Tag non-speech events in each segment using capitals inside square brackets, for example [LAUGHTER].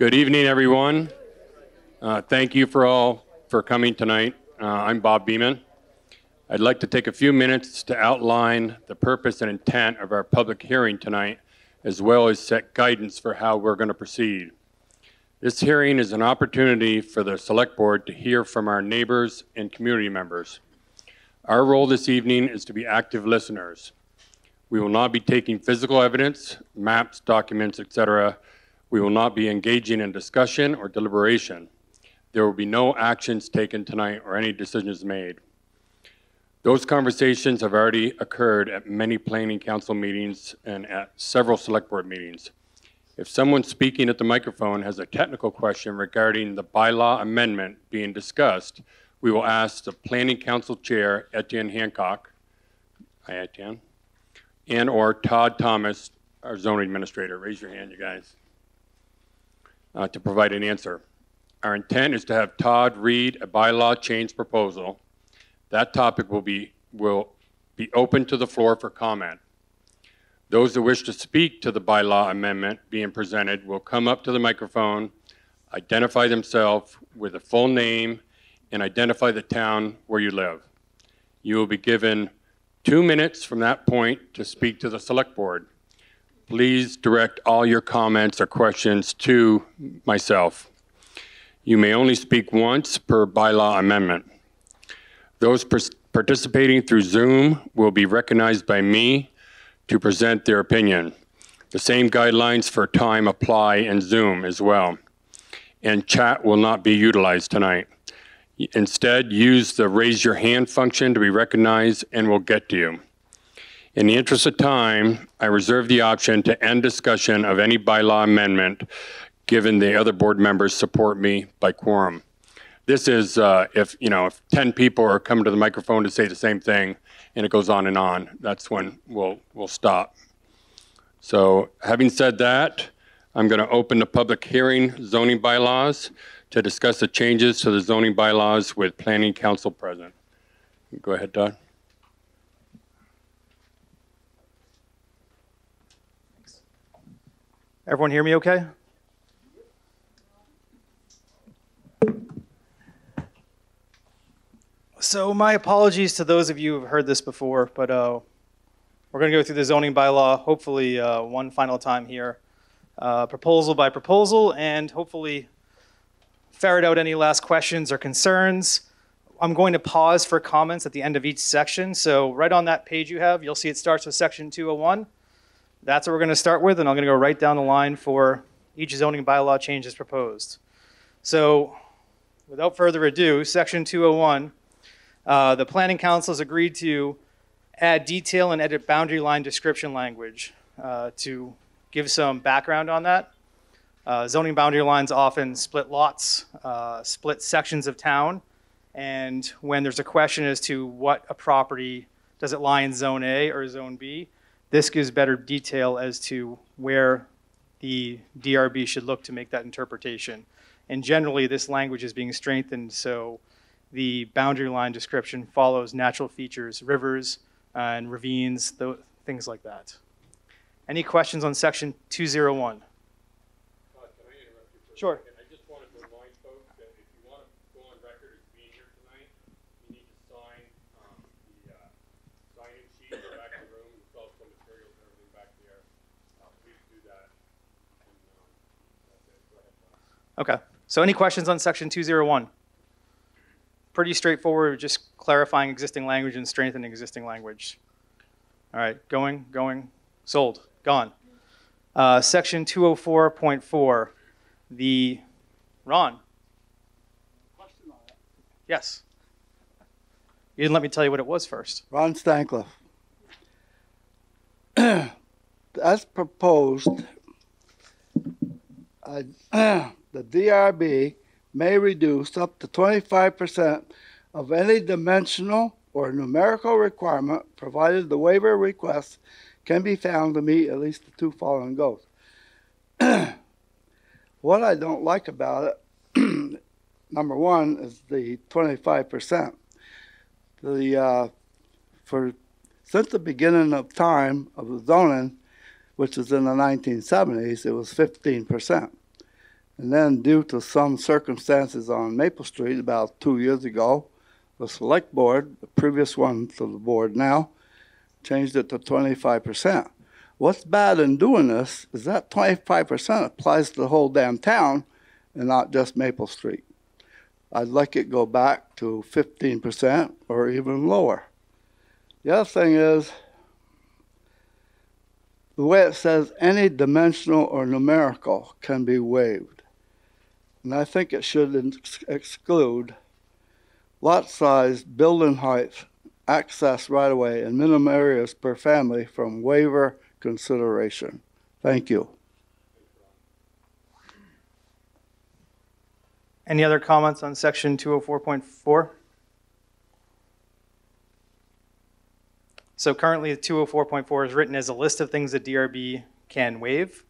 Good evening, everyone. Uh, Thank you for all for coming tonight. Uh, I'm Bob Beeman. I'd like to take a few minutes to outline the purpose and intent of our public hearing tonight, as well as set guidance for how we're going to proceed. This hearing is an opportunity for the Select Board to hear from our neighbors and community members. Our role this evening is to be active listeners. We will not be taking physical evidence, maps, documents, etc. We will not be engaging in discussion or deliberation. There will be no actions taken tonight or any decisions made. Those conversations have already occurred at many planning council meetings and at several select board meetings. If someone speaking at the microphone has a technical question regarding the bylaw amendment being discussed, we will ask the planning council chair, Etienne Hancock, hi Etienne, and/or Todd Thomas, our zoning administrator. Raise your hand, you guys, uh, to provide an answer. Our intent is to have Todd read a bylaw change proposal. That topic will be, will be open to the floor for comment. Those who wish to speak to the bylaw amendment being presented will come up to the microphone, identify themselves with a full name, and identify the town where you live. You will be given two minutes from that point to speak to the select board. Please direct all your comments or questions to myself. You may only speak once per bylaw amendment. Those participating through Zoom will be recognized by me to present their opinion. The same guidelines for time apply in Zoom as well. And chat will not be utilized tonight. Instead, use the raise your hand function to be recognized and we'll get to you. In the interest of time, I reserve the option to end discussion of any bylaw amendment given the other board members support me by quorum. This is uh, if, you know, if 10 people are coming to the microphone to say the same thing and it goes on and on, that's when we'll, we'll stop. So having said that, I'm going to open the public hearing zoning bylaws to discuss the changes to the zoning bylaws with planning council present. Go ahead, Todd. Everyone hear me okay? So my apologies to those of you who've heard this before, but uh, we're going to go through the zoning bylaw, hopefully uh, one final time here, uh, proposal by proposal, and hopefully ferret out any last questions or concerns. I'm going to pause for comments at the end of each section. So right on that page you have, you'll see it starts with section 201. That's what we're going to start with, and I'm going to go right down the line for each zoning bylaw change as proposed. So, without further ado, section 201, uh, the planning council has agreed to add detail and edit boundary line description language uh, to give some background on that. Uh, zoning boundary lines often split lots, uh, split sections of town, and when there's a question as to what a property does it lie in zone A or zone B, this gives better detail as to where the DRB should look to make that interpretation. And generally, this language is being strengthened so the boundary line description follows natural features, rivers uh, and ravines, th- things like that. Any questions on section 201? Sure. I just wanted to remind folks that if you want to go on record as being here tonight, you need to sign um, the uh, sign-in sheet in the back of the room, with all the materials and everything back there. Uh, Please do that. And, um, that's it. Go ahead, Tom. Okay. So, any questions on section 201? Pretty straightforward, just clarifying existing language and strengthening existing language. All right, going, going, sold, gone. Uh, section 204.4, the, Ron? Yes. You didn't let me tell you what it was first. Ron Stankliff. [CLEARS THROAT] As proposed, uh, [CLEARS THROAT] the DRB may reduce up to twenty-five percent of any dimensional or numerical requirement, provided the waiver request can be found to meet at least the two following goals. [CLEARS THROAT] What I don't like about it, [CLEARS THROAT] number one, is the twenty-five percent. The, uh, for since the beginning of time of the zoning, which was in the 1970s, it was 15%. And then due to some circumstances on Maple Street about two years ago, the select board, the previous one to the board now, changed it to twenty-five percent. What's bad in doing this is that twenty-five percent applies to the whole damn town and not just Maple Street. I'd like it go back to fifteen percent or even lower. The other thing is, the way it says any dimensional or numerical can be waived. And I think it should ex- exclude lot size, building height, access right away, and minimum areas per family from waiver consideration. Thank you. Any other comments on section 204.4? So currently, 204.4 is written as a list of things that DRB can waive,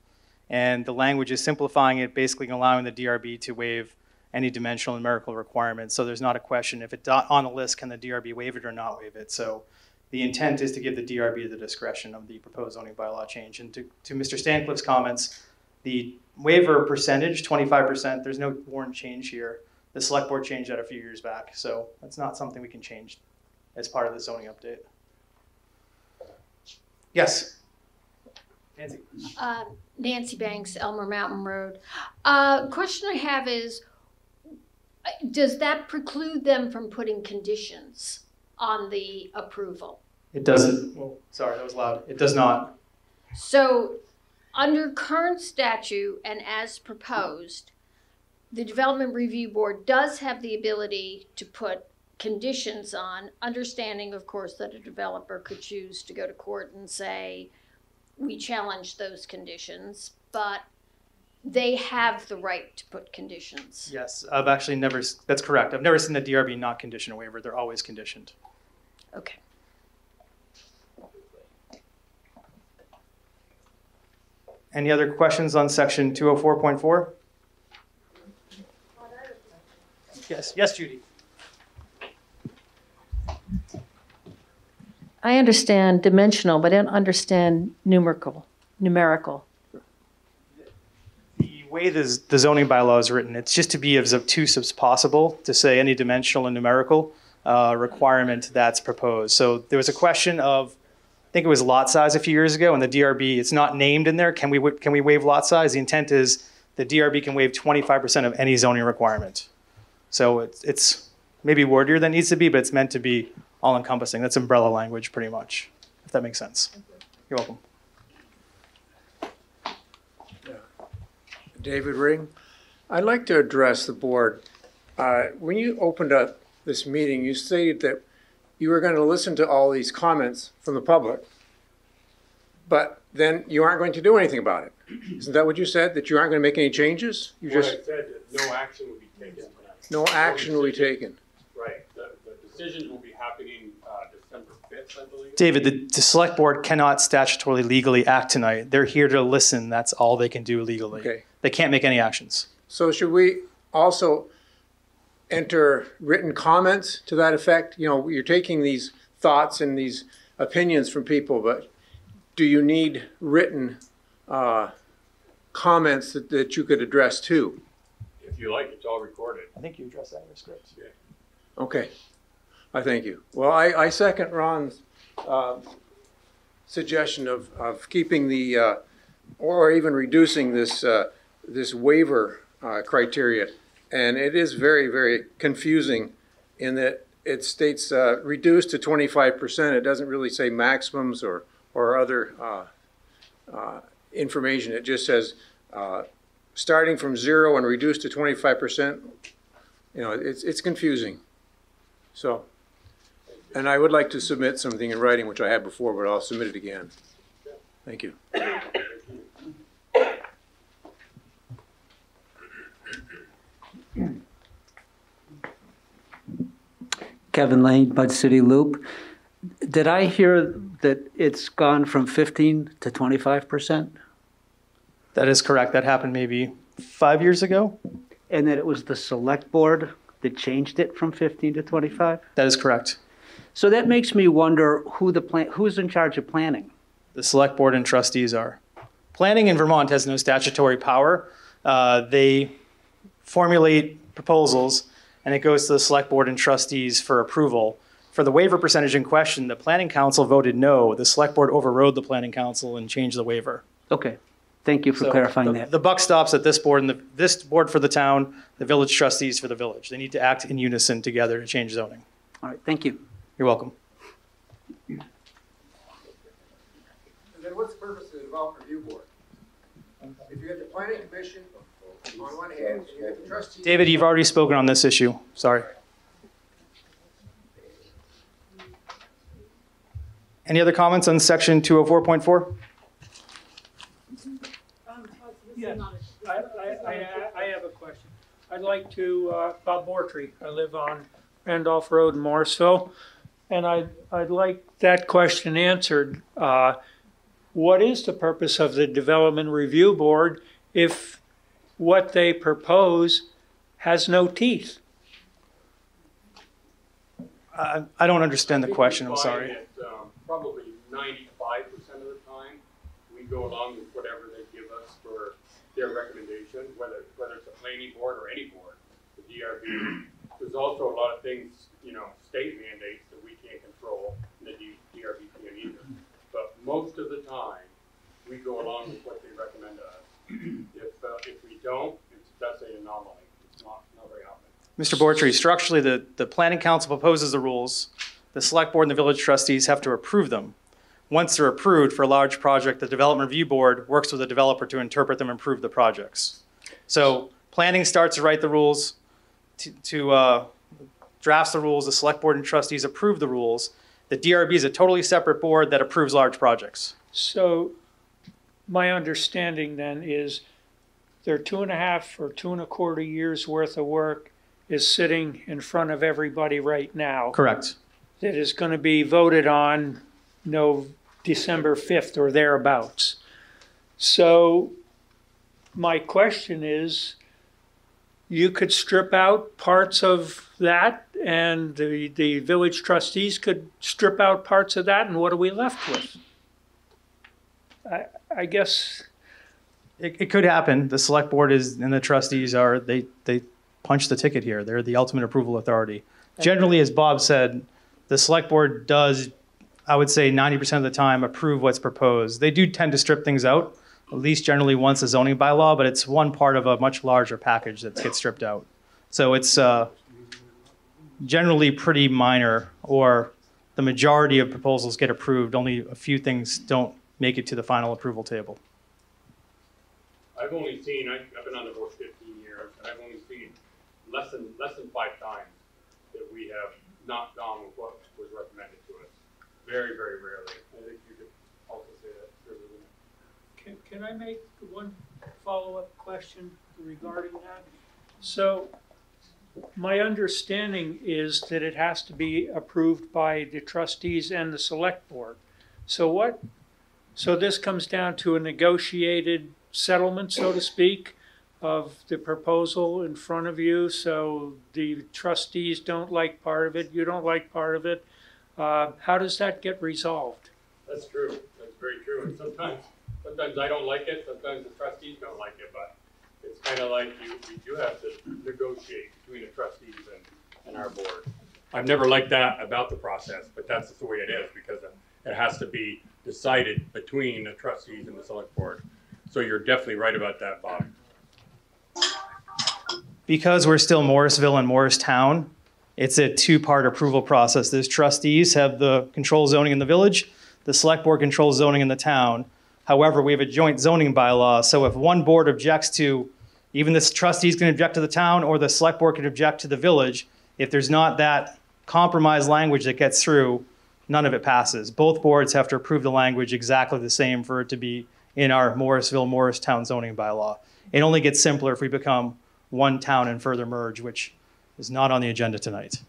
and the language is simplifying it, basically allowing the DRB to waive any dimensional numerical requirements. So there's not a question if it's on the list, can the DRB waive it or not waive it? So the intent is to give the DRB the discretion of the proposed zoning bylaw change. And to, to Mr. Stancliff's comments, the waiver percentage, 25%, there's no warrant change here. The select board changed that a few years back, so that's not something we can change as part of the zoning update. Yes? Nancy? Uh, Nancy Banks, Elmore Mountain Road. Uh, question I have is, does that preclude them from putting conditions on the approval? It doesn't, well, sorry, that was loud. It does not. So, under current statute and as proposed, the Development Review Board does have the ability to put conditions on, understanding, of course, that a developer could choose to go to court and say, we challenge those conditions, but they have the right to put conditions. Yes, I've actually never, that's correct. I've never seen the DRB not condition a waiver. They're always conditioned. Okay. Any other questions on section 204.4? Yes, yes, Judy. I understand dimensional, but I don't understand numerical, numerical. The way the the zoning bylaw is written, it's just to be as obtuse as possible to say any dimensional and numerical uh, requirement that's proposed. So there was a question of, I think it was lot size a few years ago, and the DRB, it's not named in there. Can we can we waive lot size? The intent is the DRB can waive 25% of any zoning requirement. So it's it's maybe wordier than it needs to be, but it's meant to be all encompassing. That's umbrella language, pretty much. If that makes sense. You're welcome. David Ring. I'd like to address the board. Uh, When you opened up this meeting, you stated that you were going to listen to all these comments from the public, but then you aren't going to do anything about it. Isn't that what you said, that you aren't going to make any changes? You What just, I said, that no action will be taken no action will be taken. Right, the, the decisions will be happening, uh, December fifth, I believe. David, the, the select board cannot statutorily legally act tonight. They're here to listen. That's all they can do legally. Okay. They can't make any actions. So should we also enter written comments to that effect? You know, you're taking these thoughts and these opinions from people, but do you need written uh, comments that, that you could address too? If you like, it's all recorded. I think you addressed that in your script. Okay, I thank you. Well, I, I second Ron's uh, suggestion of, of keeping the, uh, or even reducing this, uh, this waiver uh, criteria. And it is very, very confusing in that it states uh, reduced to 25%. It doesn't really say maximums or, or other uh, information. It just says starting from zero and reduced to 25%. You know, it's, it's confusing. So, and I would like to submit something in writing, which I had before, but I'll submit it again. Thank you. Kevin Lane, Bud City Loop. Did I hear that it's gone from 15 to 25%? That is correct. That happened maybe five years ago. And that it was the select board that changed it from 15 to 25? That is correct. So that makes me wonder who the plan, who's in charge of planning? The select board and trustees are. Planning in Vermont has no statutory power. Uh, they formulate proposals, and it goes to the select board and trustees for approval. For the waiver percentage in question, the planning council voted no. The select board overrode the planning council and changed the waiver. Okay, thank you for So clarifying the- that. The buck stops at this board and the, this board for the town, the village trustees for the village. They need to act in unison together to change zoning. All right, thank you. You're welcome. And then what's the purpose of the development review board? If you have the planning commission on one hand, and you have the trustees. David, you've already spoken on this issue. Sorry. Any other comments on section 204.4? Yes, I, I, I, I have a question. I'd like to, uh, Bob Bortry, I live on Randolph Road in Morrisville, and I, I'd like that question answered. Uh, what is the purpose of the Development Review Board if what they propose has no teeth? I I don't understand the question, I'm sorry. I think we find that, um, Probably ninety-five percent of the time, we go along with whatever they give us for their recommendation, whether, whether it's a planning board or any board, the DRB. There's also a lot of things, you know, state mandates that we can't control, can't either. But most of the time, we go along with what they recommend to us. If, uh, if we don't, it's, that's an anomaly, it's not, not very often. Mr. Bortry, structurally, the, the planning council proposes the rules. The select board and the village trustees have to approve them. Once they're approved for a large project, the development review board works with the developer to interpret them and approve the projects. So planning starts to write the rules, to, to, uh, drafts the rules, the select board and trustees approve the rules. The DRB is a totally separate board that approves large projects. So my understanding then is their two and a half or two and a quarter years worth of work is sitting in front of everybody right now. Correct. That is going to be voted on no December 5th or thereabouts. So my question is, you could strip out parts of that and the, the village trustees could strip out parts of that and what are we left with? I, I guess, It, it could happen. The select board is, and the trustees are, they, they punch the ticket here. They're the ultimate approval authority. Generally, as Bob said, the select board does, I would say ninety percent of the time, approve what's proposed. They do tend to strip things out, at least generally once a zoning bylaw, but it's one part of a much larger package that gets stripped out. So it's, uh, generally pretty minor, or the majority of proposals get approved. Only a few things don't make it to the final approval table. I've only seen, I- I've been on the board fifteen years, and I've only seen less than, less than five times that we have not gone with what was recommended to us. Very, very rarely. I think you could also say that. can, can I make one follow-up question regarding that? So my understanding is that it has to be approved by the trustees and the select board. So what, so this comes down to a negotiated settlement, so to speak, of the proposal in front of you, so the trustees don't like part of it, you don't like part of it. Uh, how does that get resolved? That's true. That's very true. And sometimes, sometimes I don't like it, sometimes the trustees don't like it, but kind of like you, we do have to negotiate between the trustees and, and our board. I've never liked that about the process, but that's the way it is because it has to be decided between the trustees and the select board. So you're definitely right about that, Bob. because we're still Morrisville and Morristown, it's a two-part approval process. The trustees have the control zoning in the village, the select board controls zoning in the town. However, we have a joint zoning bylaw, so if one board objects to, even the trustees can object to the town, or the select board can object to the village, if there's not that compromise language that gets through, none of it passes. Both boards have to approve the language exactly the same for it to be in our Morrisville, Morristown zoning bylaw. It only gets simpler if we become one town and further merge, which is not on the agenda tonight.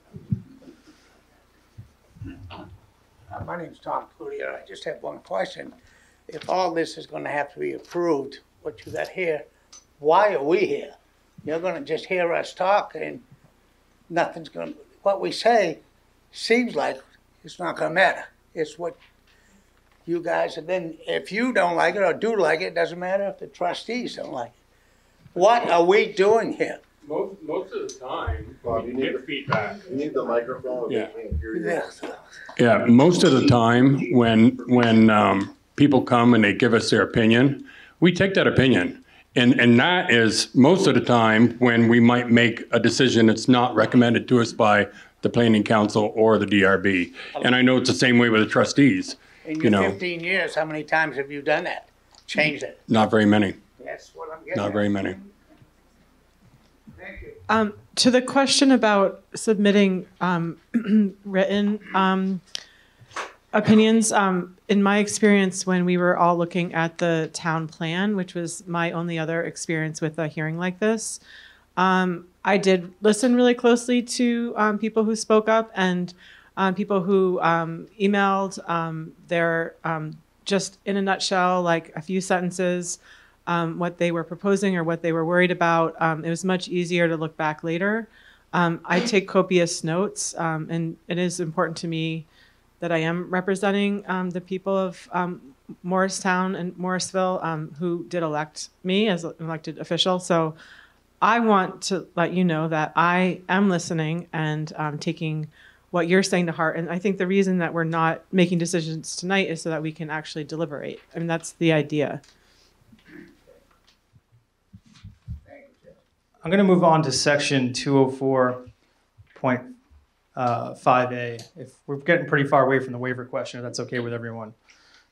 Uh, My name's Tom Cludier. I just have one question. If all this is gonna have to be approved, what you got here, why are we here? You're gonna just hear us talk and nothing's gonna, what we say seems like it's not gonna matter. It's what you guys, and then if you don't like it or do like it, it doesn't matter if the trustees don't like it. What are we doing here? Most, most of the time, Bob, you need- the feedback. You need the microphone. Yeah. They can't hear you. Yeah, most of the time, when, when um, people come and they give us their opinion, we take that opinion. And, and that is most of the time when we might make a decision that's not recommended to us by the planning council or the DRB. And I know it's the same way with the trustees, In you your know, fifteen years, how many times have you done that? Changed it? not very many, That's what I'm getting not at. very many. Thank you. Um, to the question about submitting um, [CLEARS THROAT] written um, opinions, um, in my experience, when we were all looking at the town plan, which was my only other experience with a hearing like this, um, I did listen really closely to um, people who spoke up and um, people who um, emailed um, their um, just in a nutshell, like a few sentences, what they were proposing or what they were worried about. It was much easier to look back later. I take copious notes, and it is important to me that I am representing um, the people of um, Morristown and Morrisville um, who did elect me as an elected official. So I want to let you know that I am listening and um, taking what you're saying to heart. And I think the reason that we're not making decisions tonight is so that we can actually deliberate. I mean, that's the idea. I'm going to move on to section 204.5A. If we're getting pretty far away from the waiver question, if that's okay with everyone.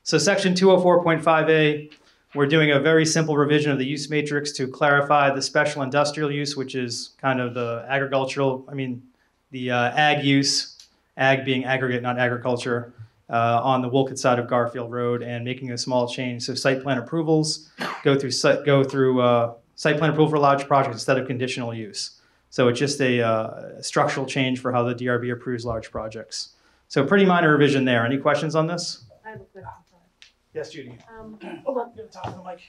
So section 204.5A, we're doing a very simple revision of the use matrix to clarify the special industrial use, which is kind of the agricultural, I mean, the uh, ag use, ag being aggregate, not agriculture, uh, on the Wolcott side of Garfield Road, and making a small change. So site plan approvals go through go through uh, site plan approval for large projects instead of conditional use. So it's just a uh, structural change for how the DRB approves large projects. So pretty minor revision there. Any questions on this? Yes, Judy. Hold on, get the top of the mic.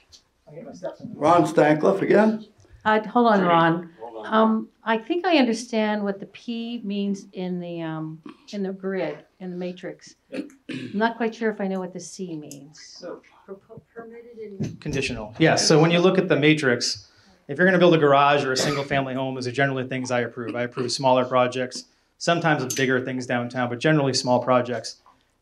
I'll get my steps in. Ron Stankliff again? Uh, hold on, Ron. Hold Um, I think I understand what the P means in the, um, in the grid, in the matrix. I'm not quite sure if I know what the C means. So- Propo- Permitted in. Conditional. Yes, so when you look at the matrix, if you're gonna build a garage or a single-family home, those are generally things I approve. I approve smaller projects, sometimes bigger things downtown, but generally small projects.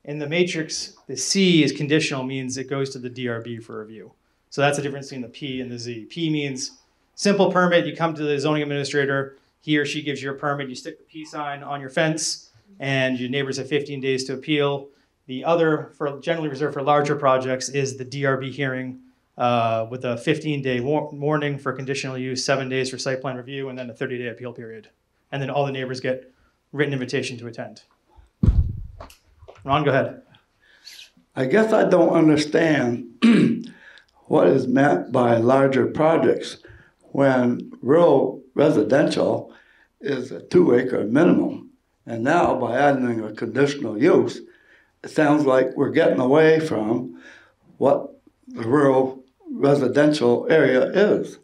In the matrix, the C is conditional, means it goes to the DRB for review. So that's the difference between the P and the Z. P means simple permit, you come to the zoning administrator, he or she gives you a permit, you stick the P sign on your fence, and your neighbors have 15 days to appeal. The other, for generally reserved for larger projects, is the DRB hearing uh, with a 15-day war- warning for conditional use, seven days for site plan review, and then a 30-day appeal period. And then all the neighbors get written invitation to attend. Ron, go ahead. I guess I don't understand [CLEARS THROAT] what is meant by larger projects when rural residential is a two acre minimum. And now by adding a conditional use, it sounds like we're getting away from what the rural residential area is.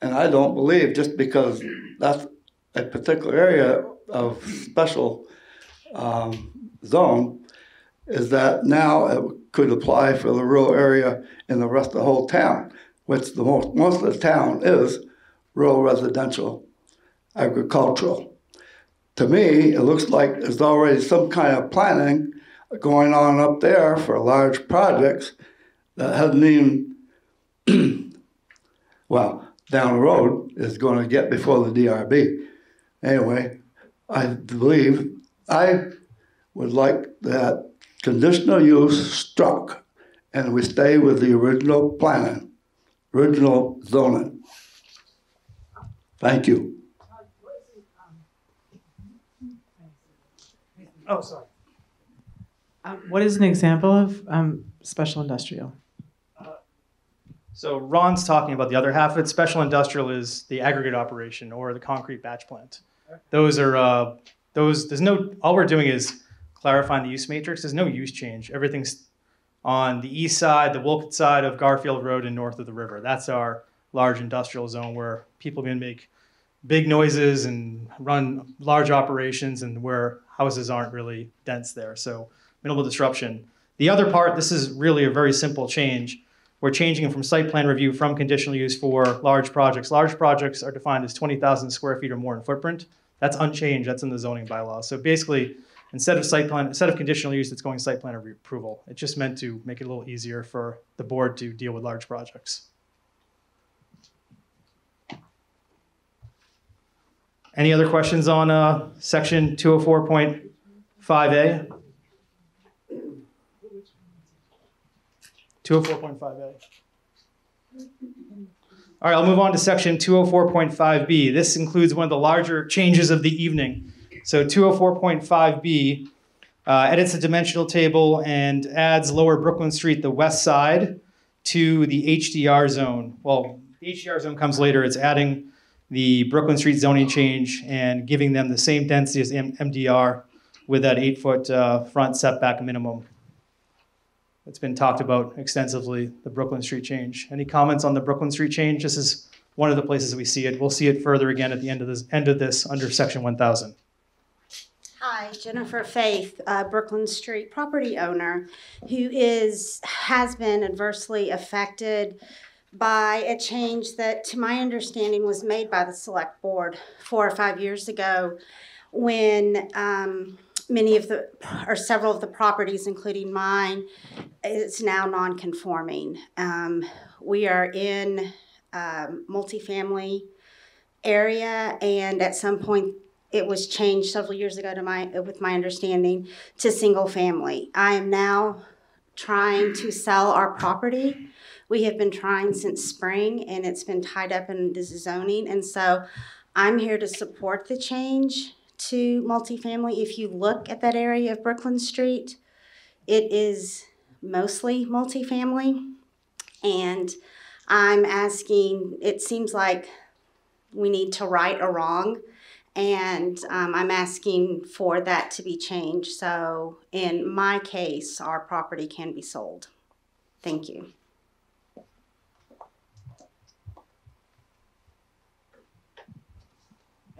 And I don't believe just because that's a particular area of special um, zone, is that now it could apply for the rural area in the rest of the whole town, which the most, most of the town is rural residential agricultural. To me, it looks like there's already some kind of planning going on up there for large projects that hasn't even, [CLEARS THROAT] well, down the road is going to get before the DRB. Anyway, I believe I would like that conditional use struck and we stay with the original planning, original zoning. Thank you. Oh, sorry. Um, what is an example of um, special industrial? So Ron's talking about the other half of it. Special industrial is the aggregate operation or the concrete batch plant. Those are uh, those. There's no. All we're doing is clarifying the use matrix. There's no use change. Everything's on the east side, the Wolcott side of Garfield Road and north of the river. That's our large industrial zone where people can make big noises and run large operations and where houses aren't really dense there. So minimal disruption. The other part, this is really a very simple change. We're changing from site plan review from conditional use for large projects. Large projects are defined as 20,000 square feet or more in footprint. That's unchanged, that's in the zoning bylaw. So basically, instead of site plan, instead of conditional use, it's going site plan approval. It's just meant to make it a little easier for the board to deal with large projects. Any other questions on uh, section 204.5A? 204.5A. All right, I'll move on to section 204.5B. This includes one of the larger changes of the evening. So 204.5B uh, edits the dimensional table and adds Lower Brooklyn Street, the west side, to the HDR zone. Well, the HDR zone comes later. It's adding the Brooklyn Street zoning change and giving them the same density as M- MDR with that eight-foot uh, front setback minimum. It's been talked about extensively, the Brooklyn Street change. Any comments on the Brooklyn Street change? This is one of the places we see it. We'll see it further again at the end of this, end of this under section 1000. Hi, Jennifer Faith, uh, Brooklyn Street property owner, who is has been adversely affected by a change that, to my understanding, was made by the select board four or five years ago, when um, many of the or several of the properties, including mine, is now non-conforming. Um, we are in um, multifamily area, and at some point it was changed several years ago to my with my understanding to single family. I am now trying to sell our property. We have been trying since spring and it's been tied up in the zoning and so I'm here to support the change to multifamily. If you look at that area of Brooklyn Street, it is mostly multifamily and I'm asking it seems like we need to right a wrong and um, I'm asking for that to be changed. So in my case, our property can be sold. Thank you.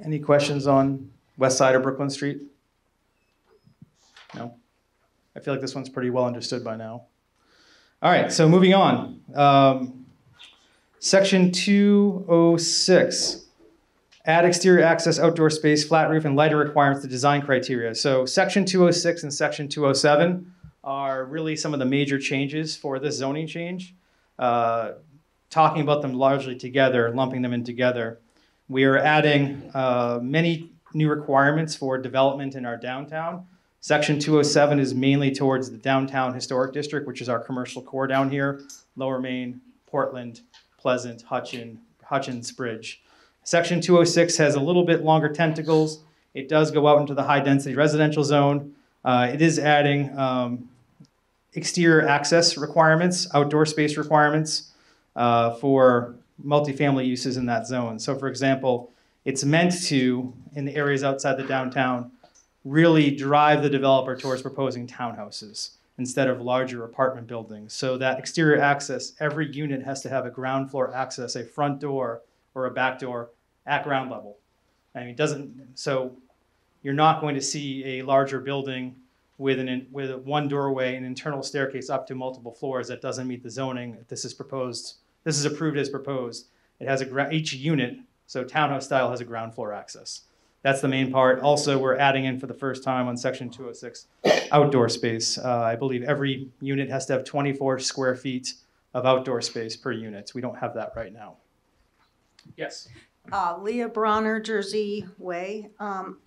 Any questions on west side of Brooklyn Street? No? I feel like this one's pretty well understood by now. All right, so moving on. Um, section 206 add exterior access, outdoor space, flat roof, and lighter requirements to design criteria. So section 206 and section 207 are really some of the major changes for this zoning change. Uh, talking about them largely together, lumping them in together, we are adding uh, many new requirements for development in our downtown. Section 207 is mainly towards the downtown historic district, which is our commercial core down here, Lower Main, Portland, Pleasant, Hutchin, Hutchins Bridge. Section 206 has a little bit longer tentacles. It does go out into the high density residential zone. Uh, it is adding um, exterior access requirements, outdoor space requirements uh, for multifamily uses in that zone. So, for example, it's meant to, in the areas outside the downtown, really drive the developer towards proposing townhouses instead of larger apartment buildings. So that exterior access, every unit has to have a ground floor access, a front door or a back door at ground level. I mean, doesn't, so you're not going to see a larger building with an, with one doorway an internal staircase up to multiple floors that doesn't meet the zoning. This is proposed, this is approved as proposed. It has a, each unit, so townhouse style has a ground floor access. That's the main part. Also, we're adding in for the first time on section 206, outdoor space. Uh, I believe every unit has to have 24 square feet of outdoor space per unit. We don't have that right now. Yes. Uh, Leah Bronner, Jersey Way. Um,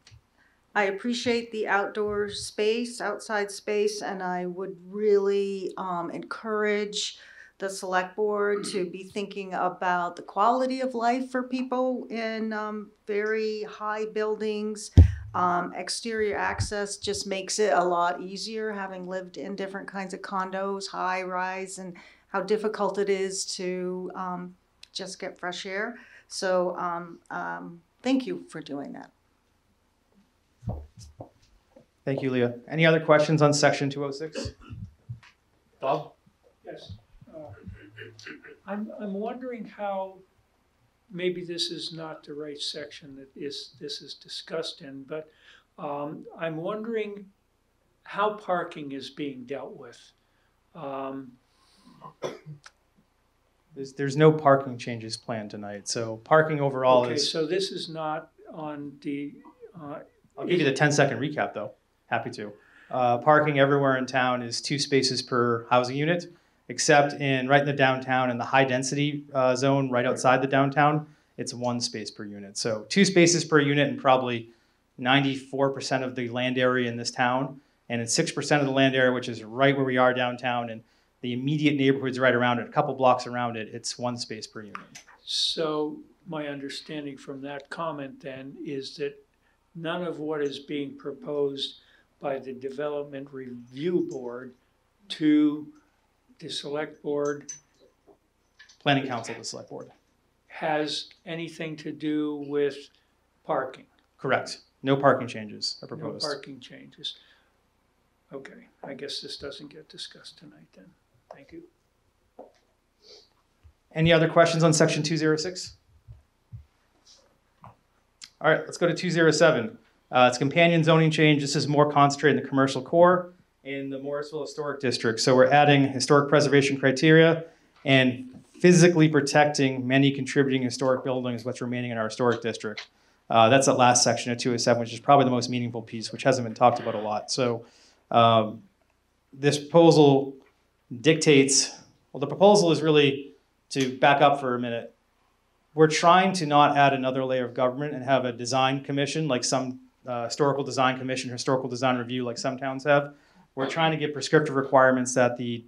I appreciate the outdoor space, outside space, and I would really um, encourage the select board to be thinking about the quality of life for people in um, very high buildings. Um, exterior access just makes it a lot easier, having lived in different kinds of condos, high rise, and how difficult it is to um, just get fresh air. So um, um, thank you for doing that. Thank you, Leah. Any other questions on section 206? Bob? Yes. I'm, I'm wondering how, maybe this is not the right section that is, this is discussed in, but um, I'm wondering how parking is being dealt with. Um, There's, there's no parking changes planned tonight, so parking overall is Okay, is, so this is not on the, uh, I'll give you the 10-second recap, though. Happy to. Uh, Parking everywhere in town is two spaces per housing unit, except in, right in the downtown, and the high-density uh, zone, right outside the downtown, it's one space per unit. So two spaces per unit and probably 94% of the land area in this town. And in 6% of the land area, which is right where we are downtown, and the immediate neighborhoods right around it, a couple blocks around it, it's one space per unit. so my understanding from that comment then is that none of what is being proposed by the Development Review Board to the Select Board Planning Council, the select board. has anything to do with parking? Correct. No parking changes are No proposed. parking changes. Okay, I guess this doesn't get discussed tonight then. Thank you. Any other questions on section two zero six? All right, let's go to two zero seven. Uh, it's companion zoning change. This is more concentrated in the commercial core in the Morrisville Historic District. So we're adding historic preservation criteria and physically protecting many contributing historic buildings, what's remaining in our historic district. Uh, that's that last section of two oh seven, which is probably the most meaningful piece, which hasn't been talked about a lot. So, um, this proposal dictates, well, the proposal is really to back up for a minute, we're trying to not add another layer of government and have a design commission like some uh, historical design commission, historical design review like some towns have. We're trying to get prescriptive requirements that the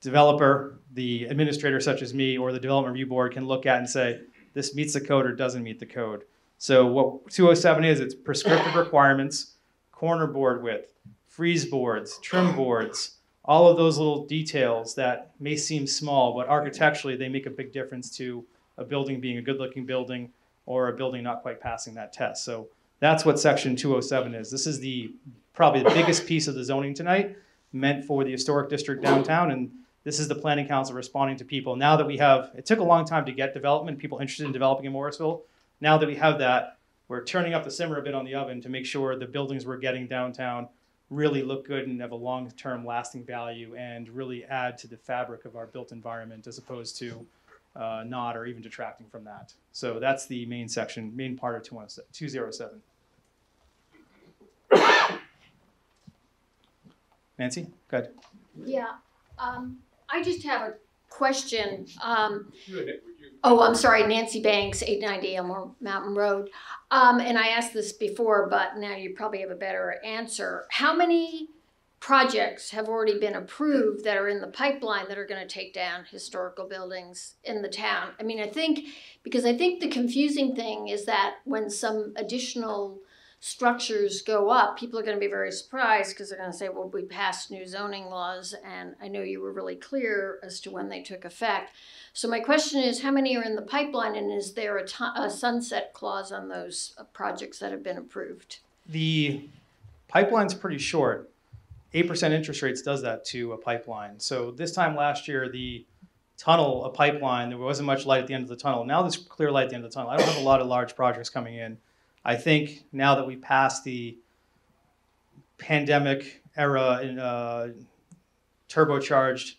developer, the administrator such as me, or the development review board can look at and say, this meets the code or doesn't meet the code. So what 207 is, it's prescriptive requirements, corner board width, frieze boards, trim boards, all of those little details that may seem small, but architecturally they make a big difference to a building being a good looking building or a building not quite passing that test. So that's what section 207 is. This is the probably the biggest piece of the zoning tonight meant for the historic district downtown and this is the planning council responding to people. Now that we have, it took a long time to get development, people interested in developing in Morrisville. Now that we have that, we're turning up the simmer a bit on the oven to make sure the buildings we're getting downtown really look good and have a long-term lasting value and really add to the fabric of our built environment as opposed to uh, not or even detracting from that. So that's the main section, main part of 207. Nancy, go ahead. Yeah, um, I just have a question. Um, oh, I'm sorry, Nancy Banks, eight ninety Elmore Mountain Road. Um, and I asked this before, but now you probably have a better answer. How many projects have already been approved that are in the pipeline that are gonna take down historical buildings in the town? I mean, I think, because I think the confusing thing is that when some additional structures go up, people are going to be very surprised because they're going to say, well, we passed new zoning laws. And I know you were really clear as to when they took effect. So my question is, how many are in the pipeline and is there a, sunset clause on those uh, projects that have been approved? The pipeline's pretty short. Eight percent interest rates does that to a pipeline. So this time last year, the tunnel, a pipeline, there wasn't much light at the end of the tunnel. Now there's clear light at the end of the tunnel. I don't have a lot of large projects coming in. I think now that we passed the pandemic era in uh, turbocharged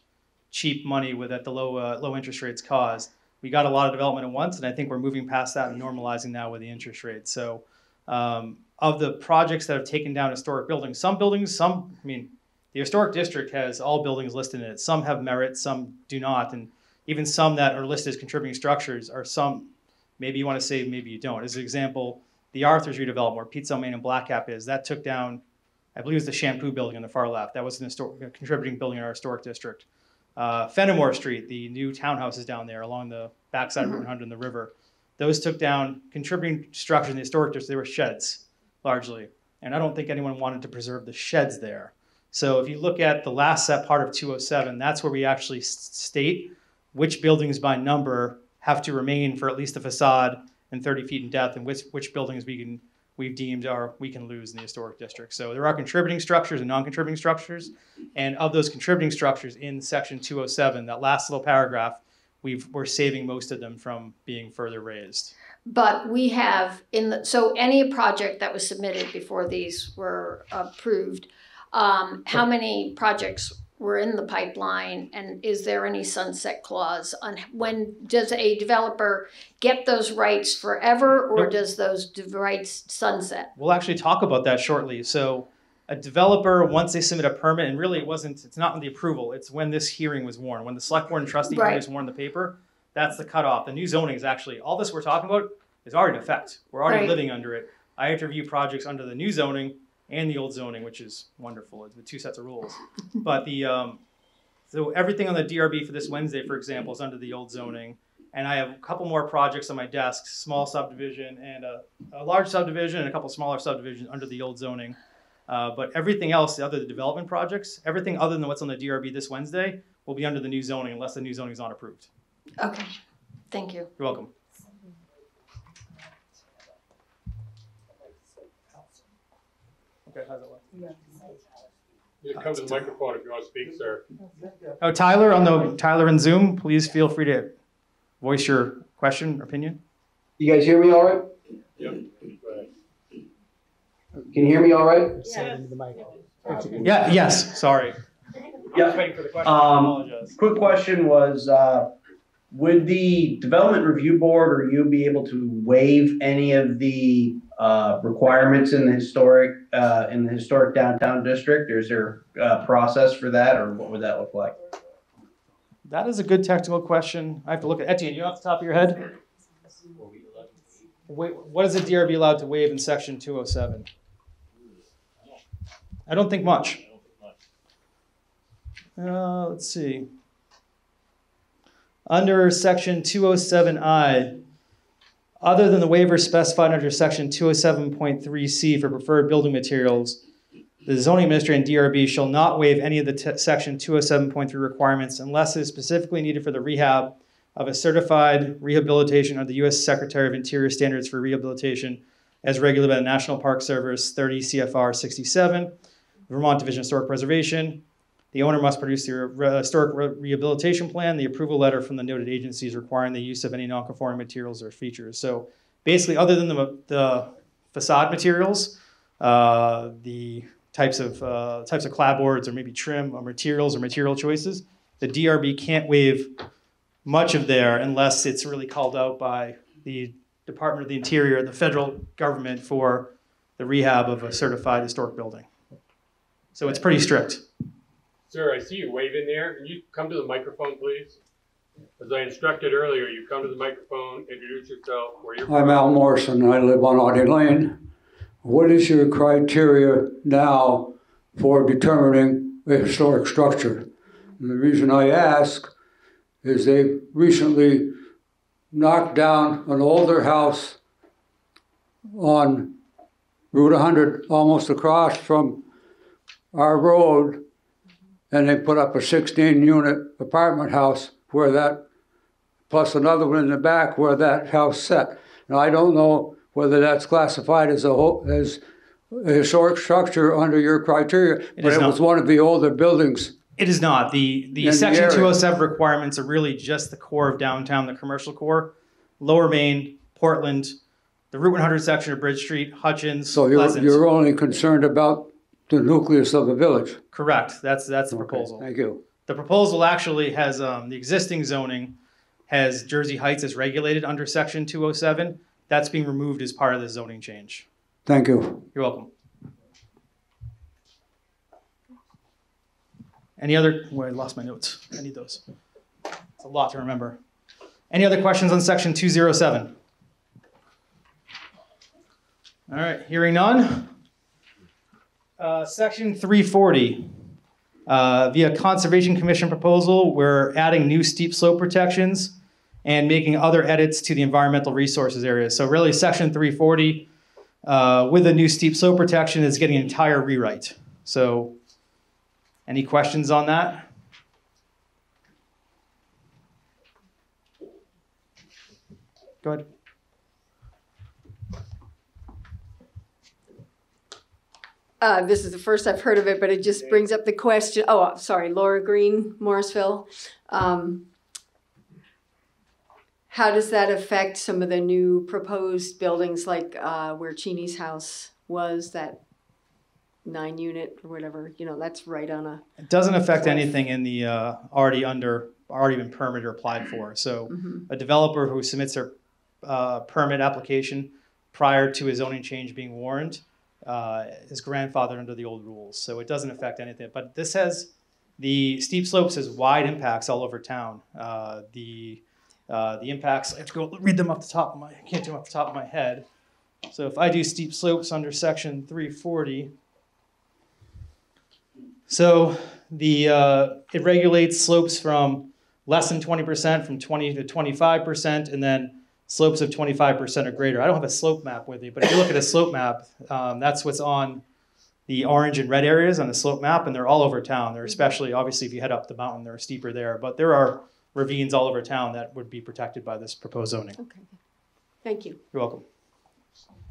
cheap money with at the low uh, low interest rates caused, we got a lot of development at once, and I think we're moving past that and normalizing now with the interest rates. So, um, of the projects that have taken down historic buildings, some buildings, some, I mean, the historic district has all buildings listed in it. Some have merit, some do not, and even some that are listed as contributing structures are some. Maybe you want to say, maybe you don't. As an example, the Arthur's redevelopment, where Pizza Main and Black Cap is, that took down, I believe it was the shampoo building on the far left. That was an historic, a contributing building in our historic district. Uh, Fenimore Street, the new townhouses down there along the backside of Route 100 and the river, those took down contributing structures in the historic district. They were sheds, largely. And I don't think anyone wanted to preserve the sheds there. So if you look at the last set part of 207, that's where we actually state which buildings by number have to remain for at least the facade and 30 feet in depth, and which, which buildings we can we've deemed are we can lose in the historic district. So there are contributing structures and non-contributing structures, and of those contributing structures in section 207, that last little paragraph, we've we're saving most of them from being further raised. But we have in the, so any project that was submitted before these were approved, um, how many projects were in the pipeline? And is there any sunset clause on when, does a developer get those rights forever or Nope. does those d- rights sunset? We'll actually talk about that shortly. So a developer, once they submit a permit, and really it wasn't, it's not on the approval, it's when this hearing was warned, when the select board and trustee hearing Right. was warned in the paper, that's the cutoff. The new zoning is actually, all this we're talking about is already in effect. We're already Right. living under it. I interview projects under the new zoning and the old zoning, which is wonderful. It's the two sets of rules. But the, um, so everything on the DRB for this Wednesday, for example, is under the old zoning. And I have a couple more projects on my desk, small subdivision and a, a large subdivision and a couple smaller subdivisions under the old zoning. Uh, but everything else, the other the development projects, everything other than what's on the DRB this Wednesday will be under the new zoning unless the new zoning is not approved. Okay, thank you. You're welcome. Okay, how's that look? You come to the microphone if you want to speak, sir. Oh, Tyler on the Tyler and Zoom, please feel free to voice your question, or opinion. You guys hear me all right? Yep. Can you hear me all right? Yeah, yes, sorry. Yeah. Just waiting for the question. Um, quick question was, uh, would the Development Review Board or you be able to waive any of the, uh, requirements in the historic, uh, in the historic downtown district? Is there a process for that, or what would that look like? That is a good technical question. I have to look at, Etienne, you off the top of your head? Wait, what is the DRB allowed to waive in section two oh seven? I don't think much. Uh, let's see. Under section two oh seven I, other than the waiver specified under section two oh seven point three C for preferred building materials, the zoning administrator and DRB shall not waive any of the te- section two oh seven point three requirements unless it is specifically needed for the rehab of a certified rehabilitation of the U.S. Secretary of Interior Standards for Rehabilitation as regulated by the National Park Service 30 CFR 67, Vermont Division of Historic Preservation. The owner must produce the re- historic re- rehabilitation plan, the approval letter from the noted agencies requiring the use of any non-conforming materials or features. So basically, other than the, the facade materials, uh, the types of uh, types of clapboards or maybe trim or materials or material choices, the DRB can't waive much of there unless it's really called out by the Department of the Interior, the federal government for the rehab of a certified historic building. So it's pretty strict. Sir, I see you waving there. Can you come to the microphone, please? As I instructed earlier, you come to the microphone, introduce yourself, where you're I'm. Al Morrison. I live on Audie Lane. What is your criteria now for determining a historic structure? And the reason I ask is they recently knocked down an older house on Route 100, almost across from our road, and they put up a 16 unit apartment house where that plus another one in the back where that house set. Now, I don't know whether that's classified as a whole, as a historic structure under your criteria, but is it was one of the older buildings. It is not. The the the section area. 207 requirements are really just the core of downtown, the commercial core. Lower Main, Portland, the Route 100 section of Bridge Street, Hutchins, So you're, Pleasant. you're only concerned about the nucleus of the village. Correct. That's that's the Okay, proposal. Thank you. The proposal actually has um, the existing zoning has Jersey Heights as regulated under section 207. That's being removed as part of the zoning change. Thank you. You're welcome. Any other, well, I lost my notes. I need those. It's a lot to remember. Any other questions on section 207? All right, hearing none. Uh, section 340. Uh, via Conservation Commission proposal, we're adding new steep slope protections and making other edits to the environmental resources area. So really, section 340 uh, with a new steep slope protection is getting an entire rewrite. So, any questions on that? Go ahead. Uh, this is the first I've heard of it, but it just brings up the question. Oh, sorry, Laura Green, Morrisville. Um, how does that affect some of the new proposed buildings, like uh, where Cheney's house was? That nine unit or whatever, you know, that's right on a, It doesn't affect anything in the uh, already under, already been permitted or applied for. So Mhm. a developer who submits their uh, permit application prior to his zoning change being warned uh, is grandfathered under the old rules. So it doesn't affect anything. But this has, the steep slopes has wide impacts all over town. Uh, The, uh, the impacts, I have to go read them off the top of my, I can't do them off the top of my head. So if I do steep slopes under section 340, so the uh, it regulates slopes from less than 20%, from 20 to 25%, and then slopes of 25% or greater. I don't have a slope map with me, but if you look at a slope map, um, that's what's on the orange and red areas on the slope map, and they're all over town. They're especially, obviously, if you head up the mountain, they're steeper there, but there are ravines all over town that would be protected by this proposed zoning. okay. Thank you. You're welcome.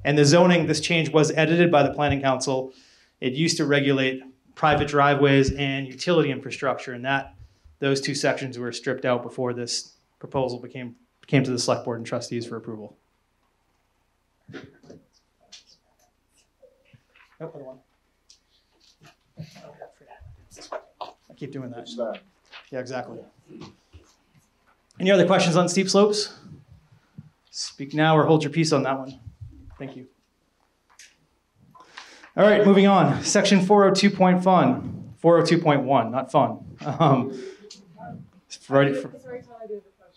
And the zoning, this change was edited by the planning council. It used to regulate private driveways and utility infrastructure, and that, those two sections were stripped out before this proposal became, came to the select board and trustees for approval. Oh, other one. I keep doing that. Yeah, exactly. Any other questions on steep slopes? Speak now or hold your peace on that one. Thank you. All right, moving on. Section 402 point fun. 402.1, not fun. Um, it's for-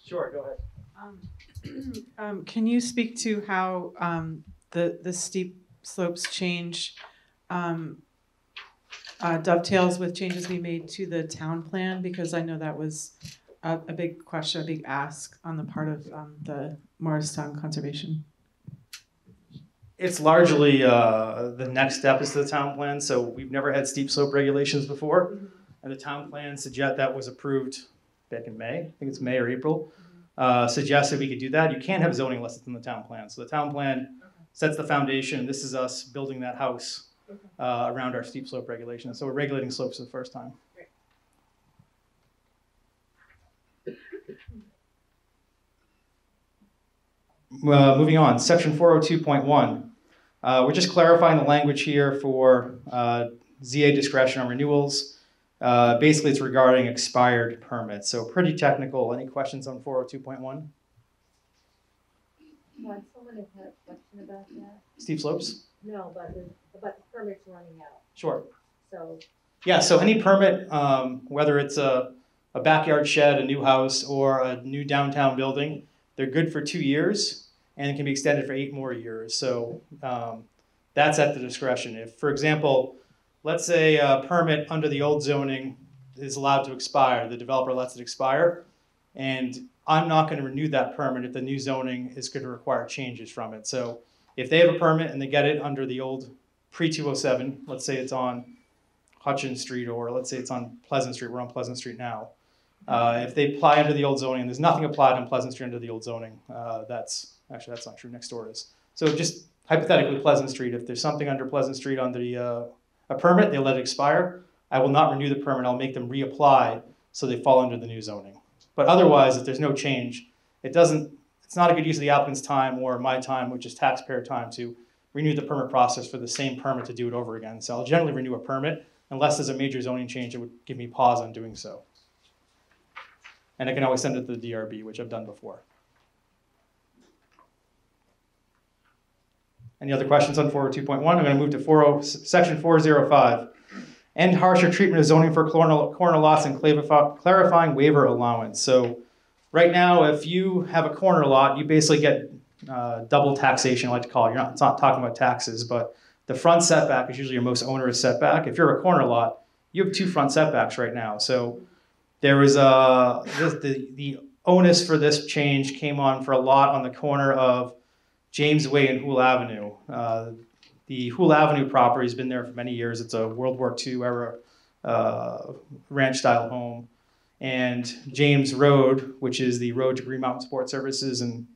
Sure, go ahead. Um, can you speak to how um, the the steep slopes change um, uh, dovetails with changes we made to the town plan? Because I know that was a, a big question, a big ask on the part of um, the Morristown Conservation. It's largely uh, the next step is the town plan. So we've never had steep slope regulations before. And the town plan suggest that was approved back in May. I think it's May or April. Uh, suggested we could do that. You can't have zoning unless it's in the town plan. So the town plan sets the foundation. This is us building that house uh, around our steep slope regulation. So we're regulating slopes for the first time. Uh, moving on, section 402.1. Uh, we're just clarifying the language here for uh, ZA discretion on renewals. Uh, basically, it's regarding expired permits. So pretty technical. Any questions on 402.1? Well, someone had a question about that. Steep slopes? No, but the, about the permits running out, Sure. so. Yeah, so any permit, um, whether it's a, a backyard shed, a new house, or a new downtown building, they're good for two years and can be extended for eight more years. So um, that's at the discretion. If, for example, let's say a permit under the old zoning is allowed to expire, the developer lets it expire, and I'm not going to renew that permit if the new zoning is going to require changes from it. So if they have a permit and they get it under the old pre 207, let's say it's on Hutchins Street, or let's say it's on Pleasant Street. We're on Pleasant Street now. Uh, if they apply under the old zoning, and there's nothing applied on Pleasant Street under the old zoning, uh, that's actually that's not true. Next door is. So just hypothetically, Pleasant Street. If there's something under Pleasant Street under the uh, a permit, they let it expire. I will not renew the permit. I'll make them reapply so they fall under the new zoning. But otherwise, if there's no change, it doesn't. It's not a good use of the applicant's time or my time, which is taxpayer time, to renew the permit process for the same permit to do it over again. So I'll generally renew a permit unless there's a major zoning change that would give me pause on doing so. And I can always send it to the DRB, which I've done before. Any other questions on 402.1? I'm going to move to 40, section 405. End harsher treatment of zoning for corner, corner lots and clarifying waiver allowance. So right now, if you have a corner lot, you basically get uh, double taxation, I like to call it. You're not, it's not talking about taxes, but the front setback is usually your most onerous setback. If you're a corner lot, you have two front setbacks right now. So there was a the, the, the onus for this change came on for a lot on the corner of James Way and Hool Avenue. Uh, the Hool Avenue property has been there for many years. It's a World War II era uh, ranch style home. And James Road, which is the road to Green Mountain Sports Services and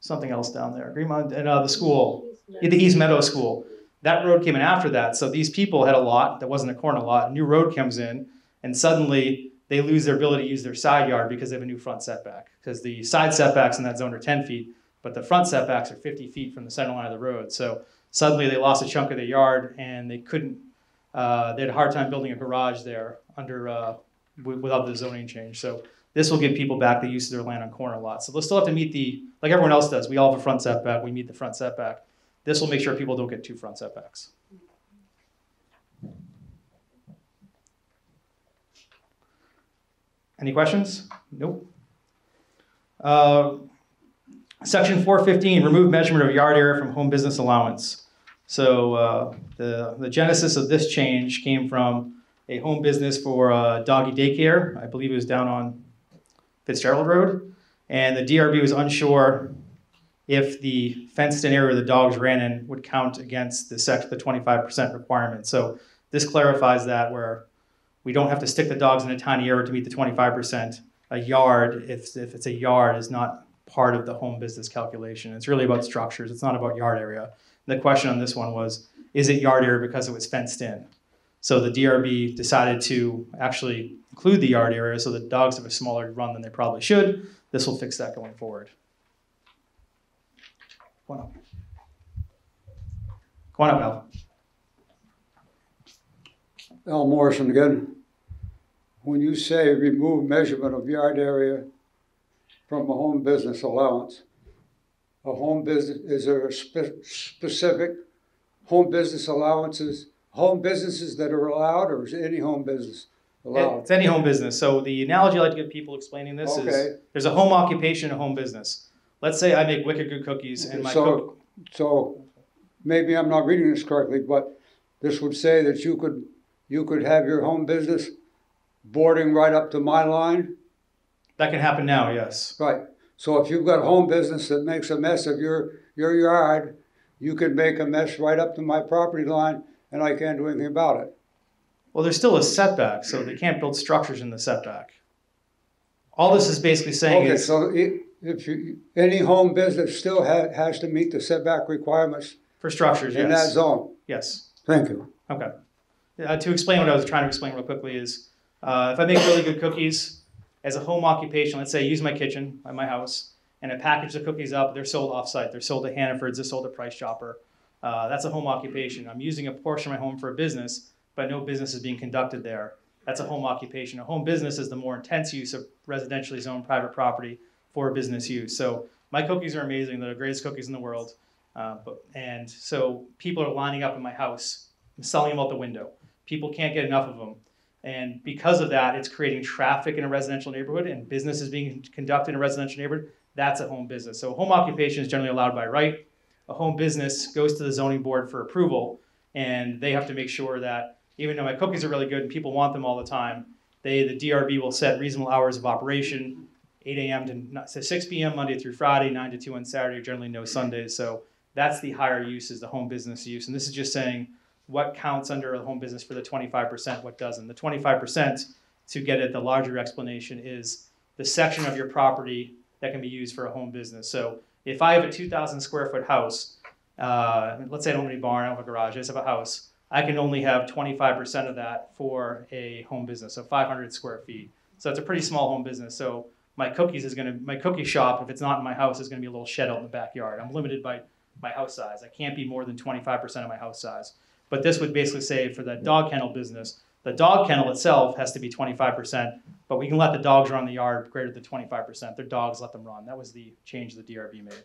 something else down there, Green Mountain, and uh, the school, the East Meadow School. That road came in after that. So these people had a lot that wasn't a corner lot. New road comes in, and suddenly they lose their ability to use their side yard because they have a new front setback. Because the side setbacks in that zone are 10 feet, but the front setbacks are 50 feet from the center line of the road. So suddenly they lost a chunk of their yard and they couldn't uh, they had a hard time building a garage there under, uh, without the zoning change. So this will give people back the use of their land on corner lots. So they'll still have to meet the, like everyone else does, we all have a front setback, we meet the front setback. This will make sure people don't get two front setbacks. Any questions? Nope. Uh, Section 415, remove measurement of yard area from home business allowance. So uh, the, the genesis of this change came from a home business for uh, doggy daycare. I believe it was down on Fitzgerald Road. And the DRB was unsure if the fenced-in area the dogs ran in would count against the sec, the 25% requirement. So this clarifies that where we don't have to stick the dogs in a tiny area to meet the 25%. A yard, if, if it's a yard, is not part of the home business calculation. It's really about structures. It's not about yard area. The question on this one was, is it yard area because it was fenced in? So the DRB decided to actually include the yard area so the dogs have a smaller run than they probably should. This will fix that going forward. Come on up. Come on up, Al. Al Morrison again. When you say remove measurement of yard area from a home business allowance, a home business, is there a spe- specific home business allowances, home businesses that are allowed, or is any home business allowed? It's any home business. So the analogy I like to give people explaining this Okay. is there's a home occupation, a home business. Let's say I make wicked good cookies and my So, cook, so maybe I'm not reading this correctly, but this would say that you could, you could have your home business boarding right up to my line? That can happen now, yes. Right. So if you've got a home business that makes a mess of your, your yard, you can make a mess right up to my property line and I can't do anything about it. Well, there's still a setback, so they can't build structures in the setback. All this is basically saying Okay, is so if you, any home business still ha- has to meet the setback requirements for structures, in that zone? Yes. Thank you. Okay. Uh, to explain what I was trying to explain real quickly is, uh, if I make really good cookies as a home occupation, let's say I use my kitchen at my house, and I package the cookies up, they're sold off-site. They're sold to Hannaford's, they're sold to Price Chopper. Uh, that's a home occupation. I'm using a portion of my home for a business, but no business is being conducted there. That's a home occupation. A home business is the more intense use of residentially zoned private property for business use. So my cookies are amazing. They're the greatest cookies in the world. Uh, but, and so people are lining up in my house. I'm selling them out the window. People can't get enough of them. And because of that, it's creating traffic in a residential neighborhood and business is being conducted in a residential neighborhood. That's a home business. So home occupation is generally allowed by right. A home business goes to the zoning board for approval and they have to make sure that even though my cookies are really good and people want them all the time, they, the DRB will set reasonable hours of operation, 8 a.m. to so 6 p.m. Monday through Friday, 9 to 2 on Saturday, generally no Sundays. So that's the higher use is the home business use. And this is just saying what counts under a home business for the 25%, what doesn't. The 25%, to get at the larger explanation, is the section of your property that can be used for a home business. So if I have a 2,000 square foot house, uh, let's say I don't have any barn, I don't have a garage, I just have a house, I can only have 25% of that for a home business, so 500 square feet. So it's a pretty small home business. So my cookies is gonna, my cookie shop, if it's not in my house, is gonna be a little shed out in the backyard. I'm limited by my house size. I can't be more than 25% of my house size. But this would basically say for the dog kennel business, the dog kennel itself has to be 25%, but we can let the dogs run the yard greater than 25%. Their dogs let them run. That was the change the DRB made.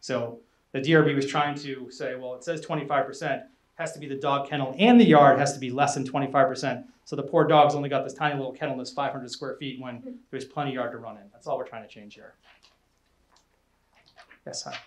So the DRB was trying to say, well, it says 25%, has to be the dog kennel, and the yard has to be less than 25%. So the poor dog's only got this tiny little kennel that's 500 square feet when there's plenty of yard to run in. That's all we're trying to change here. Yes, hi.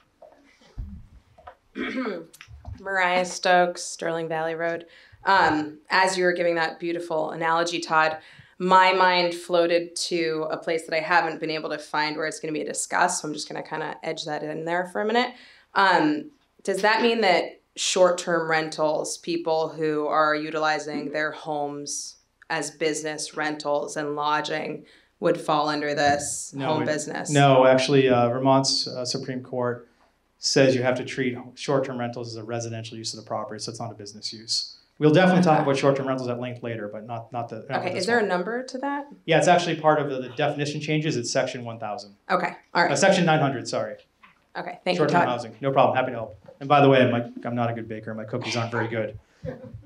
[CLEARS THROAT] [CLEARS THROAT] Mariah Stokes, Sterling Valley Road. Um, as you were giving that beautiful analogy, Todd, my mind floated to a place that I haven't been able to find where it's going to be discussed. So I'm just going to kind of edge that in there for a minute. Um, does that mean that short term rentals, people who are utilizing their homes as business rentals and lodging, would fall under this home it- business? No, actually, uh, Vermont's uh, Supreme Court says you have to treat short-term rentals as a residential use of the property, so it's not a business use. We'll definitely talk about short-term rentals at length later, but not not the. not Okay, this is there one. a number to that? Yeah, it's actually part of the, the definition changes. It's section one thousand. Okay, all right. Uh, section nine hundred. Sorry. Okay, thank you, Short-term Todd. housing. No problem. Happy to help. And by the way, my, I'm not a good baker. My cookies aren't very good.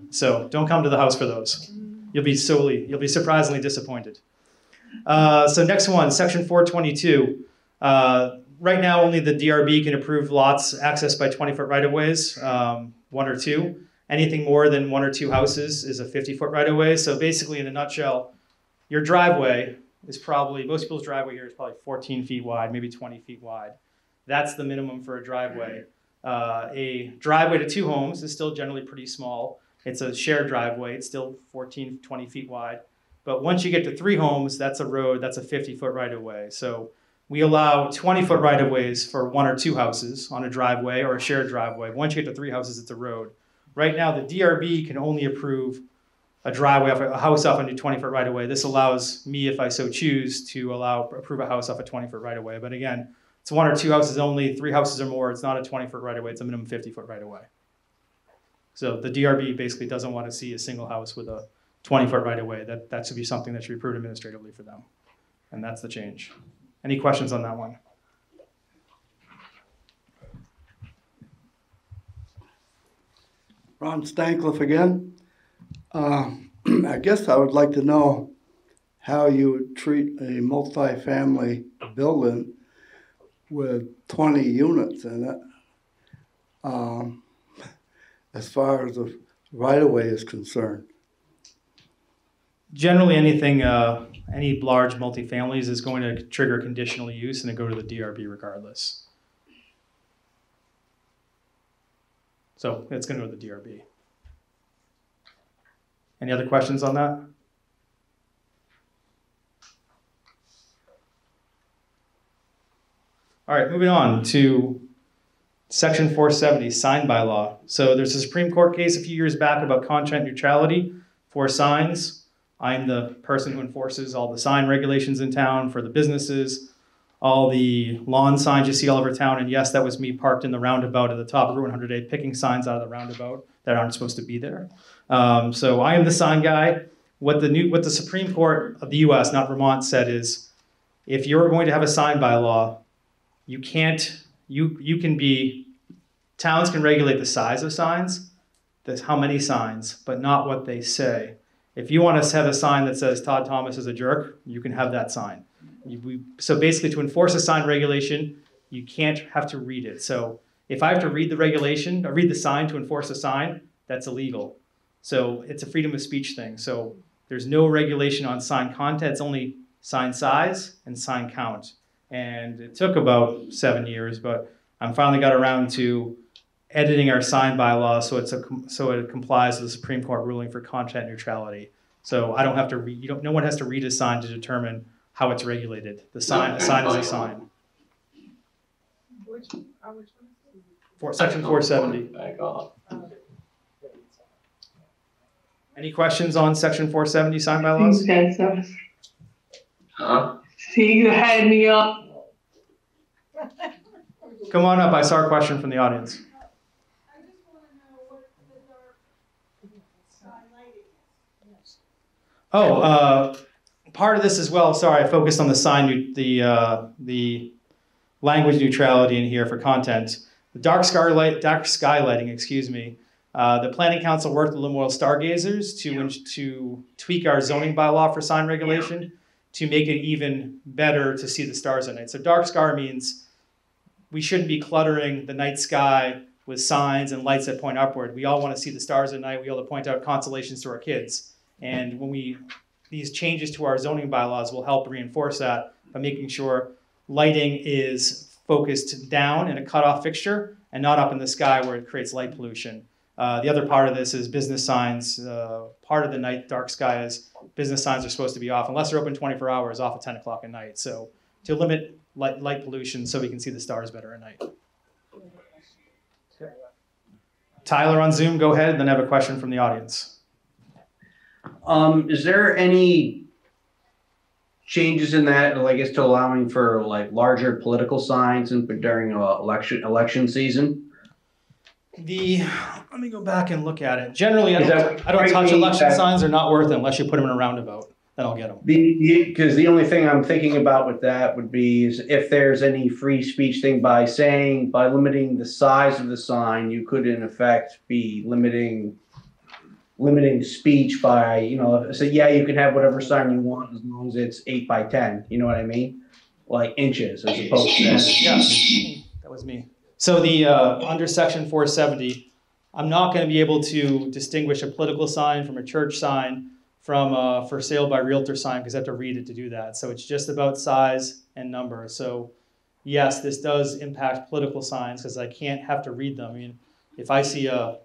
So don't come to the house for those. You'll be solely, you'll be surprisingly disappointed. Uh, so next one, section 422. Uh, right now, only the DRB can approve lots accessed by 20 foot right of ways, um, one or two. Anything more than one or two houses is a 50 foot right of way. So basically, in a nutshell, your driveway is probably, most people's driveway here is probably 14 feet wide, maybe 20 feet wide. That's the minimum for a driveway. Uh, a driveway to two homes is still generally pretty small. It's a shared driveway, it's still 14, 20 feet wide. But once you get to three homes, that's a road, that's a 50 foot right of way. So we allow 20 foot right of ways for one or two houses on a driveway or a shared driveway. Once you get to three houses, it's a road. Right now, the DRB can only approve a driveway off a, house off a 20 foot right of way. This allows me, if I so choose, to allow approve a house off a 20 foot right of way. But again, it's one or two houses only, three houses or more. It's not a 20 foot right of way. It's a minimum 50 foot right of way. So the DRB basically doesn't want to see a single house with a 20 foot right of way. That that should be something that should be approved administratively for them, and that's the change. Any questions on that one? Ron Stankliff again. Uh, [CLEARS THROAT] I guess I would like to know how you would treat a multifamily building with 20 units in it, um, [LAUGHS] as far as the right-of-way is concerned. Generally, anything, uh, any large multifamilies is going to trigger conditional use and it go to the DRB regardless. So it's going to go to the DRB. Any other questions on that? All right, moving on to section 470, sign by law. So there's a Supreme Court case a few years back about content neutrality for signs. I'm the person who enforces all the sign regulations in town for the businesses, all the lawn signs you see all over town. And yes, that was me parked in the roundabout at the top of Route 108, picking signs out of the roundabout that aren't supposed to be there. Um, so I am the sign guy. What the new, what the Supreme Court of the U.S., not Vermont, said is, if you're going to have a sign by law, you can't. You you can be. Towns can regulate the size of signs, that's how many signs, but not what they say. If you want to have a sign that says Todd Thomas is a jerk, you can have that sign. You, we, so basically, to enforce a sign regulation, you can't have to read it. So if I have to read the regulation, or read the sign to enforce a sign, that's illegal. So it's a freedom of speech thing. So there's no regulation on sign content. It's only sign size and sign count. And it took about seven years, but I finally got around to editing our sign bylaw so it's a so it complies with the Supreme Court ruling for content neutrality. So I don't have to read. You don't. No one has to read a sign to determine how it's regulated. The sign. A sign is a sign. For section 470. Back off. Any questions on section 470 sign bylaws? Okay, so. Huh? See, you had me up. Come on up. I saw a question from the audience. Oh, uh, part of this as well. Sorry, I focused on the sign, the uh, the language neutrality in here for content. The dark sky light, dark sky lighting, excuse me. Uh, the Planning Council worked with Lamoille Stargazers to to tweak our zoning bylaw for sign regulation to make it even better to see the stars at night. So dark sky means we shouldn't be cluttering the night sky with signs and lights that point upward. We all want to see the stars at night. We all want to point out constellations to our kids. And when we these changes to our zoning bylaws will help reinforce that by making sure lighting is focused down in a cutoff fixture and not up in the sky where it creates light pollution. Uh, the other part of this is business signs. Uh, part of the night dark sky is business signs are supposed to be off unless they're open 24 hours, off at 10 o'clock at night. So to limit light, light pollution, so we can see the stars better at night. Tyler on Zoom, go ahead, and then I have a question from the audience. Um, is there any changes in that, like, as to allowing for like larger political signs and during uh, election election season? The let me go back and look at it. Generally, I don't, that I don't touch election that- signs. They're not worth it unless you put them in a roundabout. Then I'll get them. The because the only thing I'm thinking about with that would be is if there's any free speech thing by saying by limiting the size of the sign, you could in effect be limiting limiting speech by, you know, say, yeah, you can have whatever sign you want as long as it's eight by ten, you know what I mean? Like inches as opposed to. Yeah, that was me. So the, uh, under section four seventy, I'm not gonna be able to distinguish a political sign from a church sign from a for sale by realtor sign, because I have to read it to do that. So it's just about size and number. So yes, this does impact political signs, because I can't have to read them. I mean, if I see a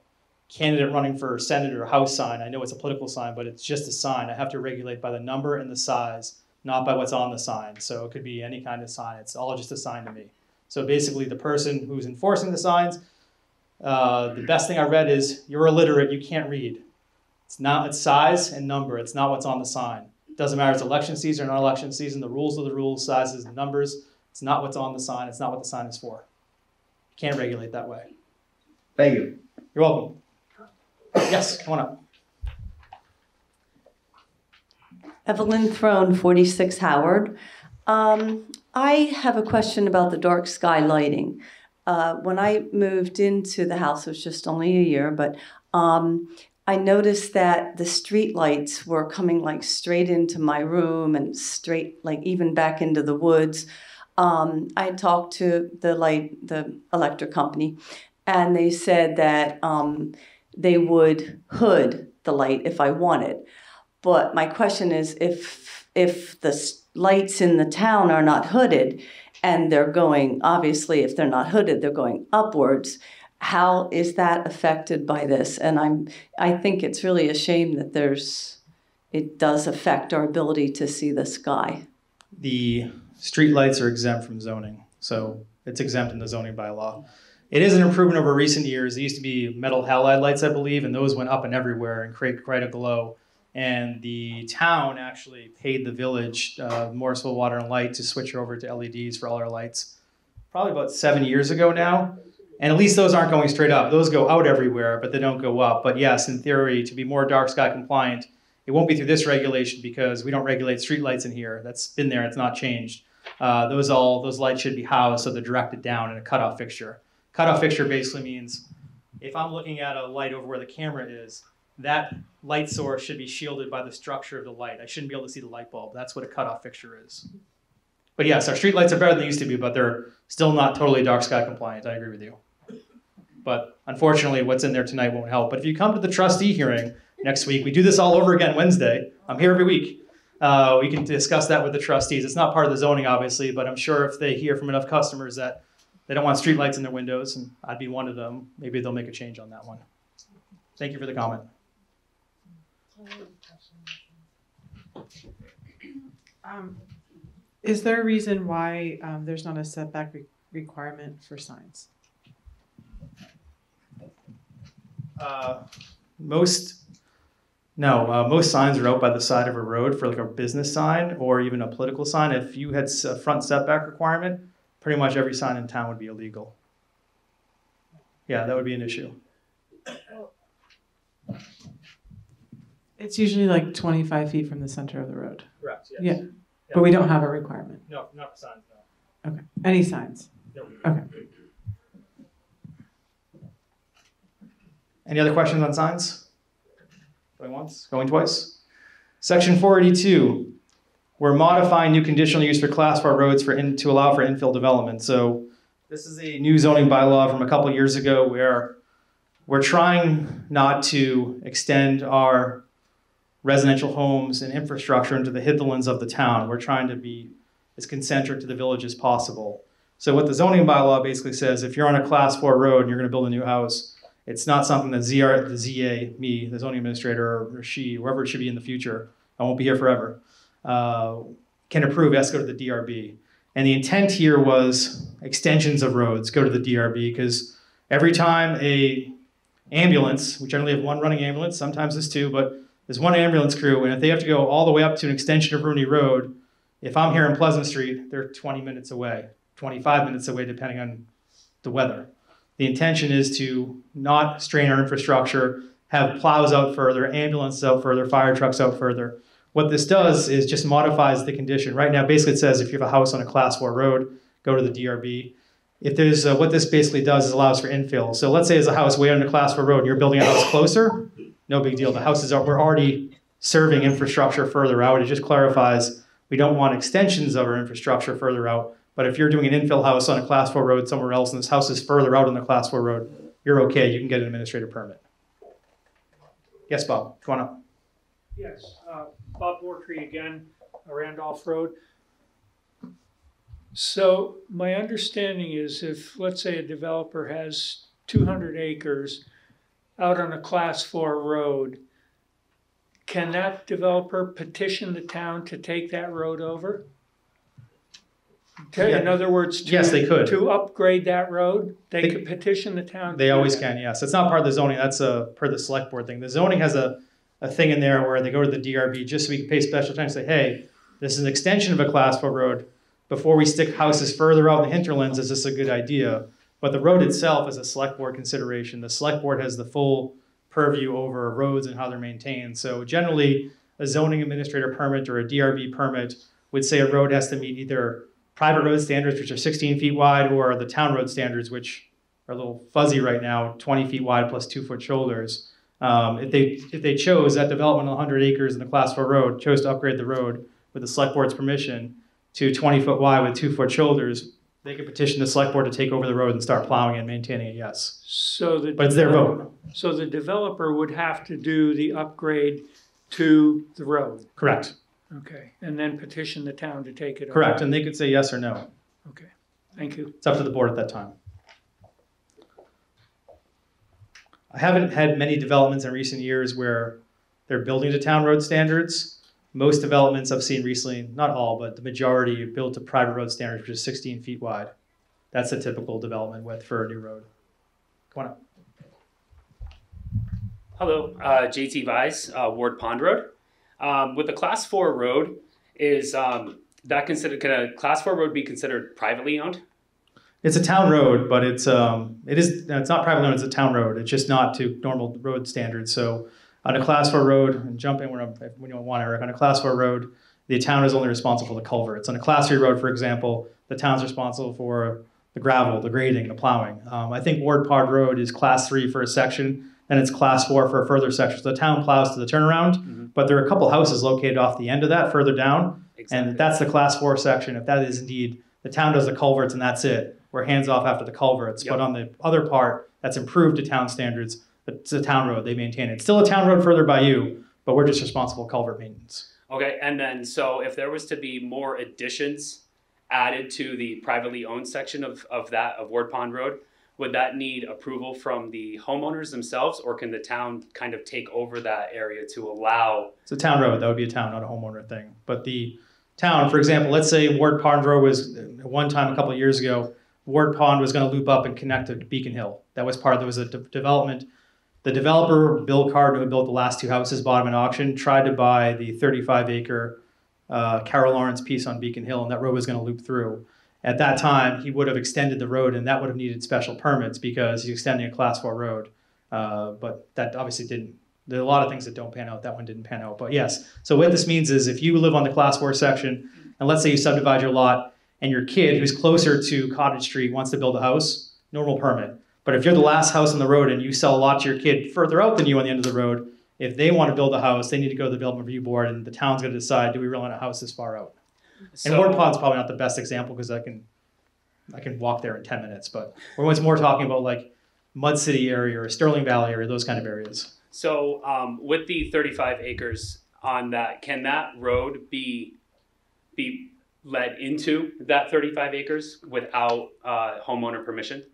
candidate running for senator or house sign, I know it's a political sign, but it's just a sign. I have to regulate by the number and the size, not by what's on the sign. So it could be any kind of sign. It's all just a sign to me. So basically, the person who's enforcing the signs, uh, the best thing I read is you're illiterate, you can't read. It's not it's size and number. It's not what's on the sign. It doesn't matter if it's election season or not election season. The rules are the rules, sizes and numbers. It's not what's on the sign. It's not what the sign is for. You can't regulate that way. Thank you. You're welcome. Yes, come on up. Evelyn Throne, 46 Howard. Um, I have a question about the dark sky lighting. Uh, when I moved into the house, it was just only a year, but um, I noticed that the street lights were coming like straight into my room and straight, like even back into the woods. Um, I talked to the light, the electric company, and they said that um, they would hood the light if I wanted. But my question is if if the lights in the town are not hooded and they're going obviously if they're not hooded they're going upwards how is that affected by this and i'm i think it's really a shame that there's it does affect our ability to see the sky The street lights are exempt from zoning, so it's exempt in the zoning bylaw. It is an improvement over recent years. There used to be metal halide lights, I believe, and those went up and everywhere and create quite a glow. And the town actually paid the village, uh, Morrisville Water and Light, to switch over to LEDs for all our lights. Probably about seven years ago now. And at least those aren't going straight up. Those go out everywhere, but they don't go up. But yes, in theory, to be more dark sky compliant, it won't be through this regulation because we don't regulate street lights in here. That's been there. It's not changed. Uh, those all those lights should be housed so they're directed down in a cutoff fixture. Cutoff fixture basically means if I'm looking at a light over where the camera is, that light source should be shielded by the structure of the light. I shouldn't be able to see the light bulb. That's what a cutoff fixture is. But yes, our street lights are better than they used to be, but they're still not totally dark sky compliant. I agree with you. But unfortunately, what's in there tonight won't help. But if you come to the trustee hearing next week, we do this all over again Wednesday. I'm here every week. Uh, we can discuss that with the trustees. It's not part of the zoning, obviously, but I'm sure if they hear from enough customers that they don't want streetlights in their windows, and I'd be one of them, maybe they'll make a change on that one. Thank you for the comment. Um, Is there a reason why um, there's not a setback re- requirement for signs? Uh, most, no, uh, most signs are out by the side of a road for like a business sign or even a political sign. If you had a front setback requirement, pretty much every sign in town would be illegal. Yeah, that would be an issue. It's usually like 25 feet from the center of the road. Correct, yes. Yeah, Yeah. but we don't have a requirement. No, not for signs, no. Okay, any signs? Nope. Okay. Any other questions on signs? Going once, going twice? Section four eighty-two, we're modifying new conditional use for class four roads for, in- to allow for infill development. So this is a new zoning bylaw from a couple years ago where we're trying not to extend our residential homes and infrastructure into the hinterlands of the town. We're trying to be as concentric to the village as possible. So what the zoning bylaw basically says, if you're on a class four road and you're gonna build a new house, it's not something that ZR, the ZA, me, the zoning administrator, or she, whoever it should be in the future, I won't be here forever, uh, can approve, has to to the DRB. And the intent here was extensions of roads go to the DRB because every time a ambulance, we generally have one running ambulance, sometimes there's two, but there's one ambulance crew, and if they have to go all the way up to an extension of Rooney Road, if I'm here in Pleasant Street, they're 20 minutes away, 25 minutes away, depending on the weather. The intention is to not strain our infrastructure, have plows out further, ambulances out further, fire trucks out further. What this does is just modifies the condition. Right now, basically, it says if you have a house on a class four road, go to the DRB. If there's uh, what this basically does is allows for infill. So let's say there's a house way on a class four road, and you're building a house closer. no big deal. The houses are, we're already serving infrastructure further out. It just clarifies, we don't want extensions of our infrastructure further out. But if you're doing an infill house on a class four road somewhere else and this house is further out on the class four road, you're okay, you can get an administrative permit. Yes, Bob, come on up. Yes, uh, Bob Bortree again, uh, Randolph Road. So my understanding is if, let's say a developer has two hundred acres out on a class four road, can that developer petition the town to take that road over? To- In other words, to. Yes, they could. To upgrade that road, they They- could petition the town. to They do always that. can, yes. It's not part of the zoning, that's a, per the select board thing. The zoning has a, a thing in there where they go to the DRB just so we can pay special attention, say, hey, this is an extension of a class four road. Before we stick houses further out in the hinterlands, is this a good idea? But the road itself is a select board consideration. The select board has the full purview over roads and how they're maintained. So generally, a zoning administrator permit or a DRB permit would say a road has to meet either private road standards, which are 16 feet wide, or the town road standards, which are a little fuzzy right now, 20 feet wide plus two foot shoulders. Um, if they if they chose that development on 100 acres in the class four road, chose to upgrade the road with the select board's permission to 20 foot wide with two foot shoulders, they could petition the select board to take over the road and start plowing and maintaining it. Yes, So the. but it's their vote. So the developer would have to do the upgrade to the road, Correct. okay, and then petition the town to take it over. Correct. And they could say yes or no. Okay, thank you. It's up to the board at that time. I haven't had many developments in recent years where they're building to town road standards. Most developments I've seen recently, not all, but the majority built to private road standards, which is 16 feet wide. That's a typical development width for a new road. Come on up. Hello, uh, JT Vise, uh, Ward Pond Road. Um, with the class four road, is um, that considered, can a class four road be considered privately owned? It's a town road, but it's um it is it's not private owned. It's a town road. It's just not to normal road standards. So on a class four road, and jump in when, I'm, when you want, Eric. On a class four road, the town is only responsible for the culverts. On a class three road, for example, the town's responsible for the gravel, the grading, the plowing. Um, I think Ward Pond Road is class three for a section, and it's class four for a further section. So the town plows to the turnaround, but there are a couple houses located off the end of that further down, and that's the class four section. If that is indeed the town does the culverts and that's it. We're hands off after the culverts. But on the other part that's improved to town standards, it's a town road. They maintain it. It's still a town road further by you, but we're just responsible culvert maintenance. Okay, and then so if there was to be more additions added to the privately owned section of, of that of Ward Pond Road, would that need approval from the homeowners themselves, or can the town kind of take over that area to allow? It's a town road. That would be a town, not a homeowner thing. But the town, for example, let's say Ward Pond Road was uh, one time a couple of years ago. Ward Pond was going to loop up and connect to Beacon Hill. That was part. Of, there was a de- development. The developer, Bill Carter, who built the last two houses, bought them in auction. Tried to buy the 35 acre uh, Carol Lawrence piece on Beacon Hill, and that road was going to loop through. At that time, he would have extended the road, and that would have needed special permits because he's extending a class four road. Uh, but that obviously didn't. There are a lot of things that don't pan out. That one didn't pan out. But yes, so what this means is if you live on the class four section, and let's say you subdivide your lot, and your kid who's closer to Cottage Street wants to build a house, normal permit. But if you're the last house on the road and you sell a lot to your kid further out than you on the end of the road, if they want to build a house, they need to go to the development review board, and the town's going to decide: do we really want a house this far out? and So- Ward Pond's probably not the best example because I can, I can walk there in ten minutes. But we're always more talking about like Mud City area or Sterling Valley area, those kind of areas. So um, with the 35 acres on that, can that road be be led into that 35 acres without uh, homeowner permission?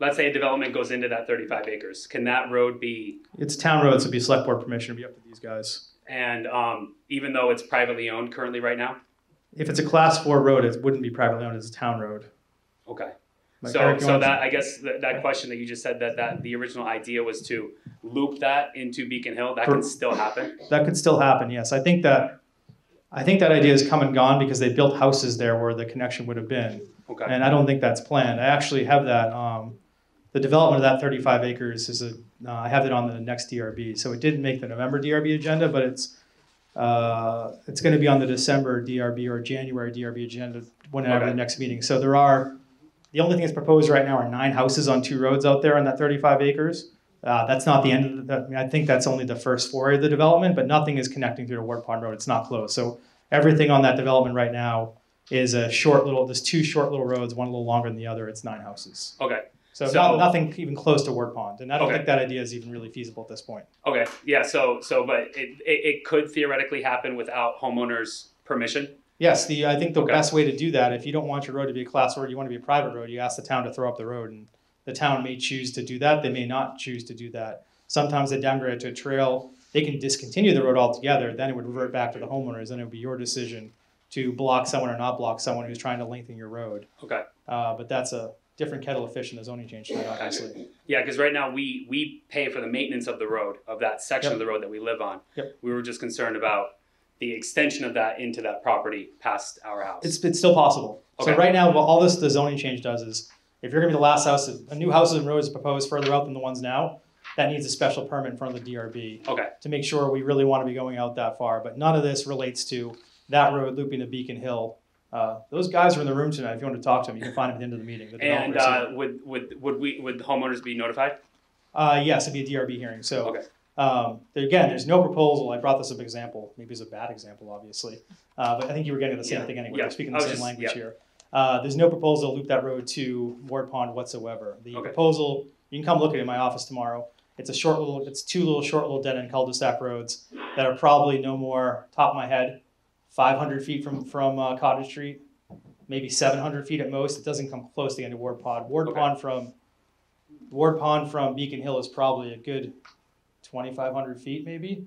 Let's say a development goes into that 35 acres. Can that road be, It's town roads, so it'd be select board permission, it'd be up to these guys. and um, even though it's privately owned currently right now? If it's a class four road, it wouldn't be privately owned, it's a town road. Okay. Like, So, Eric, you so want- that I guess that, that question that you just said that that the original idea was to loop that into Beacon Hill. That can Cor- still happen. That could still happen, yes. I think that, I think that idea has come and gone because they built houses there where the connection would have been. Okay. And I don't think that's planned. I actually have that, um, the development of that thirty-five acres is a, uh, I have it on the next DRB. So it didn't make the November DRB agenda, but it's, uh, it's gonna be on the December DRB or January DRB agenda, whenever the next meeting. So there are, the only thing that's proposed right now are nine houses on two roads out there on that thirty-five acres. Uh, that's not the end of the, I mean, I think that's only the first foray of the development, but nothing is connecting through to Ward Pond Road. It's not closed. So everything on that development right now is a short little, there's two short little roads, one a little longer than the other. It's nine houses. Okay. So, So- not, nothing even close to Ward Pond. And I don't Okay. think that idea is even really feasible at this point. Okay, yeah, so, so, but it, it, it could theoretically happen without homeowners' permission? Yes, the, I think the Okay. best way to do that, if you don't want your road to be a class road, you want to be a private road, you ask the town to throw up the road. And the town may choose to do that, they may not choose to do that. Sometimes they downgrade it to a trail, they can discontinue the road altogether, then it would revert back to the homeowners, then it would be your decision to block someone or not block someone who's trying to lengthen your road. Okay. Uh, but that's a different kettle of fish in the zoning change, tonight, obviously. Yeah, because right now we, we pay for the maintenance of the road, of that section of Yep. the road that we live on. Yep. We were just concerned about the extension of that into that property past our house. It's, it's still possible. So Okay. right now, what all this, the zoning change does is, if you're gonna be the last house, a new house and road is proposed further out than the ones now, that needs a special permit in front of the DRB. Okay. To make sure we really wanna be going out that far, but none of this relates to that road looping to Beacon Hill. Uh, those guys are in the room tonight, if you want to talk to them, you can find them at the end of the meeting. the And, developers uh, would, would, would we, would homeowners be notified? Uh, yes, it'd be a DRB hearing, so. Okay. Um, there- again, there's no proposal, I brought this up an example, maybe it's a bad example, obviously. Uh, but I think you were getting at the same Yeah. thing anyway, Yeah. we're speaking I the was same just- language yeah. here. Uh, there's no proposal to loop that road to Ward Pond whatsoever. The Okay. proposal, you can come look at it in my office tomorrow. It's a short little, it's two little, short little dead end cul-de-sac roads that are probably no more, top of my head, five hundred feet from, from, uh, Cottage Street, maybe seven hundred feet at most. It doesn't come close to the end of Ward Pond. Ward Okay. Pond from, Ward Pond from Beacon Hill is probably a good twenty-five hundred feet maybe.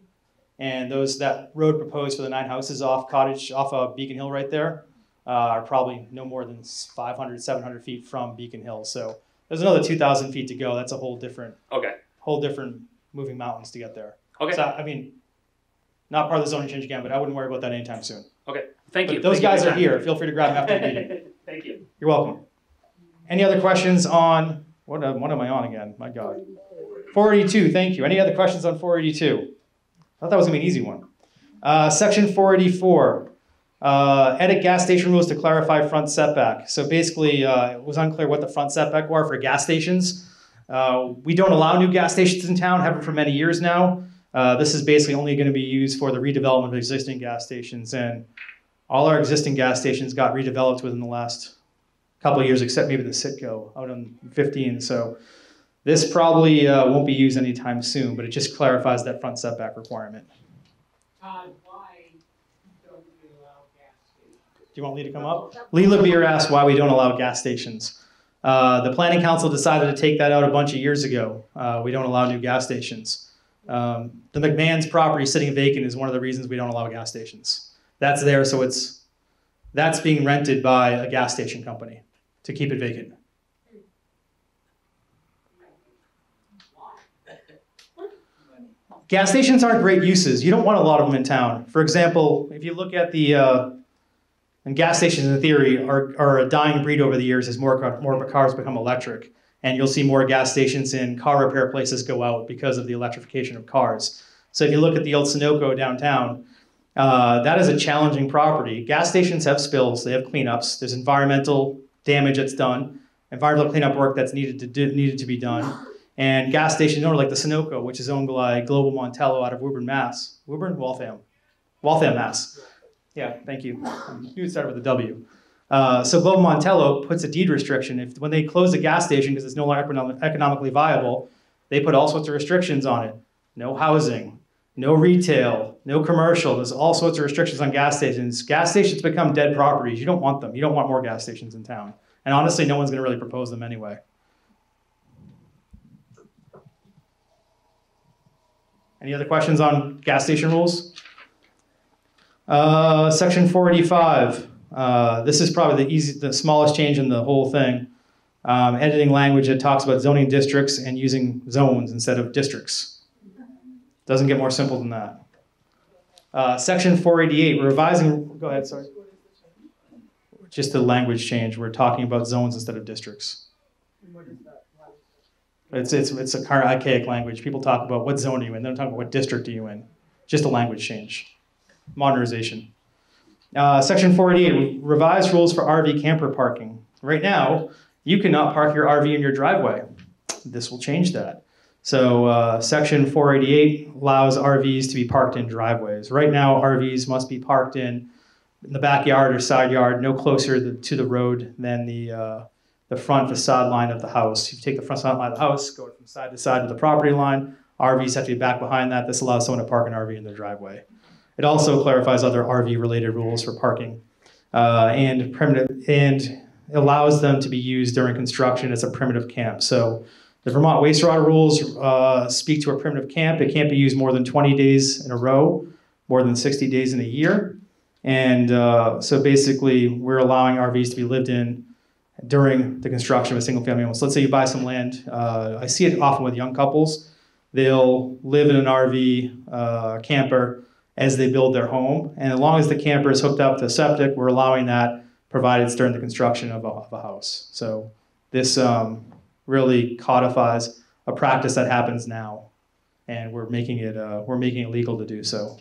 And those, that road proposed for the nine houses off Cottage, off of Beacon Hill right there, are probably no more than 500, 700 feet from Beacon Hill. So there's another two thousand feet to go. That's a whole different, Okay, whole different moving mountains to get there. Okay. So, I mean, not part of the zoning change again, but I wouldn't worry about that anytime soon. okay, thank But you. Those Thank you for guys your are time. here. Feel free to grab them after the meeting. [LAUGHS] Thank you. You're welcome. Any other questions on, what, am- what am I on again? My God. 482, thank you. Any other questions on 482? I thought that was gonna be an easy one. Uh, section 484, uh, edit gas station rules to clarify front setback. So basically, uh, it was unclear what the front setback were for gas stations. Uh, we don't allow new gas stations in town, haven't for many years now. Uh, this is basically only gonna be used for the redevelopment of existing gas stations and all our existing gas stations got redeveloped within the last couple of years, except maybe the Citgo out on 15. So this probably uh, won't be used anytime soon, but it just clarifies that front setback requirement. Todd, why don't we allow gas Do you want Lee to come up? Lee Lebeer asked why we don't allow gas stations. Uh, the planning council decided to take that out a bunch of years ago. Uh, we don't allow new gas stations. Um, the McMahon's property sitting vacant is one of the reasons we don't allow gas stations. That's there, so it's that's being rented by a gas station company to keep it vacant. Gas stations aren't great uses. You don't want a lot of them in town. For example, if you look at the uh, and gas stations, in theory, are, are a dying breed over the years as more more cars become electric, and you'll see more gas stations and car repair places go out because of the electrification of cars. So if you look at the old Sunoco downtown, uh, that is a challenging property. Gas stations have spills, they have cleanups. There's environmental damage that's done, environmental cleanup work that's needed to do, needed to be done. And gas stations, or like the Sunoco, which is owned by Global Montello out of Woburn, Mass. Woburn, Waltham, Waltham, Mass. Yeah, thank you. You would start with a W. Uh, so Global Montello puts a deed restriction. If when they close a gas station because it's no longer economic- economically viable, they put all sorts of restrictions on it. No housing, no retail, no commercial. There's all sorts of restrictions on gas stations. Gas stations become dead properties. You don't want them. You don't want more gas stations in town. And honestly, no one's going to really propose them anyway. Any other questions on gas station rules? Uh, section 485. Uh, this is probably the easy, the smallest change in the whole thing. Um, editing language that talks about zoning districts and using zones instead of districts. Doesn't get more simple than that. Uh, section 488, revising. Go ahead, sorry. Just the language change. We're talking about zones instead of districts. It's, it's, it's a current archaic language. People talk about what zone are you in. They don't talk about what district are you in. Just a language change. Modernization. Uh, section 488, revised rules for RV camper parking. Right now, you cannot park your RV in your driveway. This will change that. So uh, section 488 allows RVs to be parked in driveways. Right now, RVs must be parked in, in the backyard or side yard, no closer to, to the road than the uh, the front facade line of the house. If You take the front facade line of the house, go from side to side of the property line. RVs have to be back behind that. This allows someone to park an RV in their driveway. It also clarifies other RV-related rules for parking, uh, and primitive and allows them to be used during construction as a primitive camp. So the Vermont wastewater rules uh, speak to a primitive camp. It can't be used more than 20 days in a row, more than 60 days in a year. And uh, so basically, we're allowing RVs to be lived in during the construction of a single family home. So let's say you buy some land. Uh, I see it often with young couples. They'll live in an RV uh, camper as they build their home. And as long as the camper is hooked up to septic, we're allowing that provided it's during the construction of a, of a house. So this um, really codifies a practice that happens now. And we're making it, uh, we're making it legal to do so.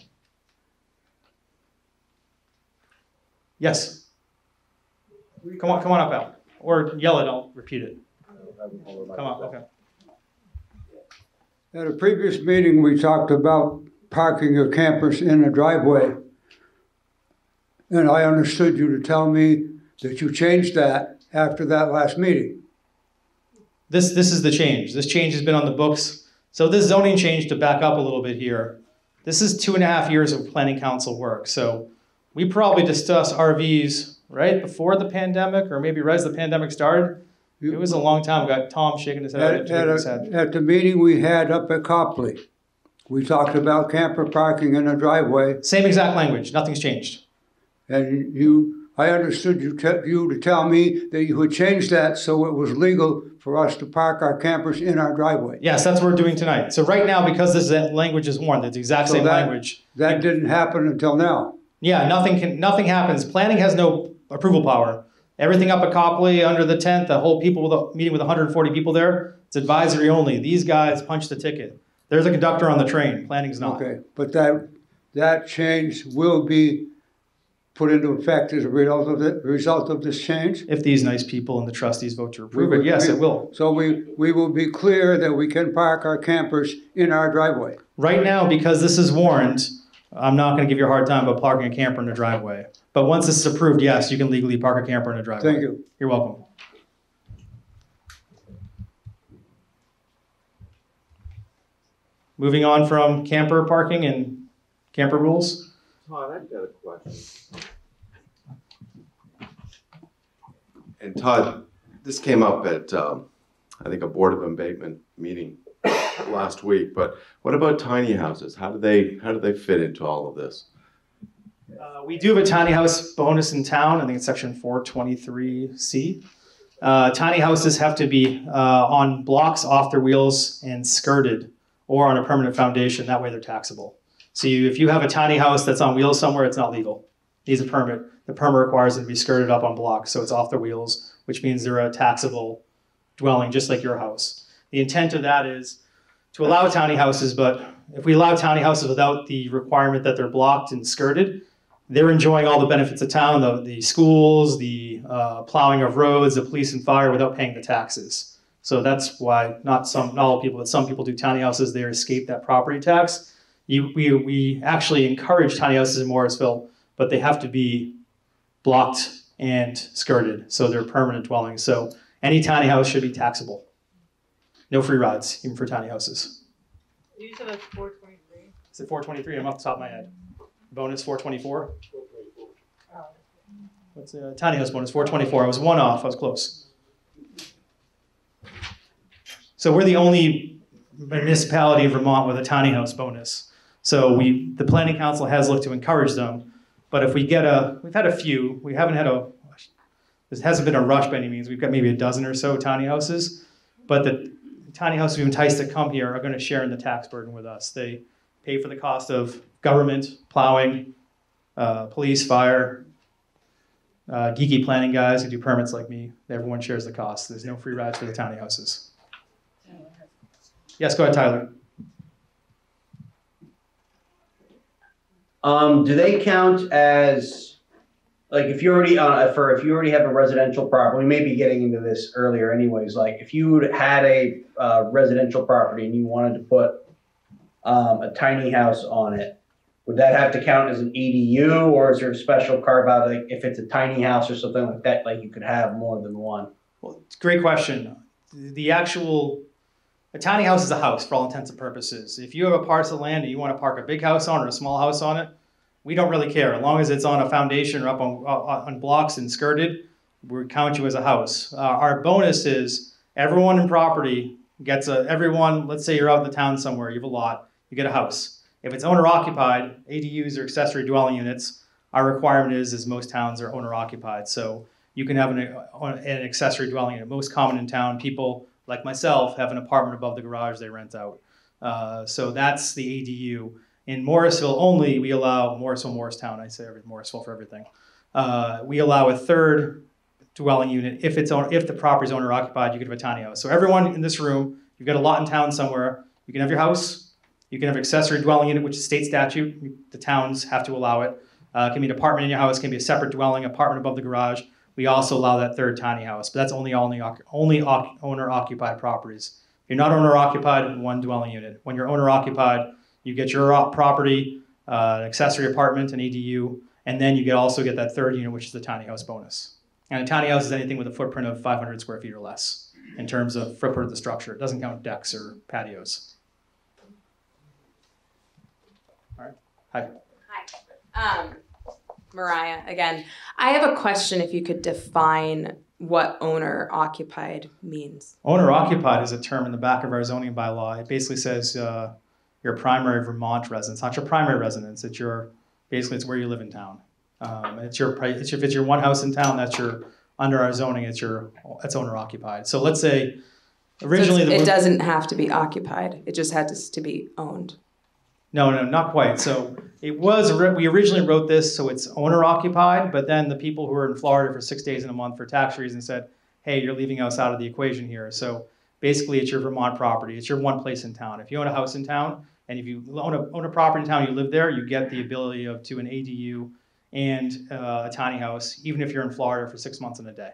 Yes. Come on, come on up, Al. Or yell it, I'll repeat it. Come on, okay. At a previous meeting, we talked about parking your campers in a driveway. And I understood you to tell me that you changed that after that last meeting. This, this is the change. This change has been on the books. So this zoning change, to back up a little bit here, this is two and a half years of planning council work. So we probably discussed RVs right before the pandemic, or maybe right as the pandemic started. It was a long time. We got Tom shaking his head. At, shaking his head. at the meeting we had up at Copley, we talked about camper parking in a driveway. Same exact language. Nothing's changed. And you, I understood you, te- you to tell me that you had changed that so it was legal for us to park our campers in our driveway. Yes, that's what we're doing tonight. So right now, because this that language is worn, that's the exact So same that- language. That didn't happen until now. Yeah, nothing can, nothing happens. Planning has no approval power. Everything up at Copley, under the tent, the whole people with a meeting with 140 people there, it's advisory only. These guys punch the ticket. There's a conductor on the train. Planning's not. Okay, but that, that change will be put into effect as a result of the, result of this change? If these nice people and the trustees vote to approve it, yes, it will. So we, we will be clear that we can park our campers in our driveway. Right now, because this is warned, I'm not going to give you a hard time about parking a camper in a driveway. But once this is approved, yes, you can legally park a camper in a driveway. Thank you. You're welcome. Moving on from camper parking and camper rules. Todd, I've got a question. And Todd, this came up at, um, I think, a Board of Abatement meeting last week, but what about tiny houses? How do they, how do they fit into all of this? Uh, we do have a tiny house bonus in town. I think it's section 423C. Uh, tiny houses have to be uh, on blocks off their wheels and skirted or on a permanent foundation. That way they're taxable. So you, if you have a tiny house that's on wheels somewhere, it's not legal. Needs a permit. The permit requires them to be skirted up on blocks, so it's off the wheels, which means they're a taxable dwelling, just like your house. The intent of that is to allow tiny houses, but if we allow tiny houses without the requirement that they're blocked and skirted, they're enjoying all the benefits of town, the, the schools, the uh, plowing of roads, the police and fire without paying the taxes. So that's why not some, not all people, but some people do tiny houses, they escape that property tax. You, we, we actually encourage tiny houses in Morrisville, but they have to be blocked and skirted, so they're permanent dwellings. So any tiny house should be taxable. No free rides, even for tiny houses. You said that's four twenty-three. Is it 423? I'm off the top of my head. Bonus 424? What's the uh, tiny house bonus? 424. I was one off. I was close. So we're the only municipality in Vermont with a tiny house bonus. So we, the planning council has looked to encourage them. But if we get a, we've had a few. We haven't had a, this hasn't been a rush by any means. We've got maybe a dozen or so tiny houses. But the tiny houses we've enticed to come here are going to share in the tax burden with us. They pay for the cost of government, plowing, uh, police, fire, uh, geeky planning guys who do permits like me. Everyone shares the cost. There's no free rides for the tiny houses. Yes, go ahead, Tyler. Um, do they count as like if you already uh, for if you already have a residential property, we may be getting into this earlier, anyways. Like if you had a uh, residential property and you wanted to put um, a tiny house on it, would that have to count as an EDU, or is there a special carve out? Like if it's a tiny house or something like that, like you could have more than one. It's a great question. The actual, a tiny house is a house for all intents and purposes. If you have a parcel of land and you want to park a big house on or a small house on it, we don't really care. As long as it's on a foundation or up on, on on blocks and skirted, we count you as a house. Uh, our bonus is everyone in property gets a, everyone, let's say you're out in the town somewhere, you have a lot, you get a house. If it's owner occupied, ADUs or accessory dwelling units, our requirement is, is most towns are owner occupied. So you can have an, uh, an accessory dwelling unit. Most common in town, people like myself have an apartment above the garage they rent out. Uh, so that's the ADU. In Morrisville only, we allow Morrisville, Morristown. I say every Morrisville for everything. Uh, we allow a third dwelling unit if it's own, if the property's owner occupied. You can have a tiny house. So everyone in this room, you've got a lot in town somewhere. You can have your house. You can have accessory dwelling unit, which is state statute. The towns have to allow it. Uh, it can be an apartment in your house. It can be a separate dwelling, apartment above the garage. We also allow that third tiny house, but that's only only only owner occupied properties. If you're not owner occupied, one dwelling unit. When you're owner occupied, you get your property, uh, accessory apartment, an ADU, and then you get also get that third unit, which is the tiny house bonus. And a tiny house is anything with a footprint of 500 square feet or less in terms of footprint of the structure. It doesn't count decks or patios. All right. Hi. Um, Mariah, again, I have a question if you could define what owner occupied means. Owner occupied is a term in the back of our zoning bylaw. It basically says uh, your primary Vermont residence, not your primary residence. It's your basically it's where you live in town. Um, it's your it's if it's your one house in town, that's your under our zoning. It's your it's owner occupied. So let's say originally So the it doesn't have to be occupied. It just had to, to be owned. No, no, not quite. So it was, we originally wrote this so it's owner occupied, but then the people who were in Florida for six days in a month for tax reasons said, hey, you're leaving us out of the equation here. So basically, it's your Vermont property. It's your one place in town. If you own a house in town, and if you own a, own a property in town, you live there, you get the ability of to an ADU and uh, a tiny house, even if you're in Florida for six months and a day.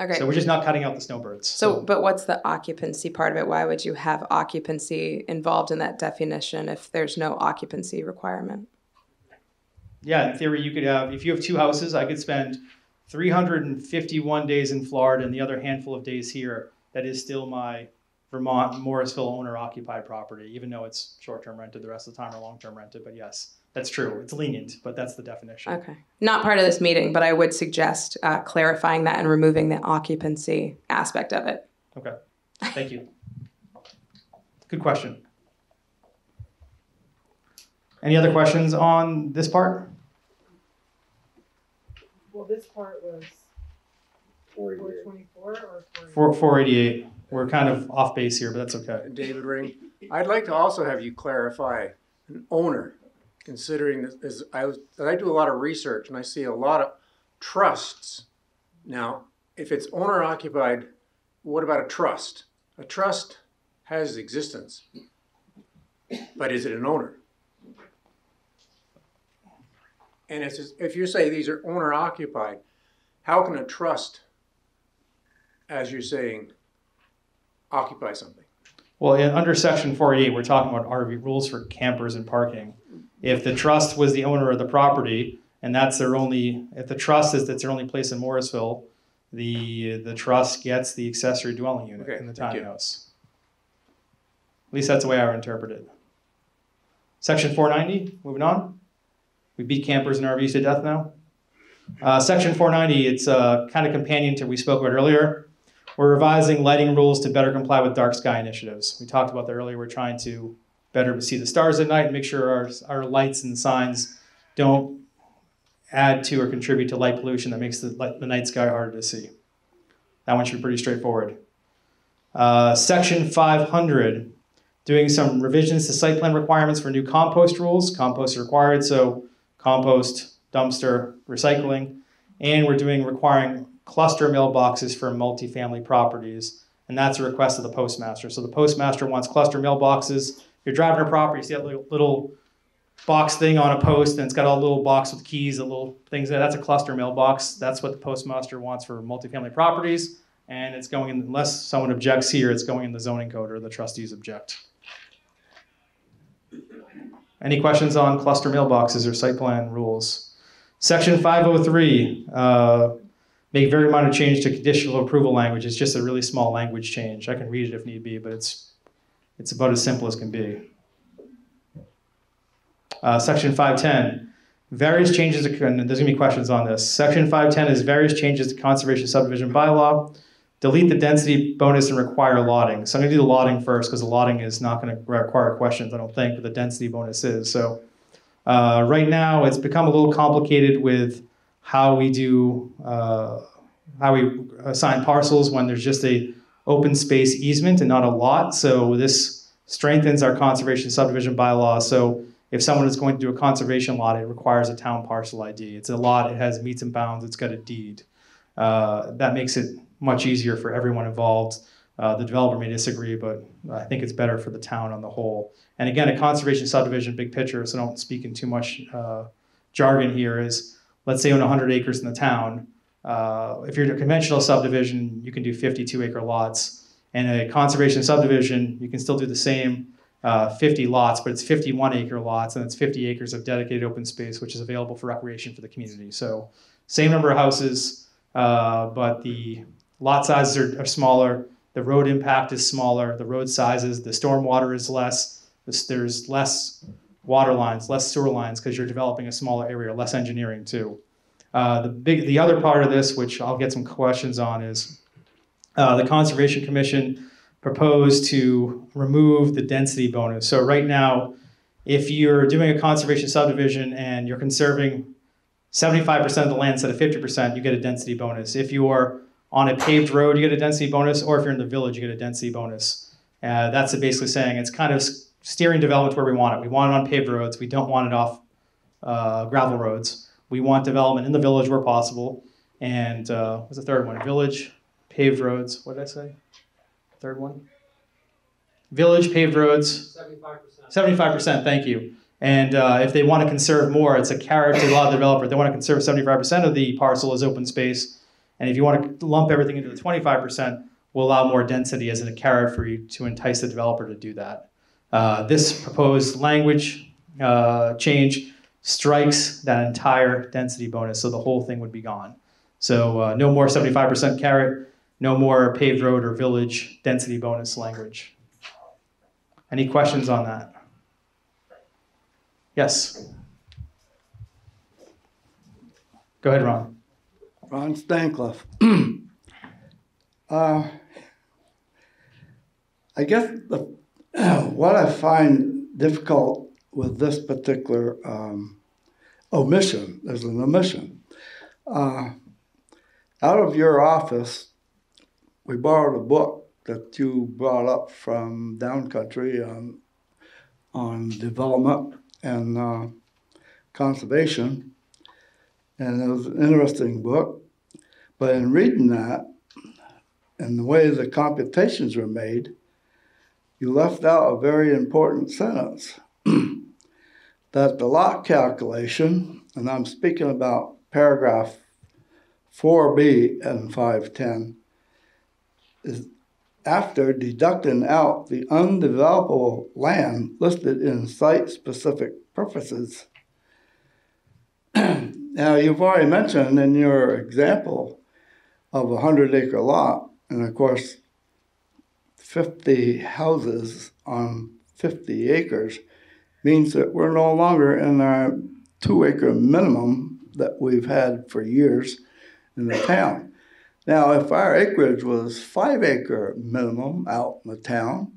Okay. So we're just not cutting out the snowbirds. So, but what's the occupancy part of it? Why would you have occupancy involved in that definition if there's no occupancy requirement? Yeah, in theory, you could have, if you have two houses, I could spend 351 days in Florida and the other handful of days here. That is still my Vermont Morrisville owner occupied property, even though it's short term rented the rest of the time or long term rented. But yes, that's true. It's lenient, but that's the definition. Okay. Not part of this meeting, but I would suggest uh, clarifying that and removing the occupancy aspect of it. Okay, thank you. Good question. Any other questions on this part? Well, this part was four twenty-four or Four, four? 488. We're kind of off base here, but that's okay. David Ring, I'd like to also have you clarify an owner, considering this, is, I I do a lot of research and I see a lot of trusts. Now, if it's owner occupied, what about a trust? A trust has existence, but is it an owner? And just- if you say these are owner occupied, how can a trust, as you're saying, occupy something? Well, under section 488, we're talking about RV rules for campers and parking. If the trust was the owner of the property and that's their only, if the trust is that's their only place in Morrisville, the the trust gets the accessory dwelling unit in the tiny house. At least that's the way I would interpret it. Section 490, moving on. We beat campers and RVs to death now. Uh, section 490, it's uh, kind of companion to what we spoke about earlier. We're revising lighting rules to better comply with dark sky initiatives. We talked about that earlier. We're trying to better to see the stars at night and make sure our, our lights and signs don't add to or contribute to light pollution that makes the, the night sky harder to see. That one should be pretty straightforward. Uh, section 500, doing some revisions to site plan requirements for new compost rules. Compost is required, so compost, dumpster, recycling. And we're doing requiring cluster mailboxes for multifamily properties. And that's a request of the postmaster. So the postmaster wants cluster mailboxes. You're driving a property, you see that little, little box thing on a post and it's got all little box with keys, the little things there. That's a cluster mailbox. That's what the postmaster wants for multifamily properties. And it's going in, unless someone objects here, it's going in the zoning code or the trustees object. Any questions on cluster mailboxes or site plan rules? Section 503, uh, make very minor change to conditional approval language. It's just a really small language change. I can read it if need be, but it's, it's about as simple as can be. Uh, section 510, various changes, and there's gonna be questions on this. Section 510 is various changes to conservation subdivision bylaw. Delete the density bonus and require lotting. So I'm gonna do the lotting first because the lotting is not gonna require questions, I don't think, but the density bonus is. So uh, right now, it's become a little complicated with how we do, uh, how we assign parcels when there's just a open space easement and not a lot. So this strengthens our conservation subdivision bylaw. So if someone is going to do a conservation lot, it requires a town parcel ID. It's a lot, it has meets and bounds, it's got a deed. Uh, that makes it much easier for everyone involved. Uh, the developer may disagree, but I think it's better for the town on the whole. And again, a conservation subdivision, big picture, so don't speak in too much uh, jargon here, is let's say you own 100 acres in the town. Uh, if you're in a conventional subdivision, you can do 52 acre lots. And a conservation subdivision, you can still do the same uh, 50 lots, but it's 51 acre lots and it's 50 acres of dedicated open space, which is available for recreation for the community. So, same number of houses, uh, but the lot sizes are, are, smaller, the road impact is smaller, the road sizes, the storm water is less, there's less water lines, less sewer lines because you're developing a smaller area, less engineering too. Uh, the big, the other part of this, which I'll get some questions on, is uh, the Conservation Commission proposed to remove the density bonus. So right now, if you're doing a conservation subdivision and you're conserving 75% of the land instead of 50%, you get a density bonus. If you're on a paved road, you get a density bonus, or if you're in the village, you get a density bonus. Uh, that's basically saying it's kind of steering development where we want it. We want it on paved roads. We don't want it off uh, gravel roads. We want development in the village where possible. And uh, what's the third one? Village, paved roads. What did I say? Third one? Village, paved roads. 75%. 75%, thank you. And uh, if they want to conserve more, it's a carrot to a lot of developers. They want to conserve 75% of the parcel as open space. And if you want to lump everything into the 25%, we'll allow more density as a carrot for you to entice the developer to do that. Uh, this proposed language uh, change strikes that entire density bonus, so the whole thing would be gone. So uh, no more 75% carrot, no more paved road or village density bonus language. Any questions on that? Yes. Go ahead, Ron. Ron Stancliffe. [CLEARS THROAT] uh, I guess the, [CLEARS THROAT] what I find difficult with this particular um, omission, there's an omission. Uh, out of your office, we borrowed a book that you brought up from Downcountry on, on development and uh, conservation. And it was an interesting book. But in reading that, and the way the computations were made, you left out a very important sentence [CLEARS THROAT] that the lot calculation, and I'm speaking about paragraph 4b and 510, is after deducting out the undevelopable land listed in site-specific purposes. [CLEARS THROAT] now, you've already mentioned in your example of a 100-acre lot, and of course, 50 houses on 50 acres means that we're no longer in our two-acre minimum that we've had for years in the town. Now, if our acreage was five acre minimum out in the town,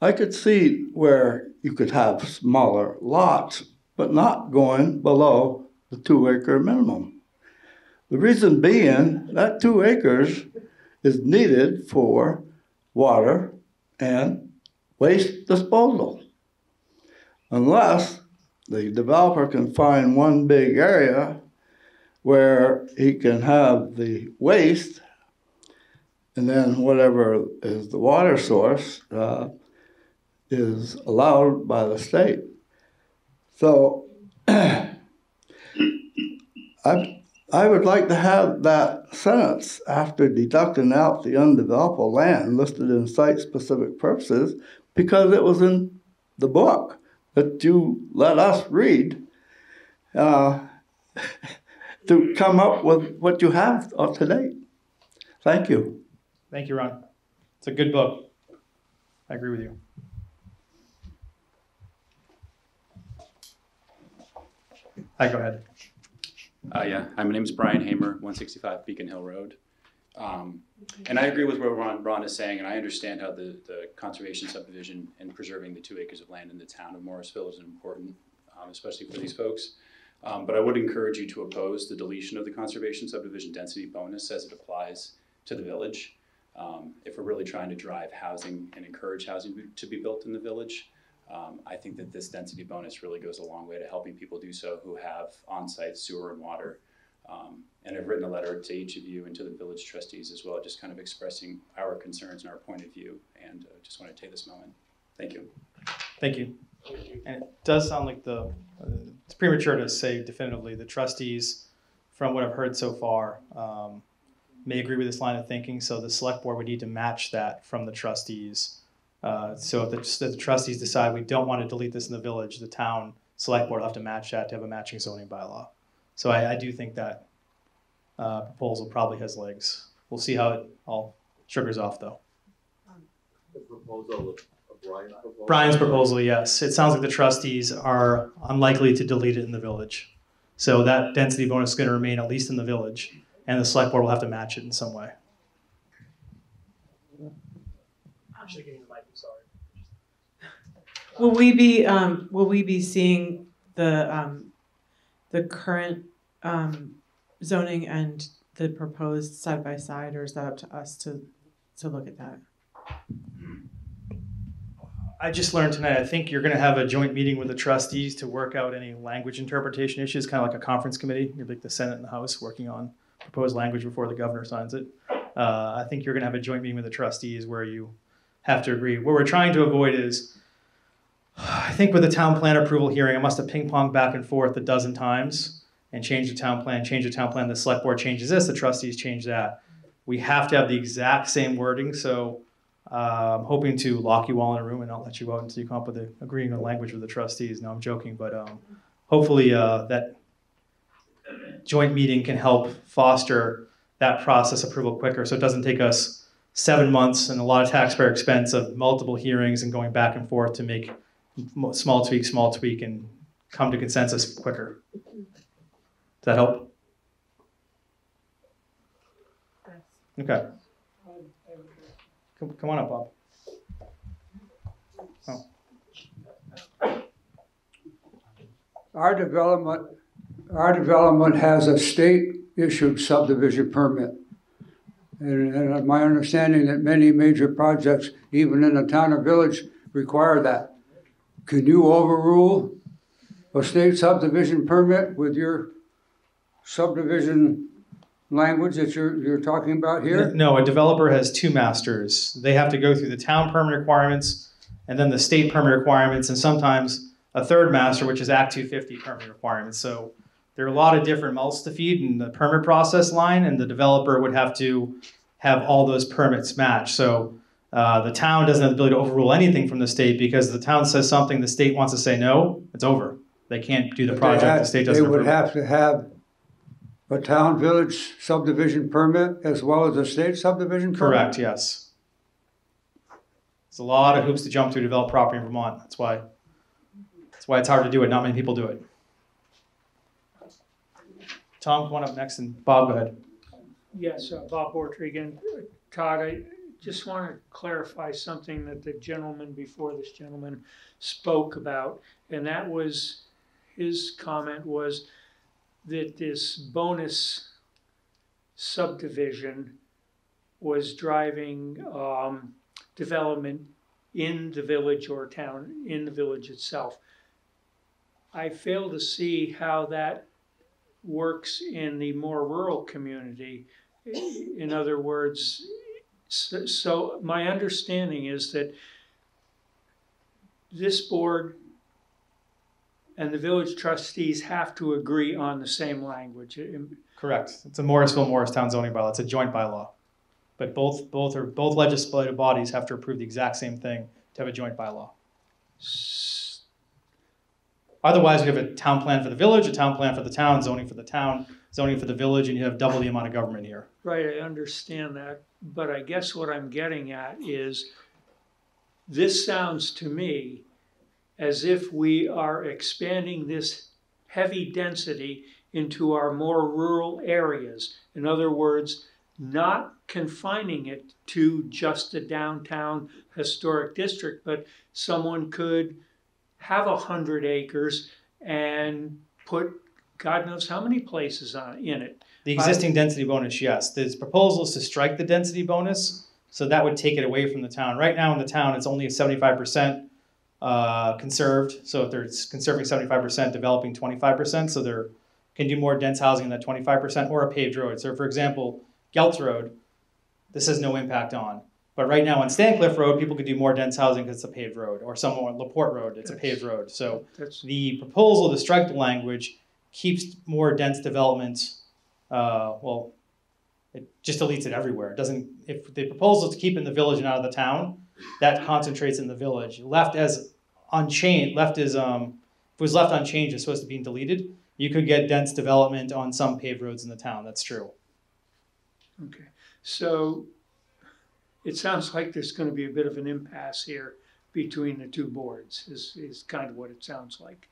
I could see where you could have smaller lots, but not going below the two acre minimum. The reason being that two acres is needed for water and waste disposal. Unless the developer can find one big area where he can have the waste and then whatever is the water source uh, is allowed by the state. So [CLEARS THROAT] I, I would like to have that sentence after deducting out the undevelopable land listed in site-specific purposes because it was in the book that you let us read uh, [LAUGHS] to come up with what you have to date. Thank you. Thank you, Ron. It's a good book. I agree with you. Hi, go ahead. Uh, yeah, hi, my name is Brian Hamer, 165 Beacon Hill Road. Um, and I agree with what Ron, Ron is saying, and I understand how the, the conservation subdivision and preserving the two acres of land in the town of Morrisville is important, um, especially for these folks. Um, but I would encourage you to oppose the deletion of the conservation subdivision density bonus as it applies to the village. Um, if we're really trying to drive housing and encourage housing to be built in the village, um, I think that this density bonus really goes a long way to helping people do so who have on-site sewer and water. Um, and I've written a letter to each of you and to the village trustees as well, just kind of expressing our concerns and our point of view. And uh, just want to take this moment. Thank you. Thank you. And it does sound like the, uh, it's premature to say definitively, the trustees, from what I've heard so far, um, may agree with this line of thinking. So the select board would need to match that from the trustees. Uh, so if the, if the trustees decide we don't want to delete this in the village, the town select board will have to match that to have a matching zoning bylaw. So I, I do think that uh, proposal probably has legs. We'll see how it all sugars off though. The proposal of Brian's proposal? Brian's proposal, yes. It sounds like the trustees are unlikely to delete it in the village. So that density bonus is going to remain at least in the village, and the select board will have to match it in some way. Actually, getting the mic, I'm sorry. Will we be, um, will we be seeing the, um, the current, um, zoning and the proposed side by side, or is that up to us to, to look at that? I just learned tonight, I think you're gonna have a joint meeting with the trustees to work out any language interpretation issues, kind of like a conference committee. You're like the Senate and the House working on proposed language before the governor signs it. Uh, I think you're gonna have a joint meeting with the trustees where you have to agree. What we're trying to avoid is, I think with the town plan approval hearing, I must have ping ponged back and forth a dozen times and changed the town plan, changed the town plan, the select board changes this, the trustees change that. We have to have the exact same wording, so uh, I'm hoping to lock you all in a room and not let you out until you come up with the agreeing on language with the trustees. No, I'm joking, but um, hopefully uh, that joint meeting can help foster that process approval quicker, so it doesn't take us seven months and a lot of taxpayer expense of multiple hearings and going back and forth to make small tweak, small tweak, and come to consensus quicker. Does that help? Okay. Come, come on up, Bob. Oh. Our development, our development has a state-issued subdivision permit. And, and my understanding that many major projects, even in a town or village, require that. Can you overrule a state subdivision permit with your subdivision language that you're, you're talking about here? No, a developer has two masters. They have to go through the town permit requirements and then the state permit requirements, and sometimes a third master, which is Act 250 permit requirements. So there are a lot of different mouths to feed in the permit process line, and the developer would have to have all those permits match. So uh, the town doesn't have the ability to overrule anything from the state because the town says something, the state wants to say no, it's over. They can't do the They project, had- the state doesn't They would approve it. have to have a town village subdivision permit as well as a state subdivision permit? Correct, yes. It's a lot of hoops to jump through to develop property in Vermont. That's why, that's why it's hard to do it. Not many people do it. Tom, come on up next, and Bob, go ahead. Yes, uh, Bob Ortry again. Todd, I just want to clarify something that the gentleman before this gentleman spoke about, and that was, his comment was that this bonus subdivision was driving um, development in the village or town, in the village itself. I fail to see how that works in the more rural community. In other words, so, so my understanding is that this board and the village trustees have to agree on the same language. Correct. It's a Morrisville, Morristown zoning bylaw. It's a joint bylaw. But both, both are, both legislative bodies have to approve the exact same thing to have a joint bylaw. Otherwise, we have a town plan for the village, a town plan for the town, zoning for the town, zoning for the village, and you have double the amount of government here. Right, I understand that, but I guess what I'm getting at is, this sounds to me as if we are expanding this heavy density into our more rural areas. In other words, not confining it to just a downtown historic district, but someone could have a hundred acres and put God knows how many places on, in it. The existing density bonus, yes. There's proposals to strike the density bonus, so that would take it away from the town. Right now in the town, it's only seventy-five percent uh, conserved. So if they're conserving seventy-five percent, developing twenty-five percent, so they're can do more dense housing than twenty-five percent or a paved road. So for example, Geltz Road, this has no impact on. But right now on Stancliff Road, people could do more dense housing because it's a paved road, or somewhere on Laporte Road, it's a paved road. So the proposal to strike the language keeps more dense development, uh, well, it just deletes it everywhere. It doesn't, if the proposal is to keep in the village and out of the town, that concentrates in the village. Left as unchanged, left as, um, if it was left unchanged, it's supposed to be deleted, you could get dense development on some paved roads in the town, that's true. okay, so it sounds like there's gonna be a bit of an impasse here between the two boards, is, is kind of what it sounds like.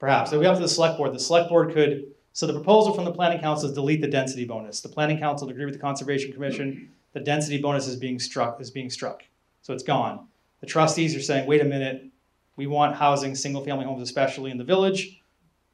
Perhaps. It'll be up to the select board. The select board could, so the proposal from the planning council is delete the density bonus. The planning council would agree with the conservation commission, the density bonus is being struck, is being struck. So it's gone. The trustees are saying, wait a minute, we want housing, single-family homes especially in the village.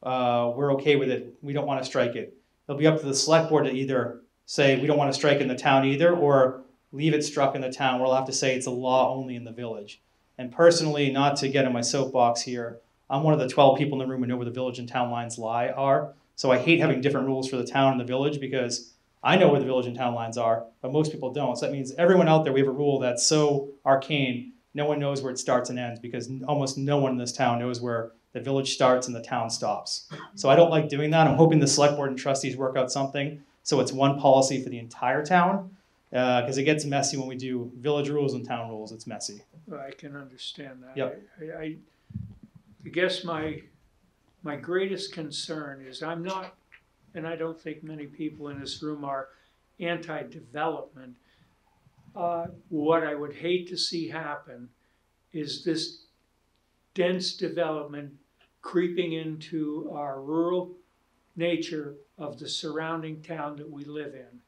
Uh, we're okay with it. We don't want to strike it. It'll be up to the select board to either say, we don't want to strike in the town either, or leave it struck in the town. We'll have to say it's a law only in the village. And personally, not to get in my soapbox here, I'm one of the 12 people in the room who know where the village and town lines lie are. So I hate having different rules for the town and the village because I know where the village and town lines are, but most people don't. So that means everyone out there, we have a rule that's so arcane, no one knows where it starts and ends because almost no one in this town knows where the village starts and the town stops. So I don't like doing that. I'm hoping the select board and trustees work out something so it's one policy for the entire town uh, because it gets messy when we do village rules and town rules. It's messy. I can understand that. Yep. I, I, I guess my, my greatest concern is I'm not, and I don't think many people in this room are anti-development. Uh, what I would hate to see happen is this dense development creeping into our rural nature of the surrounding town that we live in.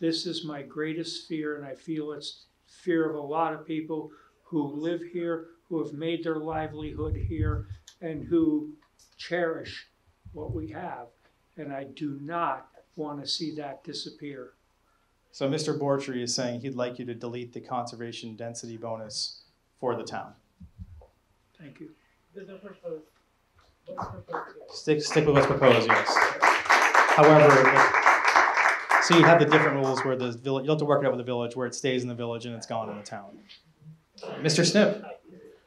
This is my greatest fear, and I feel it's fear of a lot of people who live here, who have made their livelihood here, and who cherish what we have. And I do not want to see that disappear. So Mr. Bortry is saying he'd like you to delete the conservation density bonus for the town. Thank you. There's no proposed. What's proposed here? Stick, stick with what's proposed, yes. However, so you have the different rules where the village, you'll have to work it out with the village, where it stays in the village and it's gone in the town. Mr. Snip,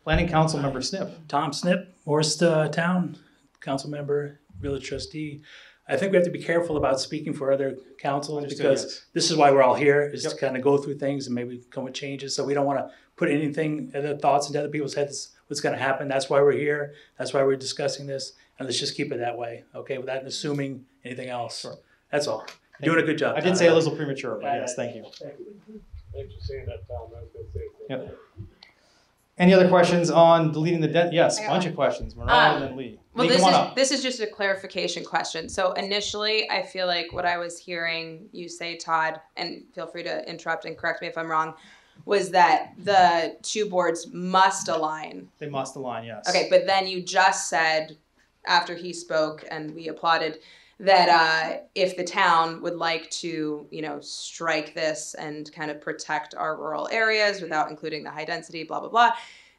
planning council member Snip. Tom Snip, Morris uh, Town, council member, village trustee. I think we have to be careful about speaking for other councils Understood, because yes. this is why we're all here, is to Yep. kind of go through things and maybe come with changes. So we don't want to put anything, other thoughts into other people's heads, what's going to happen. That's why we're here. That's why we're discussing this. And let's just keep it that way, okay, without assuming anything else. That's all. You're doing a good job. I did say a little premature, but yes, thank you. Thank you. Thanks for saying that, Tom. I was gonna say Yep. Any other questions on deleting the debt? yes, a bunch of questions, Um, and Lee. Well, Lee, this is up. this is just a clarification question. So initially, I feel like what I was hearing you say, Todd, and feel free to interrupt and correct me if I'm wrong, was that the two boards must align. They must align, yes. Okay, but then you just said after he spoke and we applauded that uh, if the town would like to, you know, strike this and kind of protect our rural areas without including the high density, blah blah blah,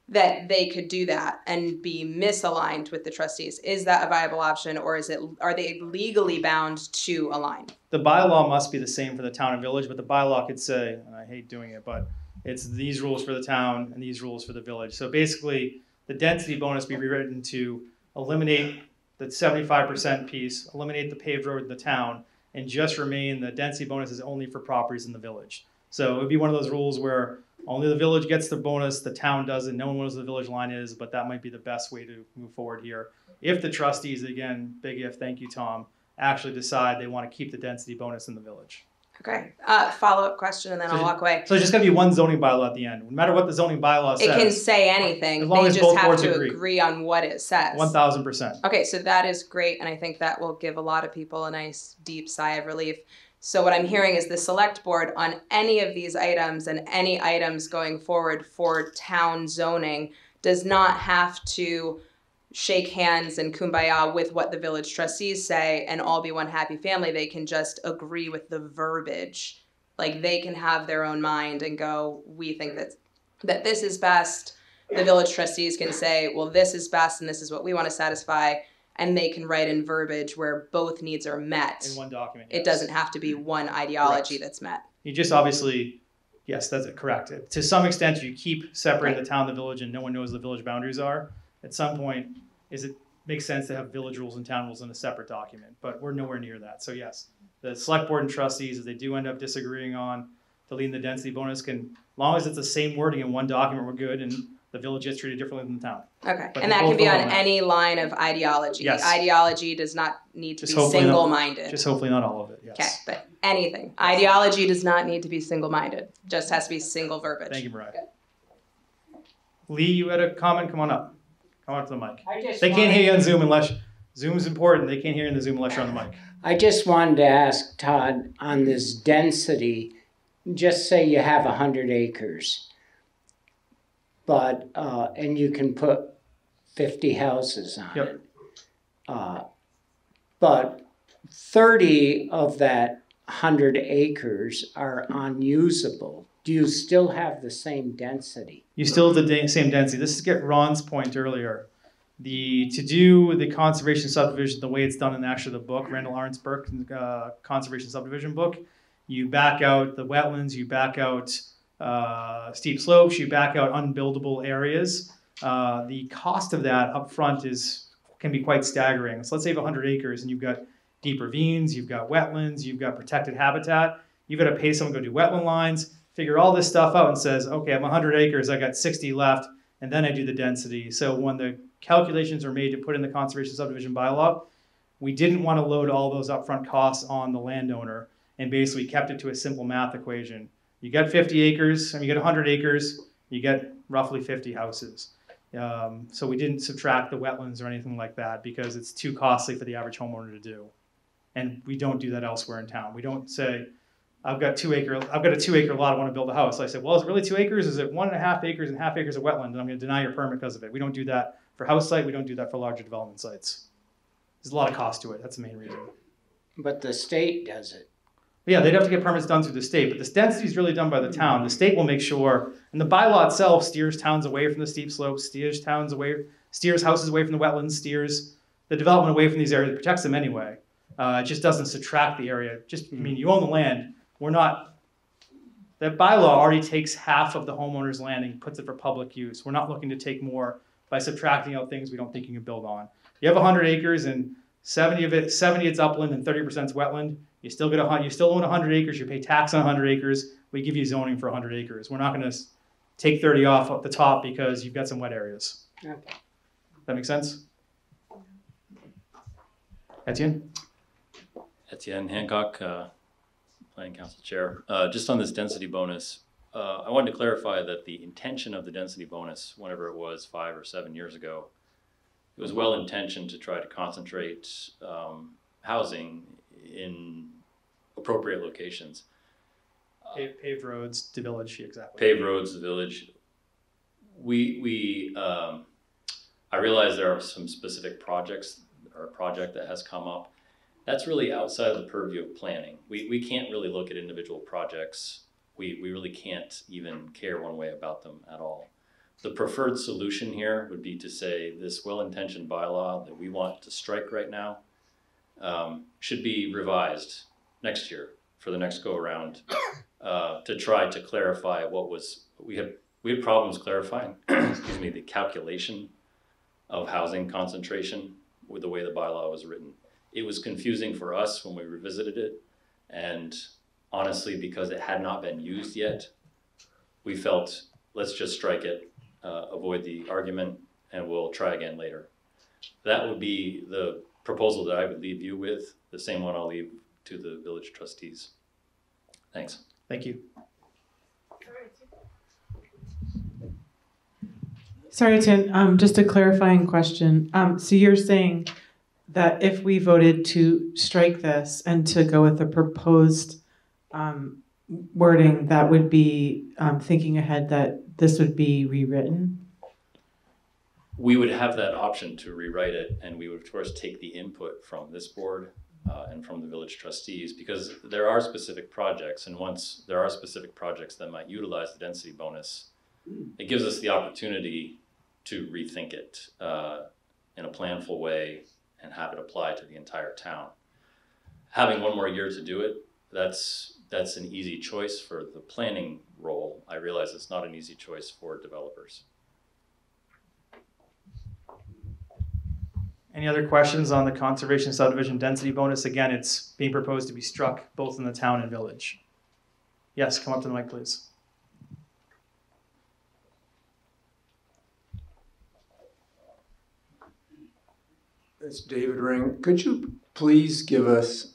that they could do that and be misaligned with the trustees. Is that a viable option, or is it are they legally bound to align? the bylaw must be the same for the town and village, but the bylaw could say, and I hate doing it, but it's these rules for the town and these rules for the village. So basically, the density bonus be rewritten to eliminate seventy-five percent piece, eliminate the paved road in the town, and just remain the density bonus is only for properties in the village. So it would be one of those rules where only the village gets the bonus, the town doesn't, no one knows what the village line is, but that might be the best way to move forward here. If the trustees, again, big if, thank you, Tom, actually decide they want to keep the density bonus in the village. Okay. Uh, follow up question, and then I'll walk away. So there's just gonna be one zoning bylaw at the end, no matter what the zoning bylaw It can say anything. As long they as just both have boards to agree. agree on what it says. one thousand percent. Okay, so that is great, and I think that will give a lot of people a nice deep sigh of relief. So what I'm hearing is the select board on any of these items and any items going forward for town zoning does not have to shake hands and kumbaya with what the village trustees say and all be one happy family. They can just agree with the verbiage. Like they can have their own mind and go, we think that that this is best. The village trustees can say, well, this is best and this is what we want to satisfy. And they can write in verbiage where both needs are met. In one document. It doesn't have to be mm-hmm. one ideology that's met. You just obviously, yes, that's it, correct. To some extent, you keep separating the town, the village, and no one knows the village boundaries are. At some point, is it makes sense to have village rules and town rules in a separate document, but we're nowhere near that. So yes, the select board and trustees, if they do end up disagreeing on deleting the density bonus, can, as long as it's the same wording in one document, we're good, and the village gets treated differently than the town. Okay. But and they that can both be on any line of ideology. Yes. Ideology does not need to Just be hopefully not- single minded. Just hopefully not all of it, yes. Okay, but anything. Ideology does not need to be single minded. Just has to be single verbiage. Thank you, Mariah. Lee, you had a comment? Come on up. Come up to the mic. They can't hear you on Zoom unless, Zoom's important. They can't hear you in the Zoom unless you're on the mic. I just wanted to ask Todd on this density, just say you have a hundred acres. But, uh, and you can put fifty houses on Yep. it. Uh, But thirty of that hundred acres are unusable. Do you still have the same density? You still have the da- same density. This is get Ron's point earlier. The to do the conservation subdivision the way it's done in actually the book, Randall Arnsberg uh, conservation subdivision book, you back out the wetlands, you back out uh, steep slopes, you back out unbuildable areas. Uh, the cost of that up front is can be quite staggering. So let's say you have 100 acres and you've got deep ravines, you've got wetlands, you've got protected habitat. You've got to pay someone to go do wetland lines, figure all this stuff out, and says, okay, I'm 100 acres, I got 60 left, and then I do the density. So when the calculations are made to put in the conservation subdivision bylaw, we didn't want to load all those upfront costs on the landowner, and basically kept it to a simple math equation. You got 50 acres, and you get 100 acres, you get roughly 50 houses. Um, so we didn't subtract the wetlands or anything like that because it's too costly for the average homeowner to do. And we don't do that elsewhere in town. We don't say, I've got two acre, I've got a two acre lot, I want to build a house. I said, well, is it really two acres? Is it one and a half acres and half acres of wetland? And I'm going to deny your permit because of it. We don't do that for house site. We don't do that for larger development sites. There's a lot of cost to it. That's the main reason. But the state does it. But yeah, they'd have to get permits done through the state, but this density is really done by the town. The state will make sure, and the bylaw itself steers towns away from the steep slopes, steers towns away, steers houses away from the wetlands, steers the development away from these areas, It protects them anyway. Uh, it just doesn't subtract the area. Just, I mean, you own the land. We're not, that bylaw already takes half of the homeowner's land and puts it for public use. We're not looking to take more by subtracting out things we don't think you can build on. You have hundred acres and seventy of it, seventy it's upland and thirty percent is wetland. You still get a hun, you still own hundred acres, you pay tax on hundred acres, we give you zoning for hundred acres. We're not gonna take thirty off at the top because you've got some wet areas. Okay. That make sense? Etienne? Etienne Hancock, uh, Planning Council Chair. Uh, Just on this density bonus, uh, I wanted to clarify that the intention of the density bonus, whenever it was five or seven years ago, it was well intentioned to try to concentrate um, housing in appropriate locations. Paved, paved roads, the village, exactly. Paved roads, the village. We, we, um, I realize there are some specific projects or a project that has come up. That's really outside of the purview of planning. We, we can't really look at individual projects. We, we really can't even care one way about them at all. The preferred solution here would be to say this well-intentioned bylaw that we want to strike right now um, should be revised next year for the next go-around uh, to try to clarify what was, we had, we had problems clarifying, [CLEARS THROAT] excuse me, the calculation of housing concentration with the way the bylaw was written. It was confusing for us when we revisited it, and honestly, because it had not been used yet, we felt, let's just strike it, uh, avoid the argument, and we'll try again later. That would be the proposal that I would leave you with, the same one I'll leave to the village trustees. Thanks. Thank you. Sorry, Tim, um, just a clarifying question. Um, so you're saying that if we voted to strike this and to go with the proposed um, wording, that would be um, thinking ahead that this would be rewritten? We would have that option to rewrite it, and we would of course take the input from this board uh, and from the village trustees, because there are specific projects, and once there are specific projects that might utilize the density bonus, it gives us the opportunity to rethink it uh, in a planful way and have it apply to the entire town. Having one more year to do it, that's that's an easy choice for the planning role. I realize it's not an easy choice for developers. Any other questions on the conservation subdivision density bonus? Again, it's being proposed to be struck both in the town and village. Yes, come up to the mic, please. It's David Ring. Could you please give us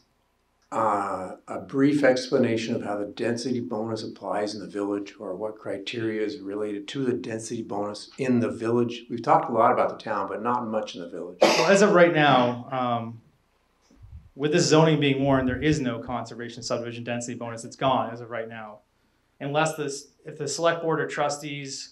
uh, a brief explanation of how the density bonus applies in the village or what criteria is related to the density bonus in the village? We've talked a lot about the town, but not much in the village. Well, as of right now, um, with this zoning being warned, there is no conservation subdivision density bonus. It's gone as of right now. Unless this, if the select board or trustees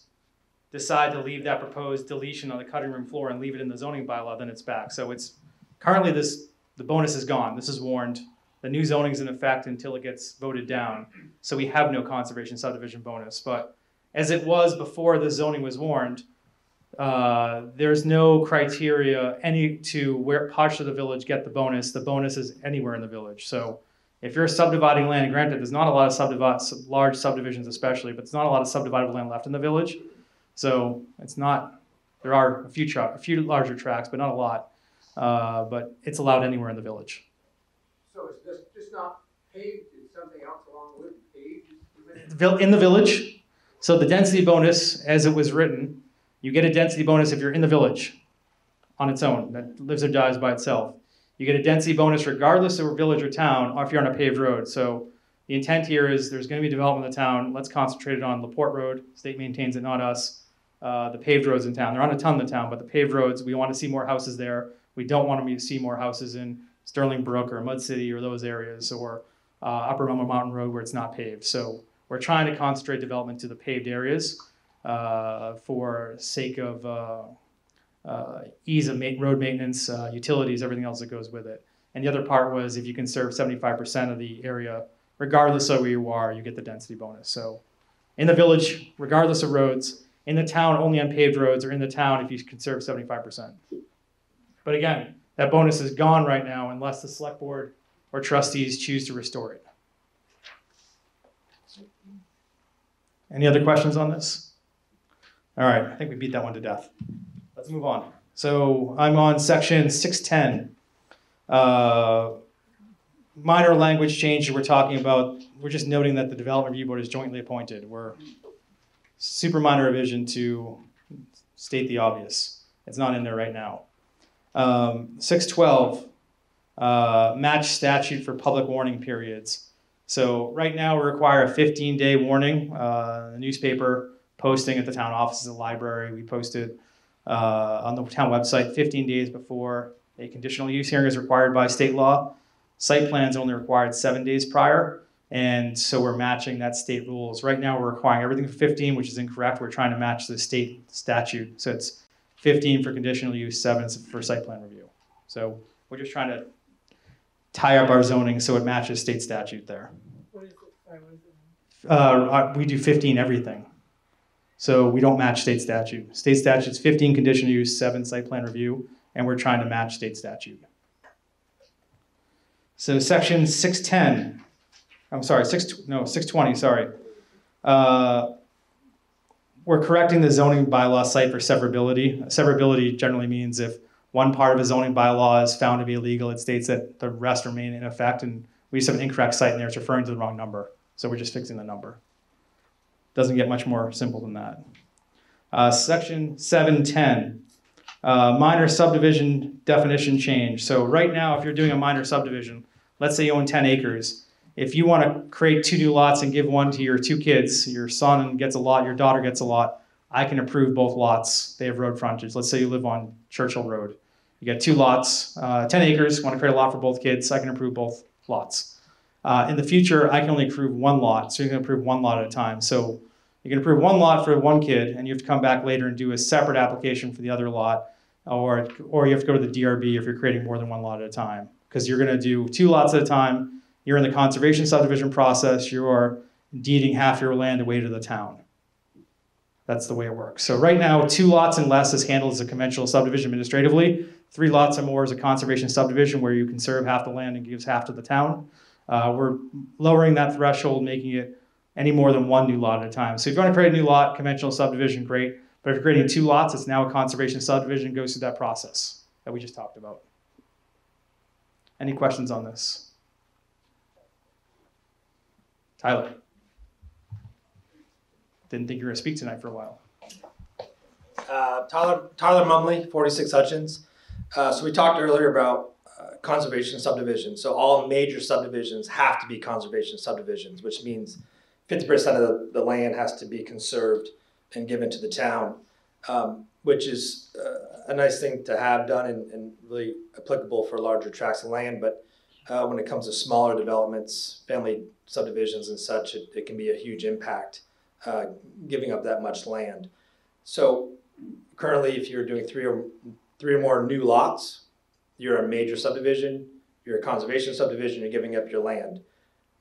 decide to leave that proposed deletion on the cutting room floor and leave it in the zoning bylaw, then it's back. So it's, currently this, the bonus is gone. This is warned. The new zoning is in effect until it gets voted down. So we have no conservation subdivision bonus. But as it was before the zoning was warned, uh, there's no criteria any to where parts of the village get the bonus. The bonus is anywhere in the village. So if you're subdividing land, granted, there's not a lot of large subdivisions especially, but there's not a lot of subdividable land left in the village. So it's not, there are a few, tra- a few larger tracks, but not a lot. Uh, but it's allowed anywhere in the village. So it's just, just not paved, it's something else along with paved? In the village, so the density bonus, as it was written, you get a density bonus if you're in the village on its own, that lives or dies by itself. You get a density bonus regardless of village or town, or if you're on a paved road. So the intent here is there's going to be development in the town. Let's concentrate it on Laporte Road. State maintains it, not us. Uh, the paved roads in town. They're on a ton in the town, but the paved roads, we want to see more houses there. We don't want to see more houses in Sterling Brook or Mud City or those areas or uh, Upper Elmore Mountain Road where it's not paved. So we're trying to concentrate development to the paved areas uh, for sake of uh, uh, ease of ma- road maintenance, utilities, everything else that goes with it. And the other part was if you can serve 75% of the area, regardless of where you are, you get the density bonus. So in the village, regardless of roads, in the town, only on paved roads, or in the town if you conserve 75%. But again, that bonus is gone right now unless the select board or trustees choose to restore it. Any other questions on this? All right, I think we beat that one to death. Let's move on. So I'm on section 610. Uh, minor language change we're talking about. We're just noting that the development review board is jointly appointed. We're super minor revision to state the obvious. It's not in there right now. Um, 612, uh, match statute for public warning periods. So right now we require a 15 day warning. Uh, newspaper posting at the town offices, the library, we posted uh, on the town website 15 days before a conditional use hearing is required by state law. Site plans only required seven days prior. And so we're matching that state rules. Right now, we're requiring everything for 15, which is incorrect. We're trying to match the state statute. So it's 15 for conditional use, seven for site plan review. So we're just trying to tie up our zoning so it matches state statute there. What is it? Sorry, what is it? Uh, we do 15 everything. So we don't match state statute. State statute's 15 conditional use, seven site plan review, and we're trying to match state statute. So section 610, I'm sorry, six, no, 620, sorry. Uh, we're correcting the zoning bylaw site for severability. Severability generally means if one part of a zoning bylaw is found to be illegal, it states that the rest remain in effect, and we just have an incorrect site in there, it's referring to the wrong number. So we're just fixing the number. Doesn't get much more simple than that. Uh, section seven ten, uh, minor subdivision definition change. So right now, if you're doing a minor subdivision, let's say you own ten acres, if you want to create two new lots and give one to your two kids, your son gets a lot, your daughter gets a lot, I can approve both lots. They have road frontage. Let's say you live on Churchill Road. You got two lots, uh, 10 acres, want to create a lot for both kids, I can approve both lots. Uh, in the future, I can only approve one lot, so you can approve one lot at a time. So you can approve one lot for one kid, and you have to come back later and do a separate application for the other lot, or, or you have to go to the DRB if you're creating more than one lot at a time. Because you're going to do two lots at a time, you're in the conservation subdivision process, you're deeding half your land away to the town. That's the way it works. So right now, two lots and less is handled as a conventional subdivision administratively. Three lots or more is a conservation subdivision where you conserve half the land and gives half to the town. Uh, we're lowering that threshold, making it any more than one new lot at a time. So if you want to create a new lot, conventional subdivision, great. But if you're creating two lots, it's now a conservation subdivision, goes through that process that we just talked about. Any questions on this? Tyler. Didn't think you were going to speak tonight for a while. Uh, Tyler, Tyler Mumley, 46 Hutchins. Uh, so we talked earlier about uh, conservation subdivisions. So all major subdivisions have to be conservation subdivisions, which means 50% of the, the land has to be conserved and given to the town, um, which is uh, a nice thing to have done and, and, really applicable for larger tracts of land. But uh, when it comes to smaller developments, family subdivisions and such, it, it can be a huge impact uh, giving up that much land. So currently, if you're doing three or three or more new lots, you're a major subdivision. You're a conservation subdivision. You're giving up your land.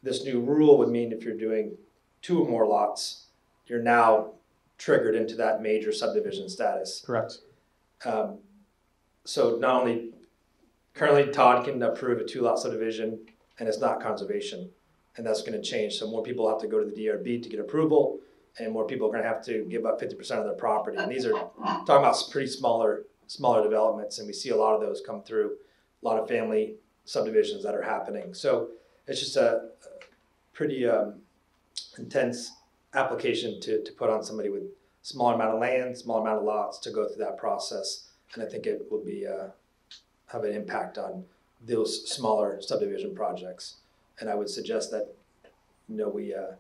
This new rule would mean if you're doing two or more lots, you're now triggered into that major subdivision status. Correct. Um, so not only currently Todd can approve a two lot subdivision and it's not conservation and that's going to change. So more people have to go to the DRB to get approval and more people are going to have to give up 50% of their property. And these are talking about pretty smaller smaller developments and we see a lot of those come through, a lot of family subdivisions that are happening. So it's just a, pretty um, intense application to, to put on somebody with smaller amount of land, small amount of lots to go through that process. And I think it will be uh, have an impact on those smaller subdivision projects. And I would suggest that you know we uh,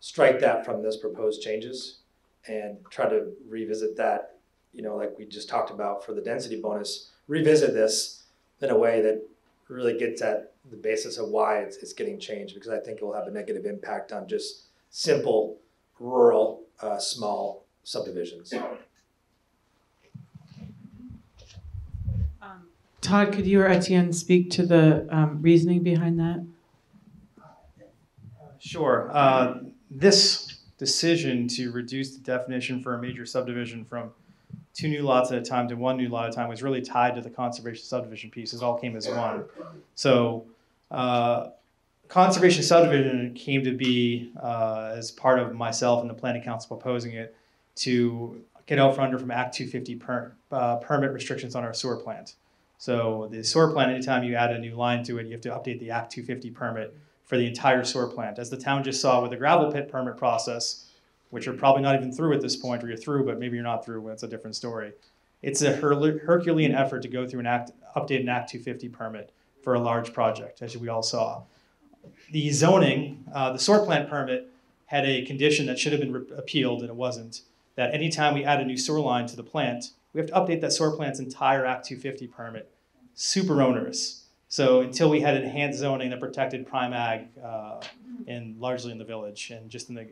strike that from this proposed changes and try to revisit that. You know, like we just talked about for the density bonus, revisit this in a way that really gets at the basis of why it's, it's getting changed because I think it will have a negative impact on just simple rural uh, small subdivisions. Todd, could you or Etienne speak to the um, reasoning behind that? Sure. Uh, this decision to reduce the definition for a major subdivision from two new lots at a time to one new lot at a time was really tied to the conservation subdivision pieces. All came as one. So, uh, conservation subdivision came to be uh, as part of myself and the planning council proposing it to get out from under from Act 250 per, uh, permit restrictions on our sewer plant. So the sewer plant, anytime you add a new line to it, you have to update the Act 250 permit for the entire sewer plant. As the town just saw with the gravel pit permit process, which you're probably not even through at this point, or you're through, but maybe you're not through. That's a different story. It's a Herculean effort to go through an act, update an Act 250 permit for a large project, as we all saw. The zoning, uh, the sewer plant permit had a condition that should have been appealed, and it wasn't. That anytime we add a new sewer line to the plant, we have to update that sewer plant's entire Act 250 permit. Super onerous. So until we had enhanced zoning that protected prime ag, uh, and largely in the village and just in the,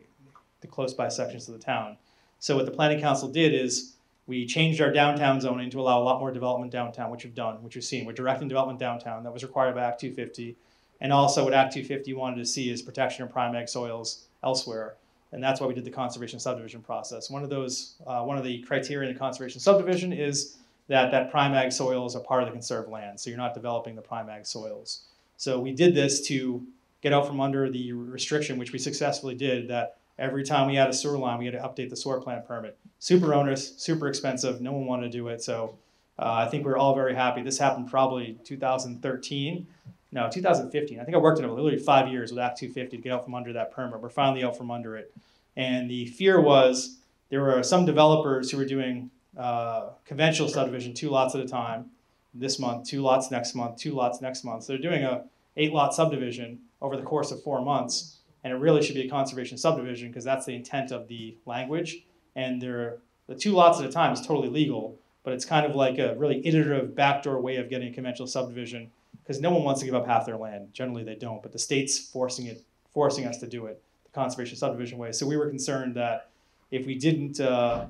the close by sections of the town. So what the planning council did is we changed our downtown zoning to allow a lot more development downtown, which we've done, which you've seen. We're directing development downtown. That was required by Act 250. And also what Act 250 wanted to see is protection of prime ag soils elsewhere. And that's why we did the conservation subdivision process. One of those, uh, one of the criteria in the conservation subdivision is that that prime ag soils are part of the conserved land. So you're not developing the prime ag soils. So we did this to get out from under the restriction, which we successfully did, that every time we had a sewer line, we had to update the sewer plant permit. Super onerous, super expensive. No one wanted to do it. So Uh, I think we're all very happy. This happened probably 2013, no, 2015. I think I worked in it literally five years with Act 250 to get out from under that permit. We're finally out from under it. And the fear was there were some developers who were doing uh, conventional subdivision, two lots at a time, this month, two lots next month, two lots next month. So they're doing a eight lot subdivision over the course of four months, and it really should be a conservation subdivision because that's the intent of the language. And they're, the two lots at a time is totally legal, but it's kind of like a really iterative backdoor way of getting a conventional subdivision because no one wants to give up half their land. Generally, they don't, but the state's forcing it, forcing us to do it the conservation subdivision way. So we were concerned that if we didn't uh,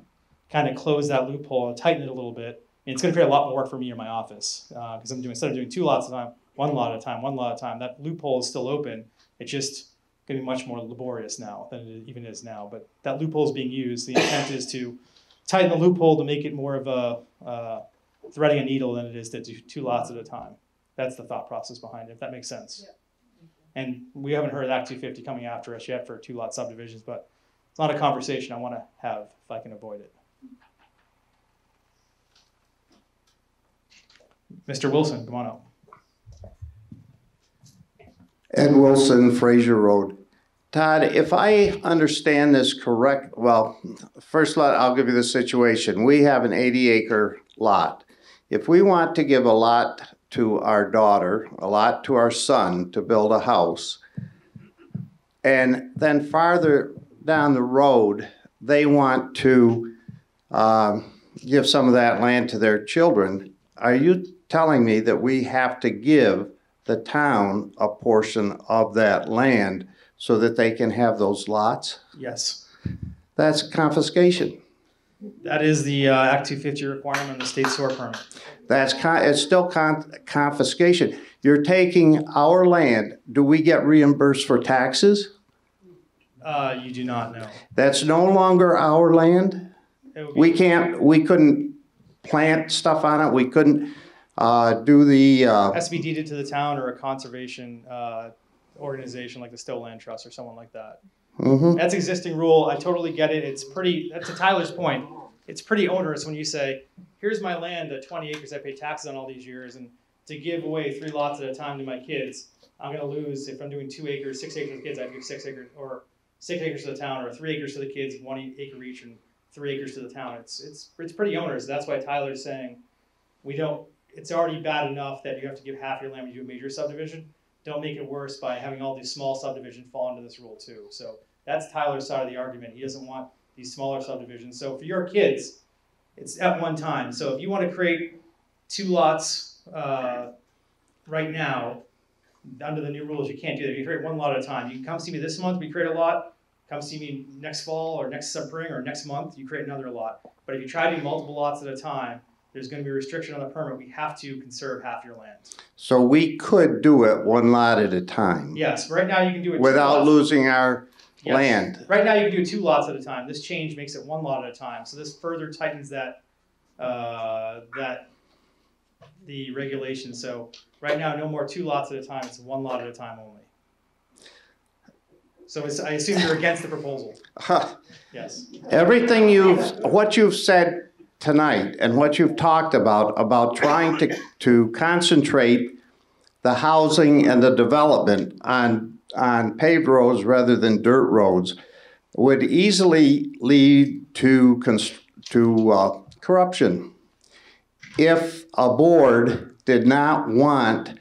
kind of close that loophole and tighten it a little bit, and it's going to create a lot more work for me in my office because I'm doing instead of doing two lots at a time, one lot at a time, one lot at a time. That loophole is still open. It's just going to be much more laborious now than it even is now. But that loophole is being used. The intent is to tighten the loophole to make it more of a uh, threading a needle than it is to do two lots at a time. That's the thought process behind it, if that makes sense. And we haven't heard of Act 250 coming after us yet for two lot subdivisions, but it's not a conversation I want to have if I can avoid it. Mr. Wilson, come on up. Ed Wilson, Fraser Road. Todd, if I understand this correct, well, first lot, I'll give you the situation. We have an 80 acre lot. If we want to give a lot to our daughter, a lot to our son to build a house, and then farther down the road, they want to um, give some of that land to their children, are you telling me that we have to give the town a portion of that land so that they can have those lots? Yes. That's confiscation. That is the uh, Act 250 requirement in the state sewer permit. That's con- it's still con- confiscation. You're taking our land. Do we get reimbursed for taxes? Uh, you do not know. That's no longer our land. It would be- We can't. We couldn't plant stuff on it. We couldn't uh, do the. Uh, has to be deeded to the town or a conservation uh, organization like the Stowe Land Trust or someone like that. mhm. That's existing rule. I totally get it. It's pretty. That's to Tyler's point. It's pretty onerous when you say, "Here's my land at 20 acres. I paid taxes on all these years, and to give away three lots at a time to my kids, I'm going to lose. If I'm doing two acres, six acres to the kids, I give six acres or six acres to the town, or three acres to the kids, one acre each, and three acres to the town. It's it's it's pretty onerous. That's why Tyler's saying we don't. It's already bad enough that you have to give half your land you do a major subdivision. Don't make it worse by having all these small subdivisions fall into this rule too. So that's Tyler's side of the argument. He doesn't want these smaller subdivisions. So for your kids, it's at one time. So if you want to create two lots uh, right now, under the new rules, you can't do that. You create one lot at a time. You can come see me this month. We create a lot. Come see me next fall or next spring or next month. You create another lot. But if you try to do multiple lots at a time, there's going to be a restriction on the permit. We have to conserve half your land. so we could do it one lot at a time Yes, right now you can do it without losing our Yes. land. Right now, you can do two lots at a time. This change makes it one lot at a time. So this further tightens that, uh, that, the regulation. So right now, no more two lots at a time. It's one lot at a time only. So it's, I assume you're against the proposal. Huh. Yes. Everything you've, what you've said tonight and what you've talked about, about trying to, to concentrate the housing and the development on, on paved roads rather than dirt roads would easily lead to, to uh, corruption. If a board did not want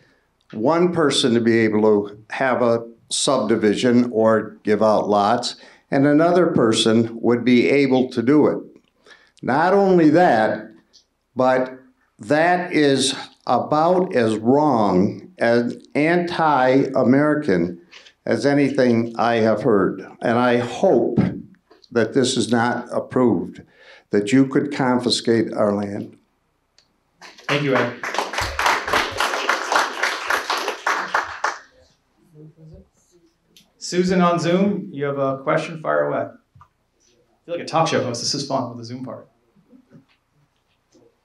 one person to be able to have a subdivision or give out lots, and another person would be able to do it. Not only that, but that is about as wrong as anti American as anything I have heard. And I hope that this is not approved, that you could confiscate our land. Thank you, Ed. Susan on Zoom, you have a question? Fire away. I feel like a talk show host. This is fun with the Zoom part.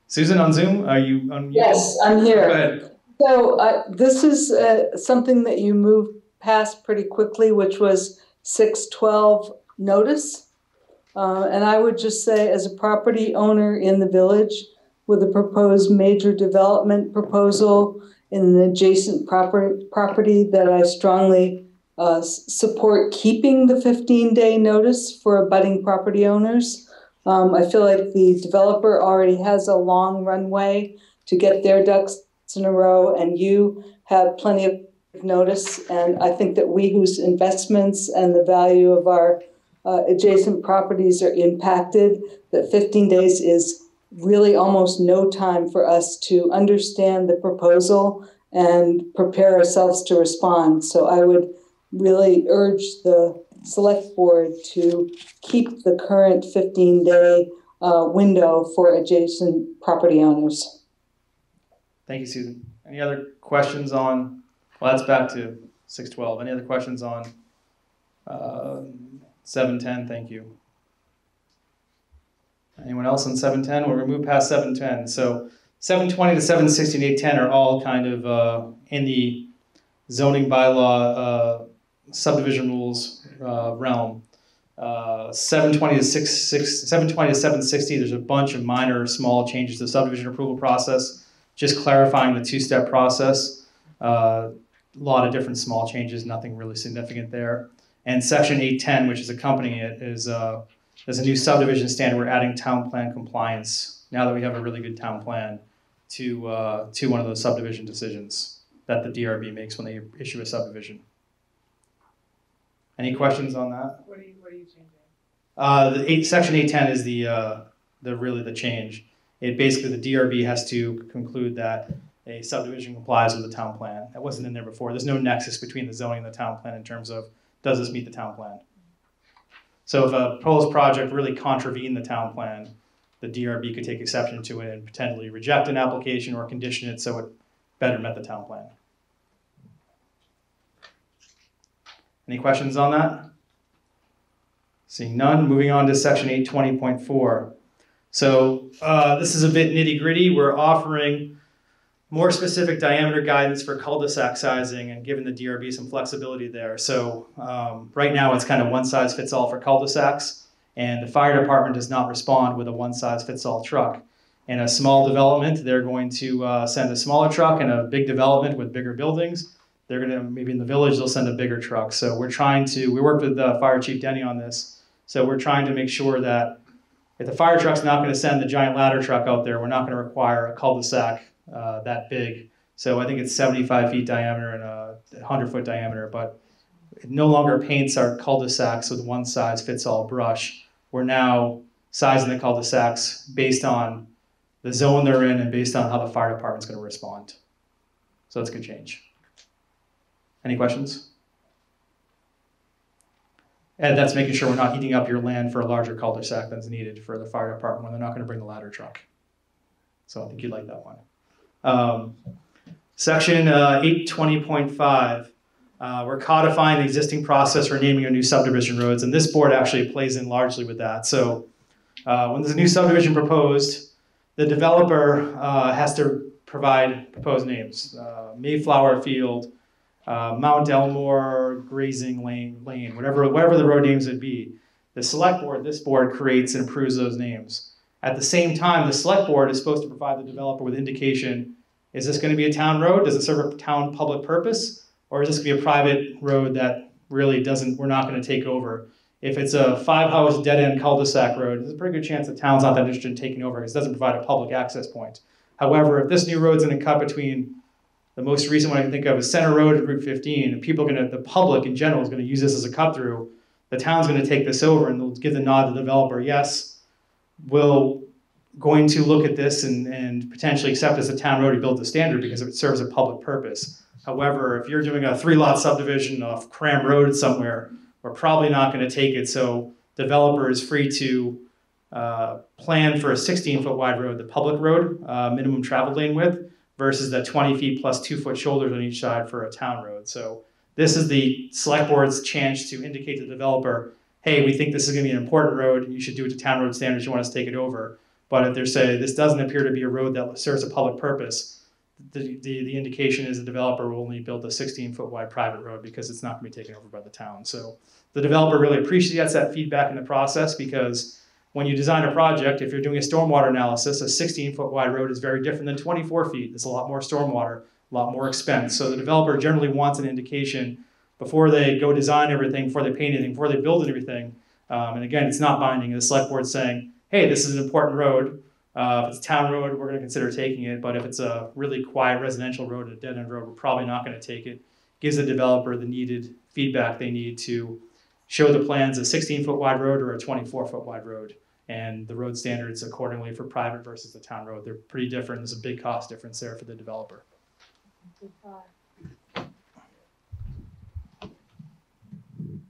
Susan on Zoom, are you on? Yes, I'm here. Go ahead. So uh, this is uh, something that you moved past pretty quickly, which was 612 notice. Uh, and I would just say, as a property owner in the village, with a proposed major development proposal in an adjacent proper, property that I strongly uh, support keeping the 15 day notice for abutting property owners. Um, I feel like the developer already has a long runway to get their ducks in a row, and you have plenty of notice. And I think that we whose investments and the value of our uh, adjacent properties are impacted, that 15 days is really almost no time for us to understand the proposal and prepare ourselves to respond. So I would really urge the select board to keep the current 15 day uh, window for adjacent property owners. Thank you, Susan. Any other questions on, well, that's back to 612. Any other questions on uh, 710? Thank you. Anyone else on 710? We're going to move past 710. So 720 to 760 and 810 are all kind of uh, in the zoning bylaw uh, subdivision rules uh, realm. Uh, 720 to 6, 6, 720 to 760, there's a bunch of minor, small changes to the subdivision approval process, just clarifying the two-step process. Uh, a lot of different small changes, nothing really significant there. And section 810, which is accompanying it, is uh, a new subdivision standard. We're adding town plan compliance now that we have a really good town plan to uh, to one of those subdivision decisions that the DRB makes when they issue a subdivision. Any questions on that? What are you, what are you changing? Uh, the eight, section eight ten is the, uh, the, really the change. It basically, the DRB has to conclude that a subdivision complies with the town plan. That wasn't in there before. There's no nexus between the zoning and the town plan in terms of, does this meet the town plan? So if a proposed project really contravened the town plan, the DRB could take exception to it and potentially reject an application or condition it so it better met the town plan. Any questions on that? Seeing none, moving on to section eight twenty point four. So uh, this is a bit nitty gritty. We're offering more specific diameter guidance for cul-de-sac sizing and giving the DRB some flexibility there. So um, right now it's kind of one size fits all for cul-de-sacs, and the fire department does not respond with a one size fits all truck. In a small development, they're going to uh, send a smaller truck. In a big development with bigger buildings, they're going to maybe in the village they'll send a bigger truck. So we're trying to. We worked with uh, Fire Chief Denny on this. So we're trying to make sure that if the fire truck's not going to send the giant ladder truck out there, we're not going to require a cul-de-sac uh, that big. So I think it's 75 feet diameter and a 100 foot diameter, but it no longer paints our cul-de-sacs with one size fits all brush. We're now sizing the cul-de-sacs based on the zone they're in and based on how the fire department's going to respond. So that's a good change. Any questions? And that's making sure we're not eating up your land for a larger cul-de-sac than's needed for the fire department when they're not going to bring the ladder truck. So I think you'd like that one. Um, section uh, 820.5, uh, we're codifying the existing process for naming our new subdivision roads, and this board actually plays in largely with that. So uh, when there's a new subdivision proposed, the developer uh, has to provide proposed names. Uh, Mayflower Field, uh, Mount Elmore Grazing Lane, Lane, whatever, whatever the road names would be. The select board, this board creates and approves those names. At the same time, the select board is supposed to provide the developer with indication, is this gonna be a town road? Does it serve a town public purpose? Or is this gonna be a private road that really doesn't, we're not gonna take over? If it's a five house dead end cul-de-sac road, there's a pretty good chance the town's not that interested in taking over because it doesn't provide a public access point. However, if this new road's gonna cut between the most recent one I can think of is Center Road and Route 15, and people are gonna, the public in general is gonna use this as a cut through. The town's gonna take this over and they'll give the nod to the developer, yes, we'll going to look at this and, and potentially accept as a town road to build the standard because it serves a public purpose. However, if you're doing a three lot subdivision off Cram Road somewhere, we're probably not gonna take it, so developer is free to uh, plan for a 16 foot wide road, the public road, uh, minimum travel lane width, versus the 20 feet plus two foot shoulders on each side for a town road. So this is the select board's chance to indicate to the developer, hey, we think this is gonna be an important road, you should do it to town road standards, you want us to take it over. But if they're this doesn't appear to be a road that serves a public purpose, the, the, the indication is the developer will only build a 16 foot wide private road because it's not gonna be taken over by the town. So the developer really appreciates that feedback in the process because when you design a project, if you're doing a stormwater analysis, a 16 foot wide road is very different than 24 feet. There's a lot more stormwater, a lot more expense. So the developer generally wants an indication before they go design everything, before they paint anything, before they build everything. Um, and again, it's not binding. The select board's saying, hey, this is an important road. Uh, if it's a town road, we're going to consider taking it. But if it's a really quiet residential road, a dead end road, we're probably not going to take it. Gives the developer the needed feedback they need to show the plans a 16 foot wide road or a 24 foot wide road. And the road standards accordingly for private versus the town road. They're pretty different. There's a big cost difference there for the developer.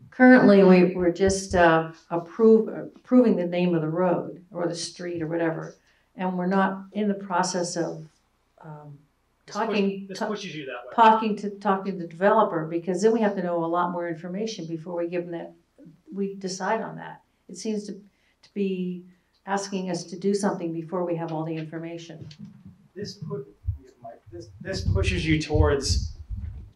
Currently, we, we're just uh, approve, approving the name of the road or the street or whatever. And we're not in the process of um, talking. This ta- pushes you that way. Talking to, talking to the developer, because then we have to know a lot more information before we give them that, we decide on that. It seems to, to be asking us to do something before we have all the information. This, pu- this, this pushes you towards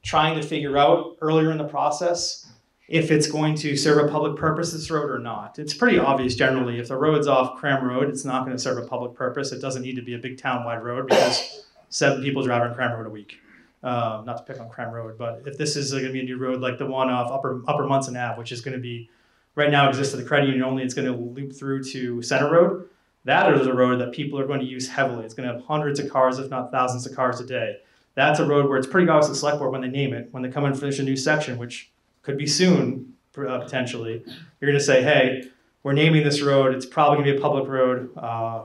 trying to figure out earlier in the process if it's going to serve a public purpose, this road or not. It's pretty obvious generally. If the road's off Cram Road, it's not going to serve a public purpose. It doesn't need to be a big town-wide road because seven people drive on Cram Road a week. Um, not to pick on Cram Road, but if this is going to be a new road like the one off Upper Upper Munson Ave, which is going to be right now exists to the credit union only, it's going to loop through to Center Road. That is a road that people are going to use heavily. It's going to have hundreds of cars, if not thousands of cars a day. That's a road where it's pretty obvious the select board when they name it, when they come and finish a new section, which could be soon uh, potentially. You're going to say, hey, we're naming this road. It's probably going to be a public road. Uh,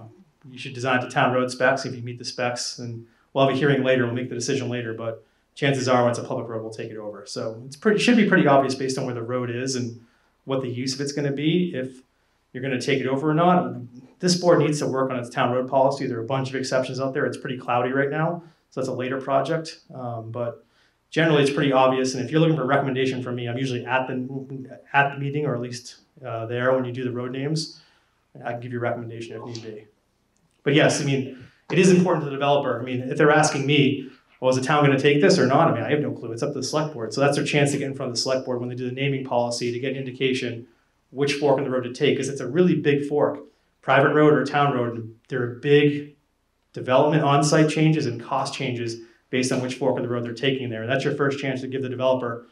you should design it to town road specs if you meet the specs. And we'll have a hearing later. We'll make the decision later. But chances are, when it's a public road, we'll take it over. So it's pretty should be pretty obvious based on where the road is and what the use of it's going to be. If you're going to take it over or not. This board needs to work on its town road policy. There are a bunch of exceptions out there. It's pretty cloudy right now, so that's a later project. Um, but generally, it's pretty obvious. And if you're looking for a recommendation from me, I'm usually at the at the meeting or at least uh, there when you do the road names. I can give you a recommendation if need be. But yes, I mean, it is important to the developer. I mean, if they're asking me, well, is the town going to take this or not? I mean, I have no clue. It's up to the select board. So that's their chance to get in front of the select board when they do the naming policy to get an indication which fork in the road to take, because it's a really big fork. Private road or town road, there are big development on-site changes and cost changes based on which fork in the road they're taking there. And that's your first chance to give the developer,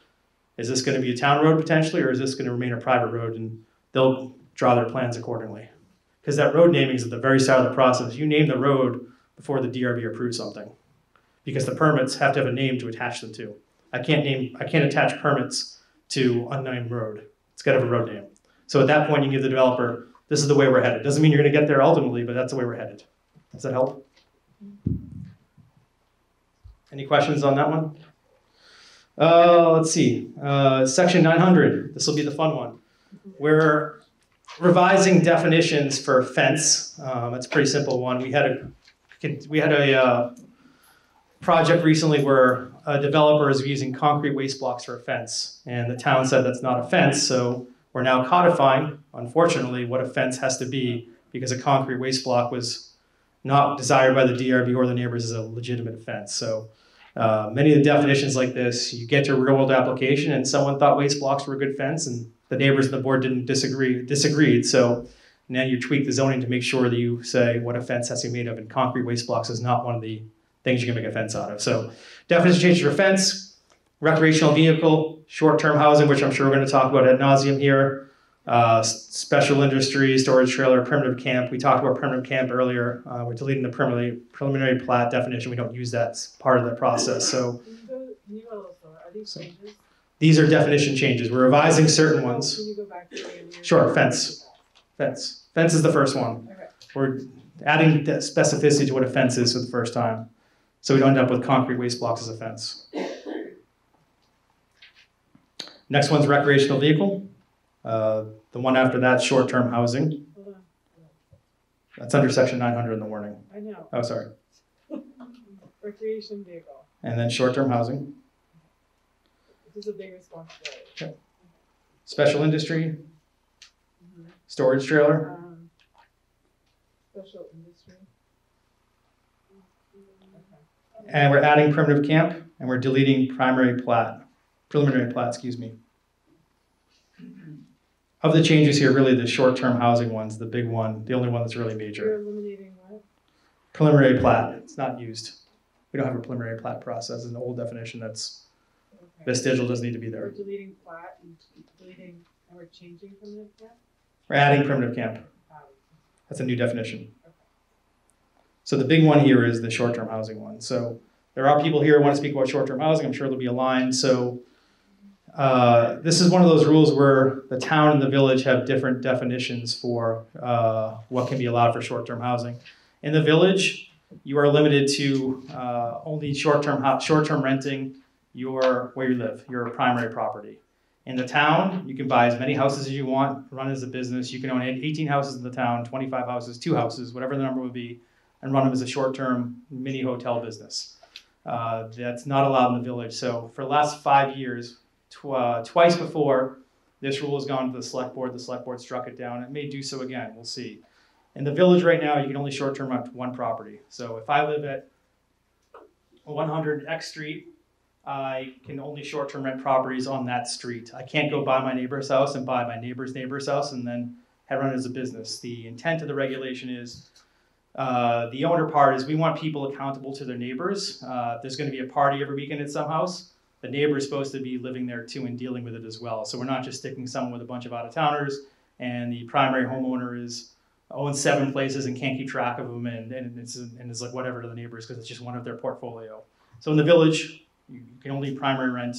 is this going to be a town road potentially, or is this going to remain a private road? And they'll draw their plans accordingly. Because that road naming is at the very start of the process. You name the road before the DRB approves something. Because the permits have to have a name to attach them to. I can't name, I can't attach permits to unnamed road. It's got to have a road name. So at that point, you give the developer, this is the way we're headed. Doesn't mean you're going to get there ultimately, but that's the way we're headed. Does that help? Any questions on that one? Uh, let's see. Uh, section 900. This will be the fun one. We're revising definitions for fence. Um, it's a pretty simple one. We had a we had a uh, project recently where a developer is using concrete waste blocks for a fence, and the town said that's not a fence, so we're now codifying, unfortunately, what a fence has to be because a concrete waste block was not desired by the DRB or the neighbors as a legitimate fence. So uh, many of the definitions like this, you get to a real world application and someone thought waste blocks were a good fence and the neighbors and the board didn't disagree, disagreed. So now you tweak the zoning to make sure that you say what a fence has to be made of and concrete waste blocks is not one of the things you can make a fence out of. So definition changes for fence, recreational vehicle, short-term housing, which I'm sure we're going to talk about ad nauseum here, uh, special industry, storage trailer, primitive camp. We talked about primitive camp earlier. Uh, we're deleting the preliminary, preliminary plat definition. We don't use that as part of the process. So Can you go a little slower? Are these changes? These are definition changes. We're revising certain ones. Can you go back to? Sure, fence. Fence. Fence is the first one. Okay. We're adding specificity to what a fence is for the first time. So we don't end up with concrete waste blocks as a fence. Next one's recreational vehicle. Uh, the one after that, short-term housing. That's under section 900 in the warning. I know. Oh, sorry. [LAUGHS] Recreation vehicle. And then short-term housing, This is a big responsibility. special industry, storage trailer, Um, Special industry. and we're adding primitive camp, and we're deleting primary plat, preliminary plat, excuse me. Of the changes here, really the short-term housing ones, the big one, the only one that's really major. You're eliminating what? Preliminary plat, it's not used. We don't have a preliminary plat process, it's an old definition that's, vestigial doesn't need to be there. We're there. deleting plat and deleting, and we're changing primitive camp? We're adding primitive camp. That's a new definition. So the big one here is the short-term housing one. So there are people here who want to speak about short-term housing. I'm sure there'll be a line. So uh, this is one of those rules where the town and the village have different definitions for uh, what can be allowed for short-term housing. In the village, you are limited to uh, only short-term short-term renting your where you live, your primary property. In the town, you can buy as many houses as you want, run as a business. You can own 18 houses in the town, 25 houses, two houses, whatever the number would be, and run them as a short-term mini hotel business. Uh, that's not allowed in the village. So for the last five years, tw- uh, twice before, this rule has gone to the select board. The select board struck it down. It may do so again. We'll see. In the village right now, you can only short-term rent one property. So if I live at 100 X Street, I can only short-term rent properties on that street. I can't go buy my neighbor's house and buy my neighbor's neighbor's house and then have run it as a business. The intent of the regulation is uh, the owner part is we want people accountable to their neighbors. Uh, there's going to be a party every weekend at some house. The neighbor is supposed to be living there too and dealing with it as well. So we're not just sticking someone with a bunch of out of towners and the primary homeowner is owns seven places and can't keep track of them and, and it's and it's like whatever to the neighbors because it's just one of their portfolio. So in the village, you can only primary rent,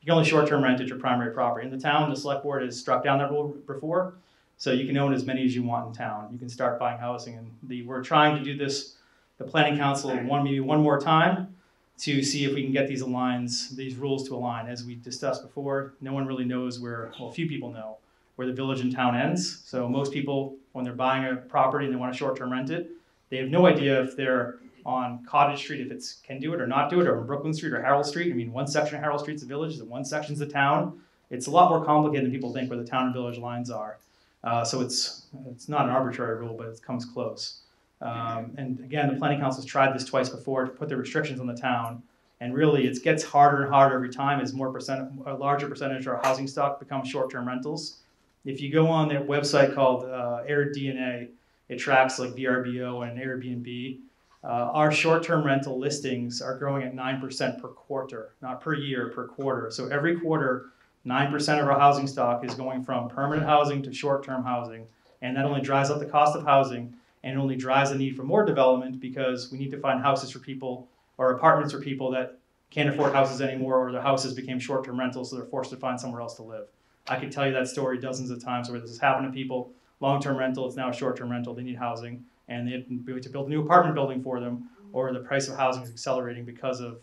you can only short-term rent at your primary property. In the town, the select board has struck down that rule before, so you can own as many as you want in town. You can start buying housing, and the, we're trying to do this, the planning council, one, maybe one more time to see if we can get these aligns, these rules to align. As we discussed before, no one really knows where, well, few people know where the village and town ends. So most people, when they're buying a property and they want to short-term rent it, they have no idea if they're on Cottage Street, if it can do it or not do it, or on Brooklyn Street or Harold Street. I mean, one section of Harold Street's a village, and one section's a town. It's a lot more complicated than people think where the town and village lines are. Uh, so it's it's not an arbitrary rule, but it comes close. Um, and again, the planning council's tried this twice before to put the restrictions on the town. And really, it gets harder and harder every time as more percent, a larger percentage of our housing stock becomes short-term rentals. If you go on their website called uh, AirDNA, it tracks like VRBO and Airbnb. Uh, our short-term rental listings are growing at 9% per quarter, not per year, per quarter. So every quarter, 9% of our housing stock is going from permanent housing to short-term housing. And that only drives up the cost of housing and it only drives the need for more development because we need to find houses for people or apartments for people that can't afford houses anymore or their houses became short-term rentals so they're forced to find somewhere else to live. I could tell you that story dozens of times where this has happened to people. Long-term rental, it's now a short-term rental. They need housing, and they have to build a new apartment building for them, or the price of housing is accelerating because of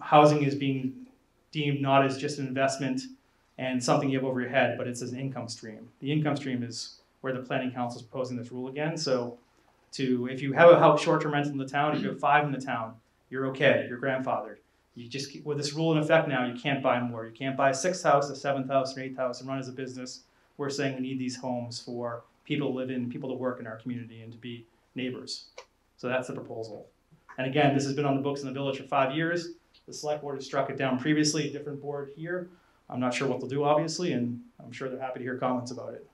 housing is being deemed not as just an investment and something you have over your head, but it's as an income stream. The income stream is where the planning council is proposing this rule again. So, to if you have a short-term rental in the town, if you have five in the town, you're okay. You're grandfathered. You just with this rule in effect now, you can't buy more. You can't buy a sixth house, a seventh house, an eighth house, and run as a business. We're saying we need these homes for people to live in, people to work in our community, and to be neighbors. So that's the proposal. And again, this has been on the books in the village for five years. The select board has struck it down previously, a different board here. I'm not sure what they'll do, obviously, and I'm sure they're happy to hear comments about it.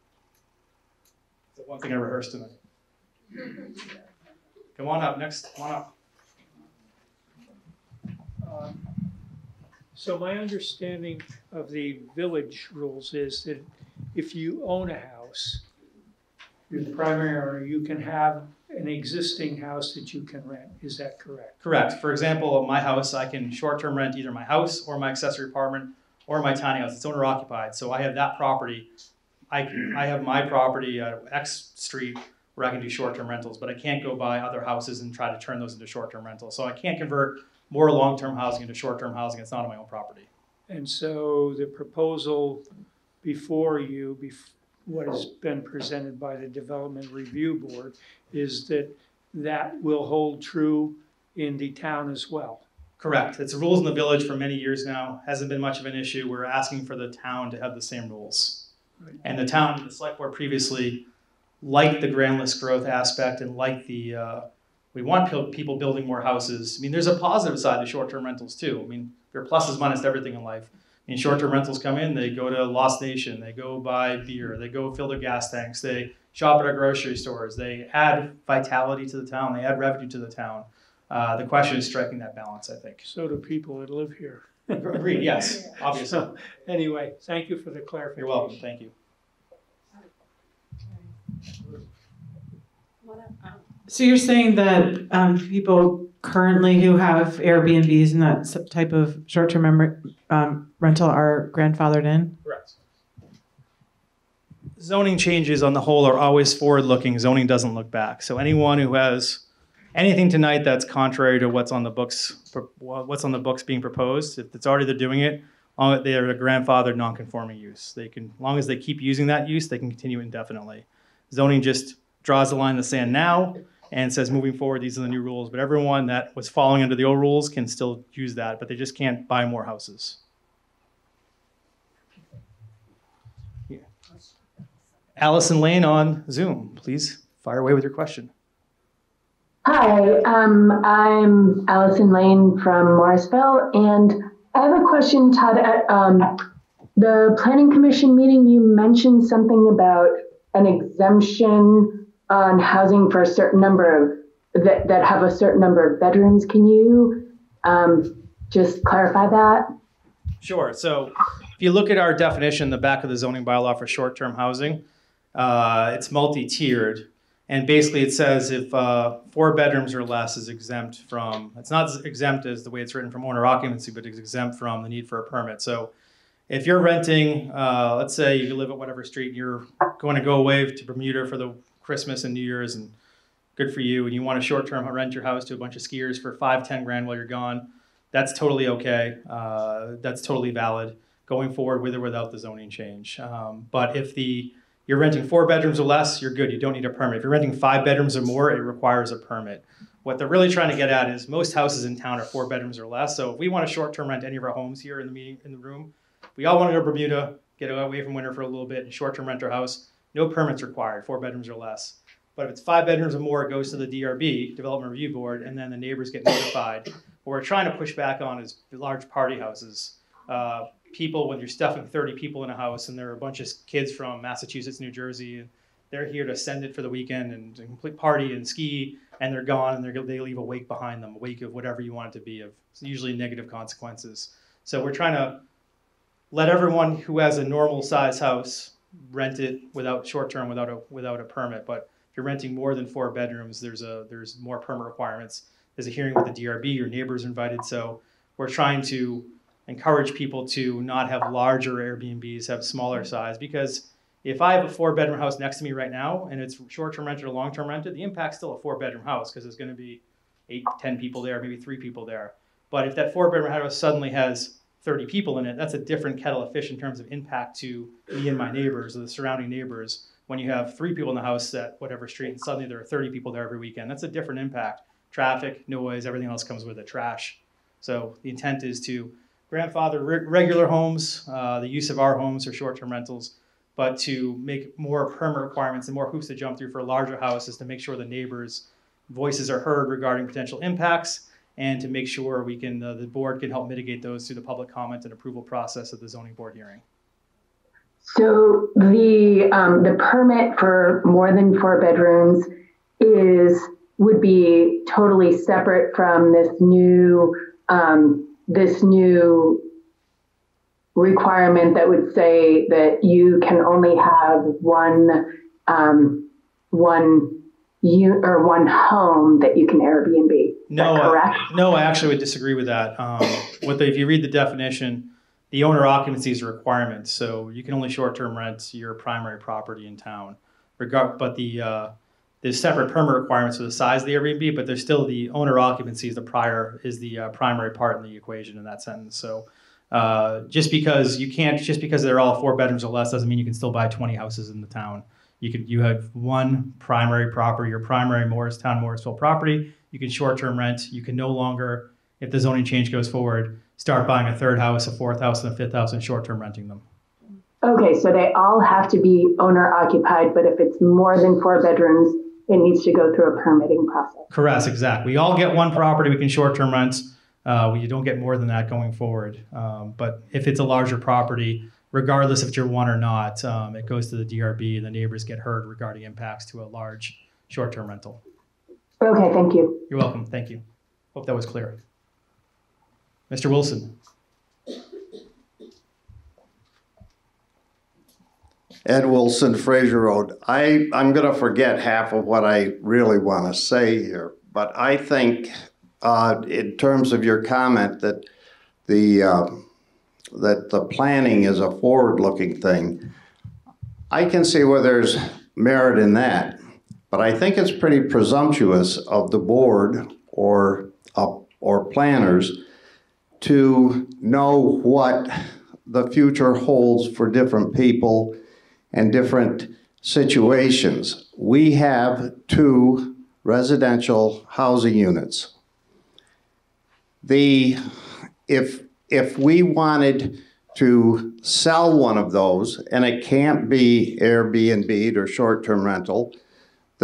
That's one thing I rehearsed tonight. Come on up, next, come on up. Um, So my understanding of the village rules is that if you own a house, the primary owner, you can have an existing house that you can rent. Is that correct? Correct. For example, my house, I can short-term rent either my house or my accessory apartment or my tiny house. It's owner occupied, so I have that property. I can, I have my property at X street where I can do short-term rentals, but I can't go buy other houses and try to turn those into short-term rentals. So I can't convert more long-term housing into short-term housing. It's not on my own property. And so the proposal before you, bef- what has been presented by the Development Review Board, is that that will hold true in the town as well. Correct. It's rules in the village for many years now. Hasn't been much of an issue. We're asking for the town to have the same rules. And the town, the select board previously liked the grand list growth aspect and liked the, uh, we want people building more houses. I mean, there's a positive side to short-term rentals too. I mean, there are pluses minus to everything in life. And short-term rentals come in, they go to Lost Nation, they go buy beer, they go fill their gas tanks, they shop at our grocery stores, they add vitality to the town, they add revenue to the town. Uh, the question is striking that balance, I think. So do people that live here. [LAUGHS] Agreed, yes, [LAUGHS] obviously. So, Anyway, thank you for the clarification. You're welcome, thank you. So you're saying that um, people currently who have Airbnbs and that type of short-term um, rental are grandfathered in? Correct. Zoning changes on the whole are always forward-looking. Zoning doesn't look back. So anyone who has anything tonight that's contrary to what's on the books, what's on the books being proposed, if it's already they're doing it, they are a grandfathered non-conforming use. They can, as long as they keep using that use, they can continue indefinitely. Zoning just draws the line in the sand now and says moving forward, these are the new rules. But everyone that was falling under the old rules can still use that, but they just can't buy more houses. yeah. Allison Lane on Zoom. Please fire away with your question. Hi, um, I'm Allison Lane from Morrisville, and I have a question, Todd. At um, the Planning Commission meeting, you mentioned something about an exemption on housing for a certain number of that, that have a certain number of bedrooms. Can you um, just clarify that? Sure. So if you look at our definition, in the back of the zoning bylaw for short-term housing, uh, it's multi-tiered. And basically it says if uh, four bedrooms or less is exempt from, it's not exempt as the way it's written from owner occupancy, but it's exempt from the need for a permit. So if you're renting, uh, let's say you live at whatever street, and you're going to go away to Bermuda for the Christmas and New Year's and good for you, and you want to short-term rent your house to a bunch of skiers for five, ten grand while you're gone, that's totally okay. Uh, that's totally valid going forward with or without the zoning change. Um, but if the you're renting four bedrooms or less, you're good. You don't need a permit. If you're renting five bedrooms or more, it requires a permit. What they're really trying to get at is most houses in town are four bedrooms or less. So if we want to short-term rent any of our homes here in the meeting in the room, we all want to go to Bermuda, get away from winter for a little bit, and short-term rent our house. No permits required, four bedrooms or less. But if it's five bedrooms or more, it goes to the DRB, Development Review Board, and then the neighbors get notified. What we're trying to push back on is large party houses. Uh, people, when you're stuffing 30 people in a house and there are a bunch of kids from Massachusetts, New Jersey, and they're here to send it for the weekend and complete party and ski, and they're gone and they're, they leave a wake behind them, a wake of whatever you want it to be, of usually negative consequences. So we're trying to let everyone who has a normal size house rent it without short term, without a without a permit. But if you're renting more than four bedrooms, there's a there's more permit requirements. There's a hearing with the DRB. Your neighbors are invited. So we're trying to encourage people to not have larger Airbnbs, have smaller mm-hmm. size. Because if I have a four bedroom house next to me right now and it's short term rented or long term rented, the impact's still a four bedroom house because there's going to be eight, ten people there, maybe three people there. But if that four bedroom house suddenly has 30 people in it, that's a different kettle of fish in terms of impact to me and my neighbors or the surrounding neighbors. When you have three people in the house at whatever street and suddenly there are 30 people there every weekend, that's a different impact. Traffic, noise, everything else comes with it, trash. So the intent is to grandfather re- regular homes, uh, the use of our homes for short-term rentals, but to make more permit requirements and more hoops to jump through for larger houses to make sure the neighbors' voices are heard regarding potential impacts and to make sure we can, uh, the board can help mitigate those through the public comment and approval process of the zoning board hearing. So the um, the permit for more than four bedrooms is would be totally separate from this new um, this new requirement that would say that you can only have one um, one you or one home that you can Airbnb. No, I, no, I actually would disagree with that. Um, [LAUGHS] what the, if you read the definition, the owner occupancy is a requirement, so you can only short-term rent your primary property in town. Regard, but the uh, there's separate permit requirements for the size of the Airbnb, but there's still the owner occupancy is the prior is the uh, primary part in the equation in that sentence. So uh, just because you can't, just because they're all four bedrooms or less, doesn't mean you can still buy 20 houses in the town. You could you have one primary property, your primary Morristown Morrisville property. You can short-term rent. You can no longer, if the zoning change goes forward, start buying a third house, a fourth house, and a fifth house, and short-term renting them. Okay, so they all have to be owner occupied, but if it's more than four bedrooms, it needs to go through a permitting process. Correct, exactly. We all get one property we can short-term rent. Uh, you don't get more than that going forward. Um, but if it's a larger property, regardless if you're one or not, um, it goes to the DRB and the neighbors get heard regarding impacts to a large short-term rental. Okay, thank you. You're welcome. Thank you. Hope that was clear. Mr. Wilson. Ed Wilson, Fraser Road. I, I'm going to forget half of what I really want to say here, but I think, uh, in terms of your comment that the, uh, that the planning is a forward-looking thing, I can see where there's merit in that, but I think it's pretty presumptuous of the board or, uh, or planners to know what the future holds for different people and different situations. We have two residential housing units. The, if, if we wanted to sell one of those, and it can't be Airbnb or short-term rental,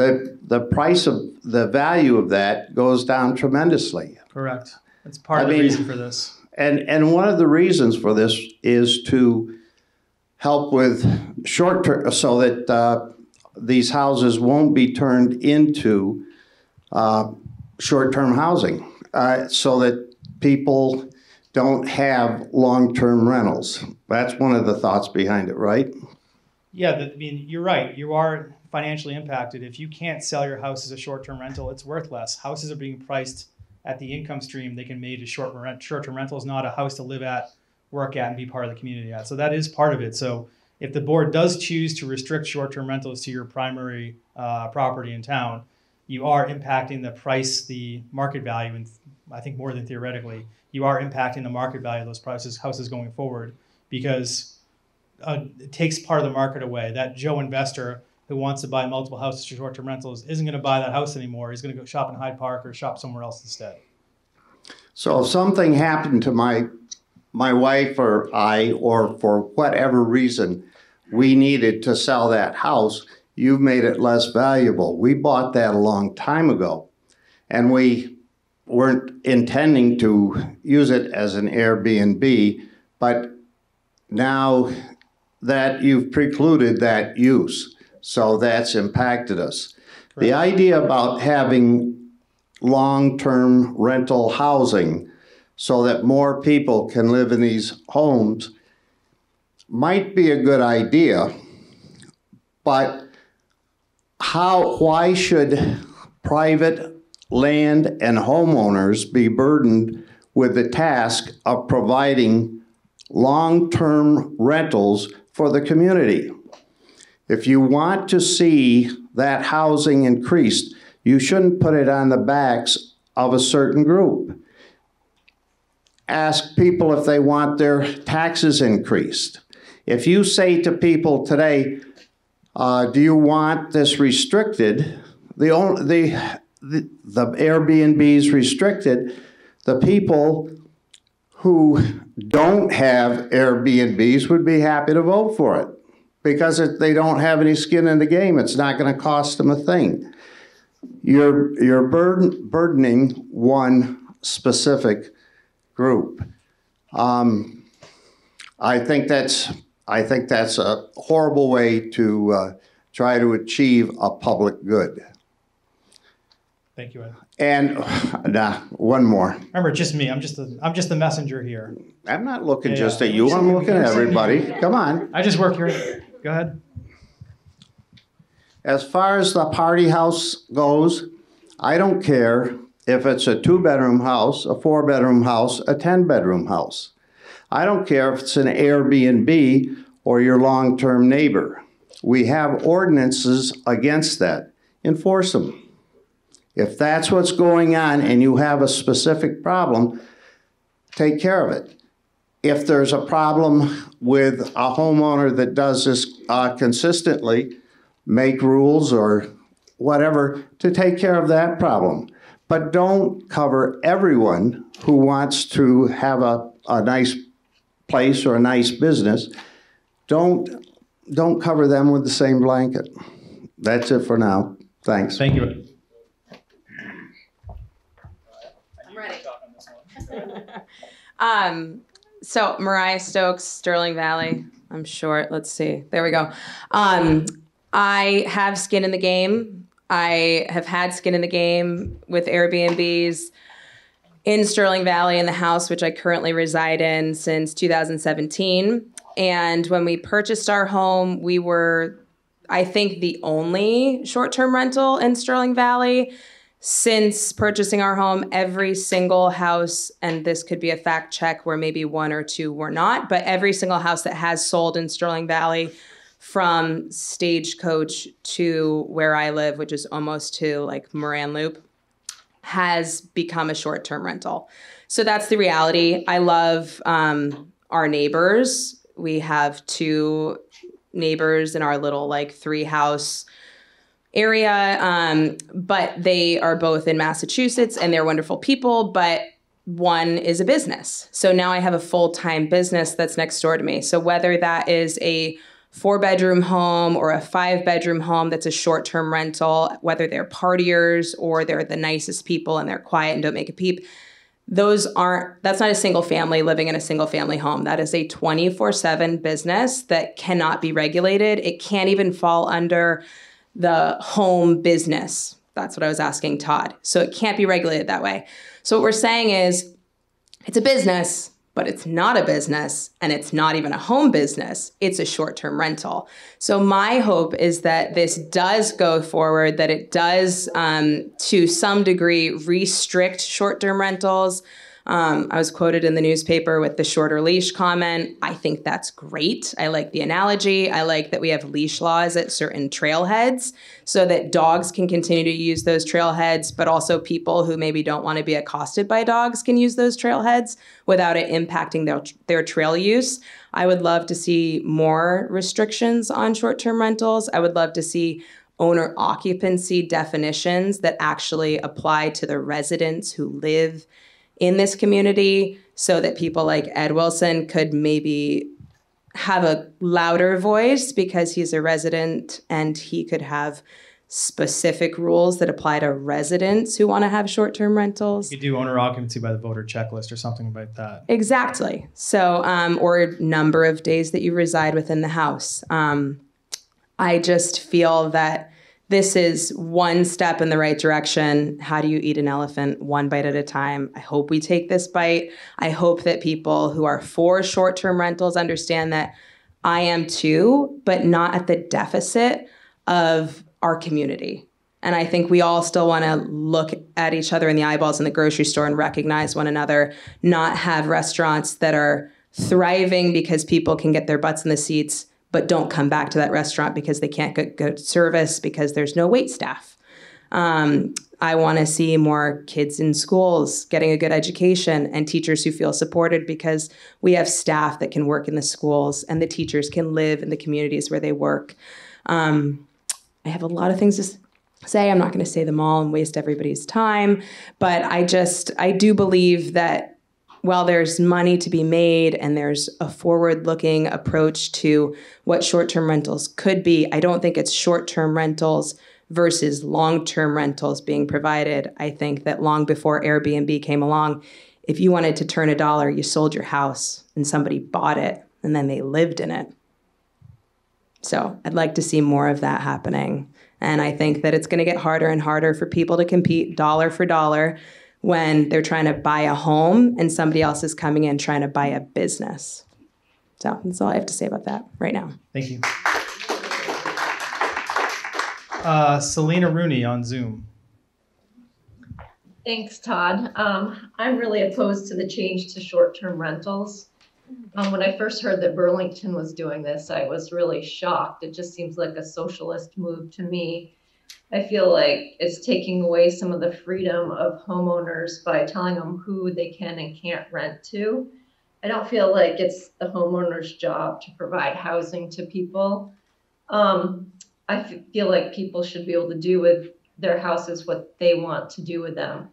the, the price of, the value of that goes down tremendously. Correct. That's part I of the mean- reason for this. And, and one of the reasons for this is to help with short term, so that uh, these houses won't be turned into uh, short-term housing, uh, so that people don't have long-term rentals. That's one of the thoughts behind it, right? Yeah, I mean, you're right. You are financially impacted. If you can't sell your house as a short-term rental, it's worth less. Houses are being priced at the income stream they can make as short rent. Short-term rental is not a house to live at, work at, and be part of the community at. So that is part of it. So if the board does choose to restrict short-term rentals to your primary uh, property in town, you are impacting the price, the market value, and I think more than theoretically, you are impacting the market value of those prices houses going forward because uh, it takes part of the market away. That Joe investor who wants to buy multiple houses for short-term rentals isn't going to buy that house anymore. He's going to go shop in Hyde Park or shop somewhere else instead. So if something happened to my, my wife or I, or for whatever reason, we needed to sell that house, you've made it less valuable. We bought that a long time ago, and we weren't intending to use it as an Airbnb, but now that you've precluded that use, so that's impacted us. The idea about having long-term rental housing so that more people can live in these homes might be a good idea, but how, why should private land and homeowners be burdened with the task of providing long-term rentals for the community? If you want to see that housing increased, you shouldn't put it on the backs of a certain group. Ask people if they want their taxes increased. If you say to people today, uh, do you want this restricted? The, only, the, the, the Airbnb's restricted. The people who don't have Airbnbs would be happy to vote for it because it, they don't have any skin in the game. It's not going to cost them a thing. You're, you're burden, burdening one specific group. Um, I think that's I think that's a horrible way to uh, try to achieve a public good. Thank you, Ed. And nah, one more. Remember, it's just me. I'm just the I'm just the messenger here. I'm not looking Yeah, just at you. I'm looking at everybody. Come on. I just work here. Go ahead. As far as the party house goes, I don't care if it's a two bedroom house, a four bedroom house, a 10 bedroom house. I don't care if it's an Airbnb or your long term neighbor. We have ordinances against that. Enforce them. If that's what's going on and you have a specific problem, take care of it. If there's a problem with a homeowner that does this uh, consistently, make rules or whatever to take care of that problem. But don't cover everyone who wants to have a, a nice place or a nice business. Don't, don't cover them with the same blanket. That's it for now. Thanks. Thank you. I'm ready. [LAUGHS] Um, so Mariah Stokes, Sterling Valley. I'm short. Let's see. There we go. Um, I have skin in the game. I have had skin in the game with Airbnbs in Sterling Valley in the house which I currently reside in since 2017. And when we purchased our home, we were, I think, the only short term rental in Sterling Valley. Since purchasing our home, every single house, and this could be a fact check where maybe one or two were not, but every single house that has sold in Sterling Valley from Stagecoach to where I live, which is almost to like Moran Loop, has become a short term rental. So that's the reality. I love um, our neighbors. We have two neighbors in our little like three house area, um, but they are both in Massachusetts and they're wonderful people. But one is a business. So now I have a full time business that's next door to me. So whether that is a four bedroom home or a five bedroom home that's a short term rental, whether they're partiers or they're the nicest people and they're quiet and don't make a peep, those aren't, that's not a single family living in a single family home. That is a 24 7 business that cannot be regulated. It can't even fall under the home business. That's what I was asking Todd. So it can't be regulated that way. So what we're saying is it's a business, but it's not a business and it's not even a home business. It's a short term rental. So, my hope is that this does go forward, that it does, um, to some degree, restrict short term rentals. Um, I was quoted in the newspaper with the shorter leash comment. I think that's great. I like the analogy. I like that we have leash laws at certain trailheads so that dogs can continue to use those trailheads, but also people who maybe don't want to be accosted by dogs can use those trailheads without it impacting their, their trail use. I would love to see more restrictions on short term rentals. I would love to see owner occupancy definitions that actually apply to the residents who live in this community so that people like Ed Wilson could maybe have a louder voice because he's a resident and he could have specific rules that apply to residents who want to have short-term rentals. You could do owner occupancy by the voter checklist or something like that. Exactly. So, um, or number of days that you reside within the house. Um, I just feel that this is one step in the right direction. How do you eat an elephant one bite at a time? I hope we take this bite. I hope that people who are for short term rentals understand that I am too, but not at the deficit of our community. And I think we all still want to look at each other in the eyeballs in the grocery store and recognize one another, not have restaurants that are thriving because people can get their butts in the seats but don't come back to that restaurant because they can't get good service because there's no wait staff. Um, I want to see more kids in schools getting a good education and teachers who feel supported because we have staff that can work in the schools and the teachers can live in the communities where they work. Um, I have a lot of things to say. I'm not going to say them all and waste everybody's time, but I just I do believe that while there's money to be made and there's a forward looking approach to what short term rentals could be, I don't think it's short term rentals versus long term rentals being provided. I think that long before Airbnb came along, if you wanted to turn a dollar, you sold your house and somebody bought it and then they lived in it. So I'd like to see more of that happening. And I think that it's going to get harder and harder for people to compete dollar for dollar when they're trying to buy a home and somebody else is coming in trying to buy a business. So that's all I have to say about that right now. Thank you. Uh, Selena Rooney on Zoom. Thanks, Todd. Um, I'm really opposed to the change to short-term rentals. Um, when I first heard that Burlington was doing this, I was really shocked. It just seems like a socialist move to me. I feel like it's taking away some of the freedom of homeowners by telling them who they can and can't rent to. I don't feel like it's the homeowner's job to provide housing to people. Um, I feel like people should be able to do with their houses what they want to do with them.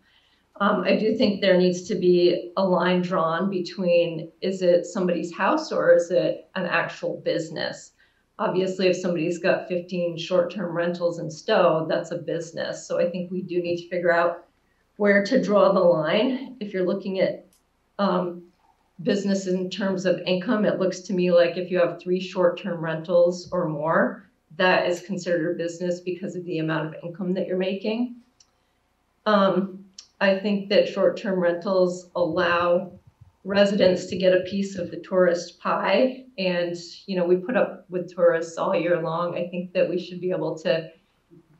Um, I do think there needs to be a line drawn between is it somebody's house or is it an actual business? Obviously if somebody's got 15 short-term rentals in Stowe, that's a business. So I think we do need to figure out where to draw the line. If you're looking at um, business in terms of income. It looks to me like if you have three short-term rentals or more, that is considered a business because of the amount of income that you're making. Um, I think that short-term rentals allow residents to get a piece of the tourist pie. And, you know, we put up with tourists all year long. I think that we should be able to,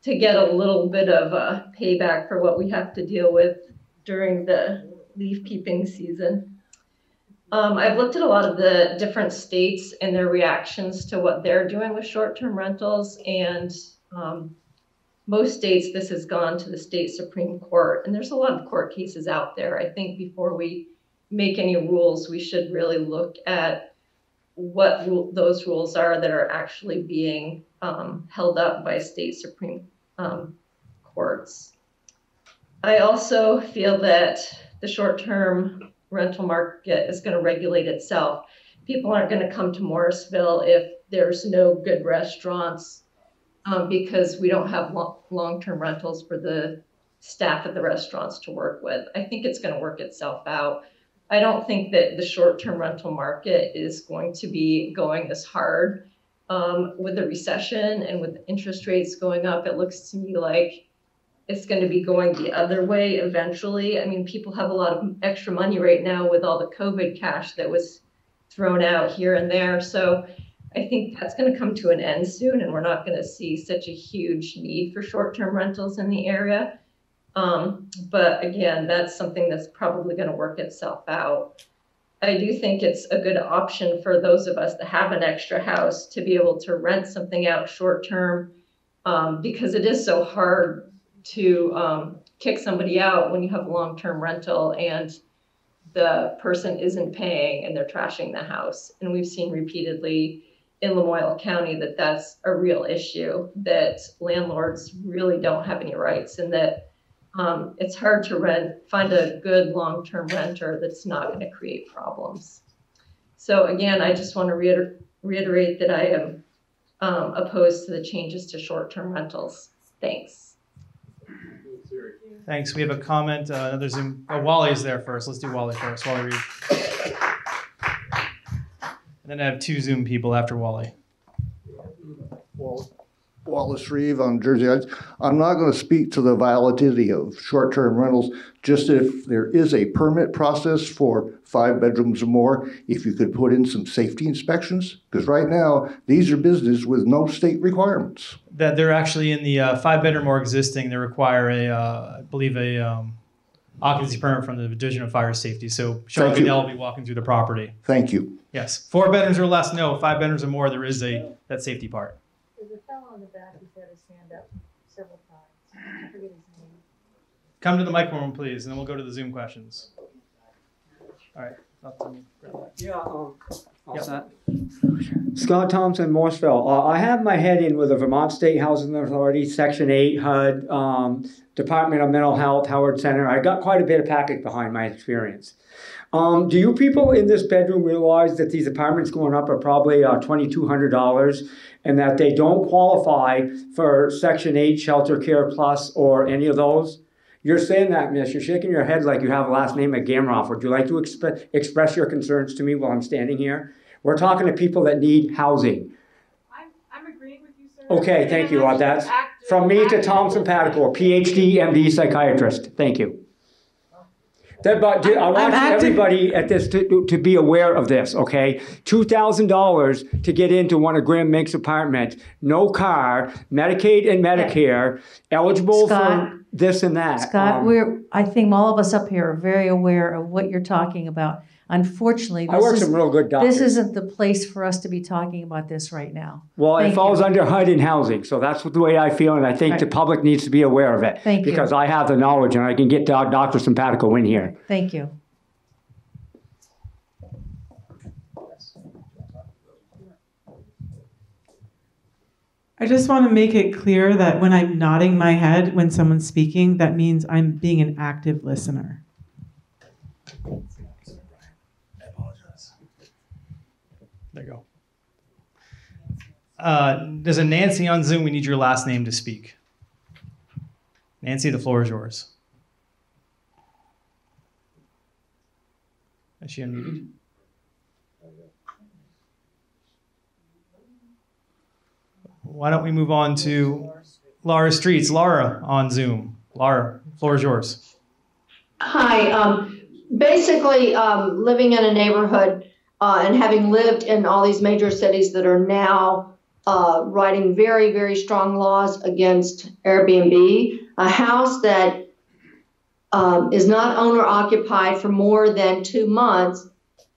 to get a little bit of a payback for what we have to deal with during the leaf peeping season. Um, I've looked at a lot of the different states and their reactions to what they're doing with short-term rentals. And um, most states, this has gone to the state Supreme Court. And there's a lot of court cases out there. I think before we make any rules, we should really look at what rule, those rules are that are actually being um, held up by state Supreme um, courts. I also feel that the short-term rental market is going to regulate itself. People aren't going to come to Morrisville if there's no good restaurants um, because we don't have long-term rentals for the staff at the restaurants to work with. I think it's going to work itself out. I don't think that the short-term rental market is going to be going as hard um, with the recession and with interest rates going up. It looks to me like it's going to be going the other way eventually. I mean, people have a lot of extra money right now with all the COVID cash that was thrown out here and there. So I think that's going to come to an end soon, and we're not going to see such a huge need for short-term rentals in the area. Um, but again, that's something that's probably going to work itself out. I do think it's a good option for those of us that have an extra house to be able to rent something out short term um, because it is so hard to um, kick somebody out when you have a long term rental and the person isn't paying and they're trashing the house. And we've seen repeatedly in Lamoille County that that's a real issue, that landlords really don't have any rights and that um, it's hard to rent, find a good long-term renter that's not going to create problems. So again, I just want to reiter- reiterate that I am um, opposed to the changes to short-term rentals. Thanks. Thanks. We have a comment. Uh, another Zoom. Oh, Wally is there first. Let's do Wally first. Wally Reed. And then I have two Zoom people after Wally. Well, Wallace Reeve on Jersey Heights. I'm not going to speak to the validity of short-term rentals, just if there is a permit process for five bedrooms or more, if you could put in some safety inspections, because right now, these are business with no state requirements. That they're actually in the uh, five bedroom or existing. They require a, uh, I believe, a um, occupancy permit from the Division of Fire Safety. So Sean Thank. Goodell will be walking through the property. Thank you. Yes, four bedrooms or less. No, five bedrooms or more. There is a that safety part. There's a fellow in the back who's had his hand up several times. I forget his name. Come to the microphone, please, and then we'll go to the Zoom questions. All right. up to me. Yeah, um, all Yep. set. Scott Thompson, Morrisville. Uh, I have my head in with the Vermont State Housing Authority, Section 8, HUD, um, Department of Mental Health, Howard Center. I've got quite a bit of package behind my experience. Um, do you people in this bedroom realize that these apartments going up are probably uh, $2,200 and that they don't qualify for Section 8 Shelter Care Plus or any of those? You're saying that, miss. You're shaking your head like you have a last name at Gamroff. Would you like to exp- express your concerns to me while I'm standing here? We're talking to people that need housing. I'm agreeing with you, sir. Okay, thank you. Uh, That's from me to Thompson Padicore, PhD, MD psychiatrist. Thank you. That, but I I'm want everybody at this to, to be aware of this, okay? Two thousand dollars to get into one of Graham Mink's apartments, no car, Medicaid and Medicare, eligible Scott- for this and that. Scott, Um, we're, I think all of us up here are very aware of what you're talking about. Unfortunately, I this work is, some real good doctors. This isn't the place for us to be talking about this right now. Well, it falls you. under HUD and housing, so that's the way I feel, and I think the public needs to be aware of it. Thank you. Because I have the knowledge and I can get Doc- Dr. Simpatico in here. Thank you. I just want to make it clear that when I'm nodding my head when someone's speaking, that means I'm being an active listener. There you go. Uh, there's a Nancy on Zoom. We need your last name to speak. Nancy, the floor is yours. Is she unmuted? Why don't we move on to Laura Streets? Laura on Zoom. Laura, floor is yours. Hi, um, basically, um, living in a neighborhood, uh, and having lived in all these major cities that are now, uh, writing very, very strong laws against Airbnb, a house that, um, is not owner occupied for more than two months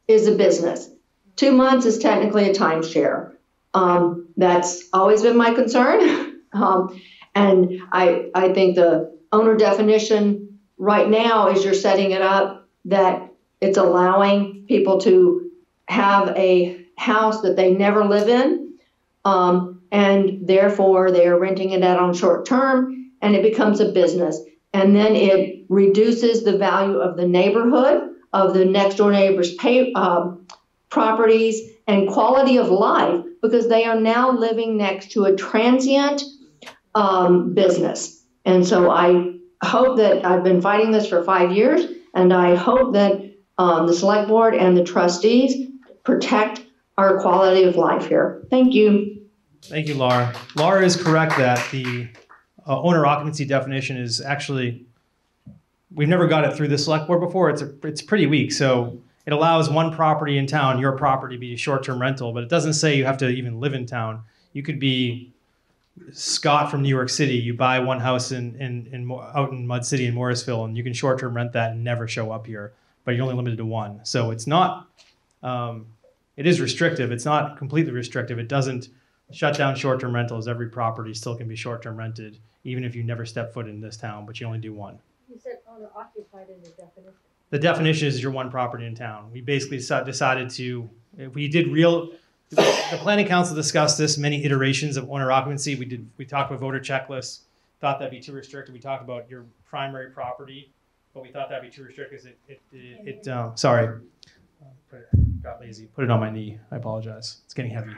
is a business. Two months is technically a timeshare. Um, that's always been my concern. [LAUGHS] um, and I, I think the owner definition right now is you're setting it up that it's allowing people to have a house that they never live in. Um, and therefore they are renting it out on short term and it becomes a business. And then it reduces the value of the neighborhood, of the next door neighbor's pay, um, properties, and quality of life because they are now living next to a transient um, business. And so I hope that I've been fighting this for five years, and I hope that um, the select board and the trustees protect our quality of life here. Thank you. Thank you, Laura. Laura is correct that the uh, owner occupancy definition is actually, we've never got it through the select board before. It's, a, it's pretty weak. So it allows one property in town, your property, to be a short term rental, but it doesn't say you have to even live in town. You could be Scott from New York City. You buy one house in, in, in out in Mud City in Morrisville, and you can short term rent that and never show up here, but you're only limited to one. So it's not, um, it is restrictive. It's not completely restrictive. It doesn't shut down short term rentals. Every property still can be short term rented, even if you never step foot in this town, but you only do one. You said owner occupied in the definition. The definition is your one property in town. We basically decided to, if we did real, the planning council discussed this many iterations of owner occupancy. We did, we talked about voter checklists, thought that'd be too restrictive. We talked about your primary property, but we thought that'd be too restrictive. 'cause It, it, it, it um, sorry, got lazy. Put it on my knee. I apologize. It's getting heavy.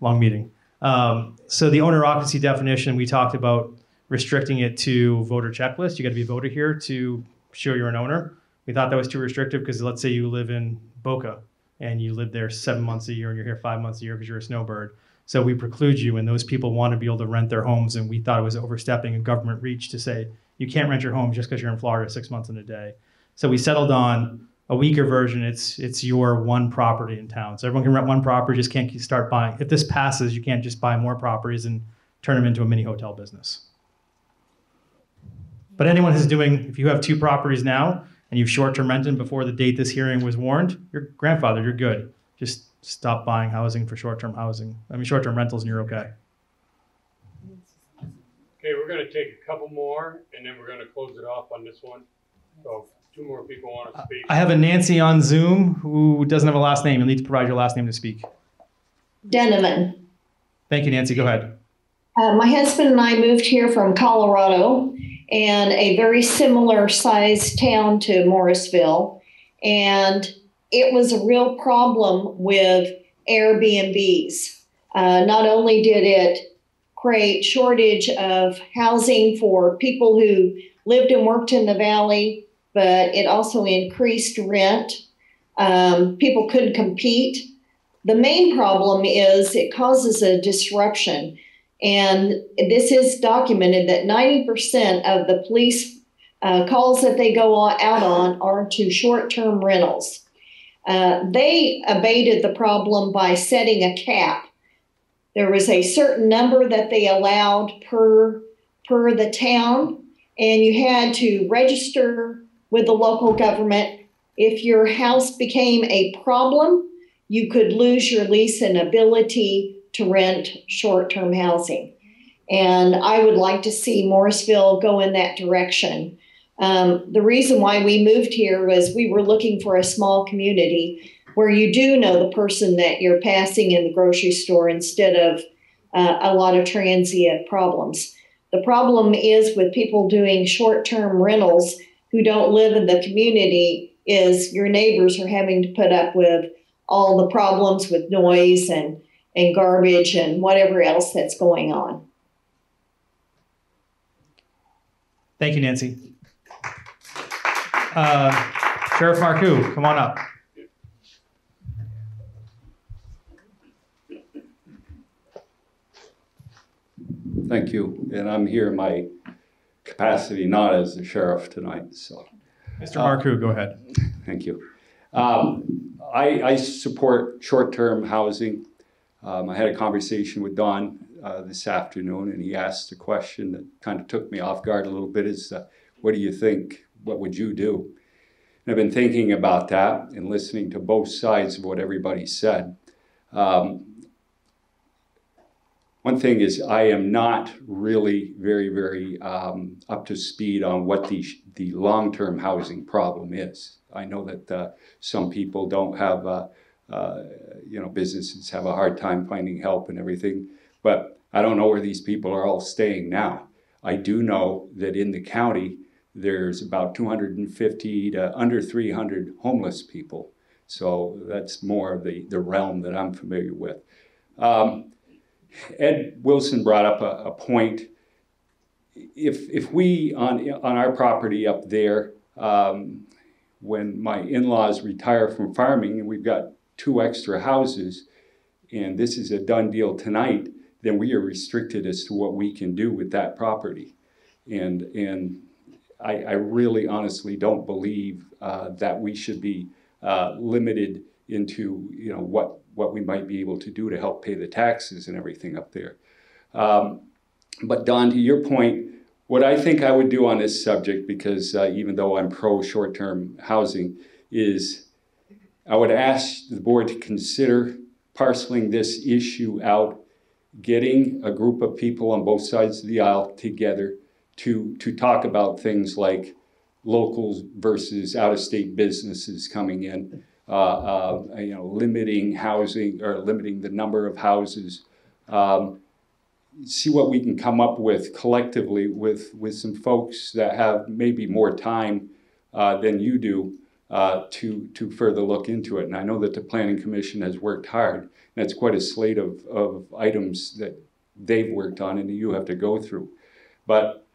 Long meeting. Um, so the owner occupancy definition, we talked about restricting it to voter checklist. You got to be a voter here to show you're an owner. We thought that was too restrictive because let's say you live in Boca and you live there seven months a year and you're here five months a year because you're a snowbird. So we preclude you, and those people want to be able to rent their homes, and we thought it was overstepping a government reach to say you can't rent your home just because you're in Florida six months in a day. So we settled on a weaker version. It's it's your one property in town, so everyone can rent one property. Just can't start buying. If this passes, you can't just buy more properties and turn them into a mini hotel business. But anyone who's doing, if you have two properties now and you've short-term rented before the date this hearing was warned, your grandfather, you're good. Just stop buying housing for short-term housing. I mean, short-term rentals, and you're okay. Okay, we're gonna take a couple more, and then we're gonna close it off on this one. So two more people wanna speak. I have a Nancy on Zoom who doesn't have a last name. You'll need to provide your last name to speak. Denneman. Thank you, Nancy. Go ahead. Uh, my husband and I moved here from Colorado and a very similar sized town to Morrisville. And it was a real problem with Airbnbs. Uh, not only did it create shortage of housing for people who lived and worked in the valley, but it also increased rent. Um, people couldn't compete. The main problem is it causes a disruption. And this is documented that 90% of the police uh, calls that they go out on are to short term rentals. Uh, they abated the problem by setting a cap. There was a certain number that they allowed per, per the town, and you had to register with the local government. If your house became a problem, you could lose your lease and ability to rent short term housing. And I would like to see Morrisville go in that direction. Um, the reason why we moved here was we were looking for a small community where you do know the person that you're passing in the grocery store instead of uh, a lot of transient problems. The problem is with people doing short term rentals who don't live in the community is your neighbors are having to put up with all the problems with noise and, and garbage and whatever else that's going on. Thank you, Nancy. Uh, Sheriff Marcoux, come on up. Thank you. And I'm here in my capacity not as the sheriff tonight, so. Mr. Marcoux, go ahead. Thank you. Um, I, I support short-term housing. Um, I had a conversation with Don uh, this afternoon, and he asked a question that kind of took me off guard a little bit. Is uh, what do you think? What would you do? And I've been thinking about that and listening to both sides of what everybody said. Um, one thing is, I am not really very, very um, up to speed on what the, the long term housing problem is. I know that uh, some people don't have, uh, uh, you know, businesses have a hard time finding help and everything, but I don't know where these people are all staying now. I do know that in the county, there's about 250 to under 300 homeless people. So that's more of the, the realm that I'm familiar with. Um, Ed Wilson brought up a, a point. If, if we, on, on our property up there, um, when my in-laws retire from farming and we've got two extra houses, and this is a done deal tonight, then we are restricted as to what we can do with that property. And, and I, I really honestly don't believe uh, that we should be uh, limited into, you know, what what we might be able to do to help pay the taxes and everything up there. Um, but Don, to your point, what I think I would do on this subject, because uh, even though I'm pro short term housing, is I would ask the board to consider parceling this issue out, getting a group of people on both sides of the aisle together to, to talk about things like locals versus out of state businesses coming in uh, uh, you know, limiting housing or limiting the number of houses. Um, see what we can come up with collectively with, with some folks that have maybe more time uh, than you do uh, to, to further look into it. And I know that the Planning Commission has worked hard. And it's quite a slate of, of items that they've worked on and you have to go through. But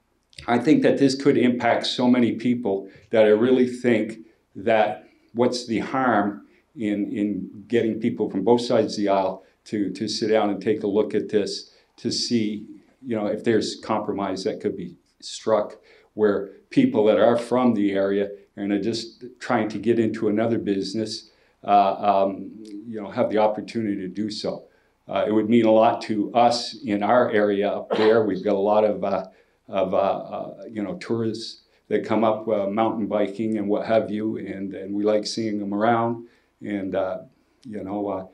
I think that this could impact so many people that I really think that what's the harm in, in getting people from both sides of the aisle to, to sit down and take a look at this to see, you know, if there's compromise that could be struck where people that are from the area and are just trying to get into another business, uh, um, you know, have the opportunity to do so. Uh, it would mean a lot to us in our area up there. We've got a lot of, uh, of uh, uh, you know, tourists that come up uh, mountain biking and what have you, and, and we like seeing them around. And, uh, you know, uh,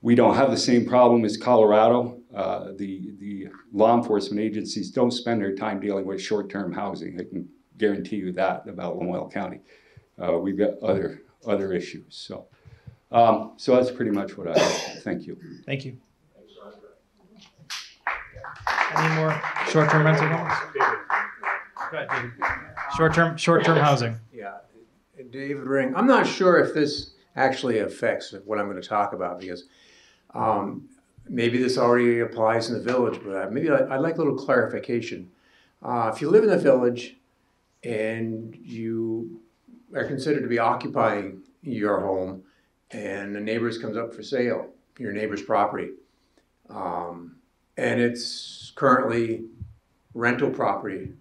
we don't have the same problem as Colorado. Uh, the, the law enforcement agencies don't spend their time dealing with short term housing. I can guarantee you that about Lamoille County. Uh, we've got other, other issues. So, um, so that's pretty much what I have. Thank you. Thank you. Any more short-term rental homes? Short-term, short-term housing. Yeah, David Ring, I'm not sure if this actually affects what I'm going to talk about because um, maybe this already applies in the village, but maybe I'd like a little clarification. Uh, if you live in the village and you are considered to be occupying your home and the neighbors comes up for sale, your neighbor's property, um, and it's currently rental property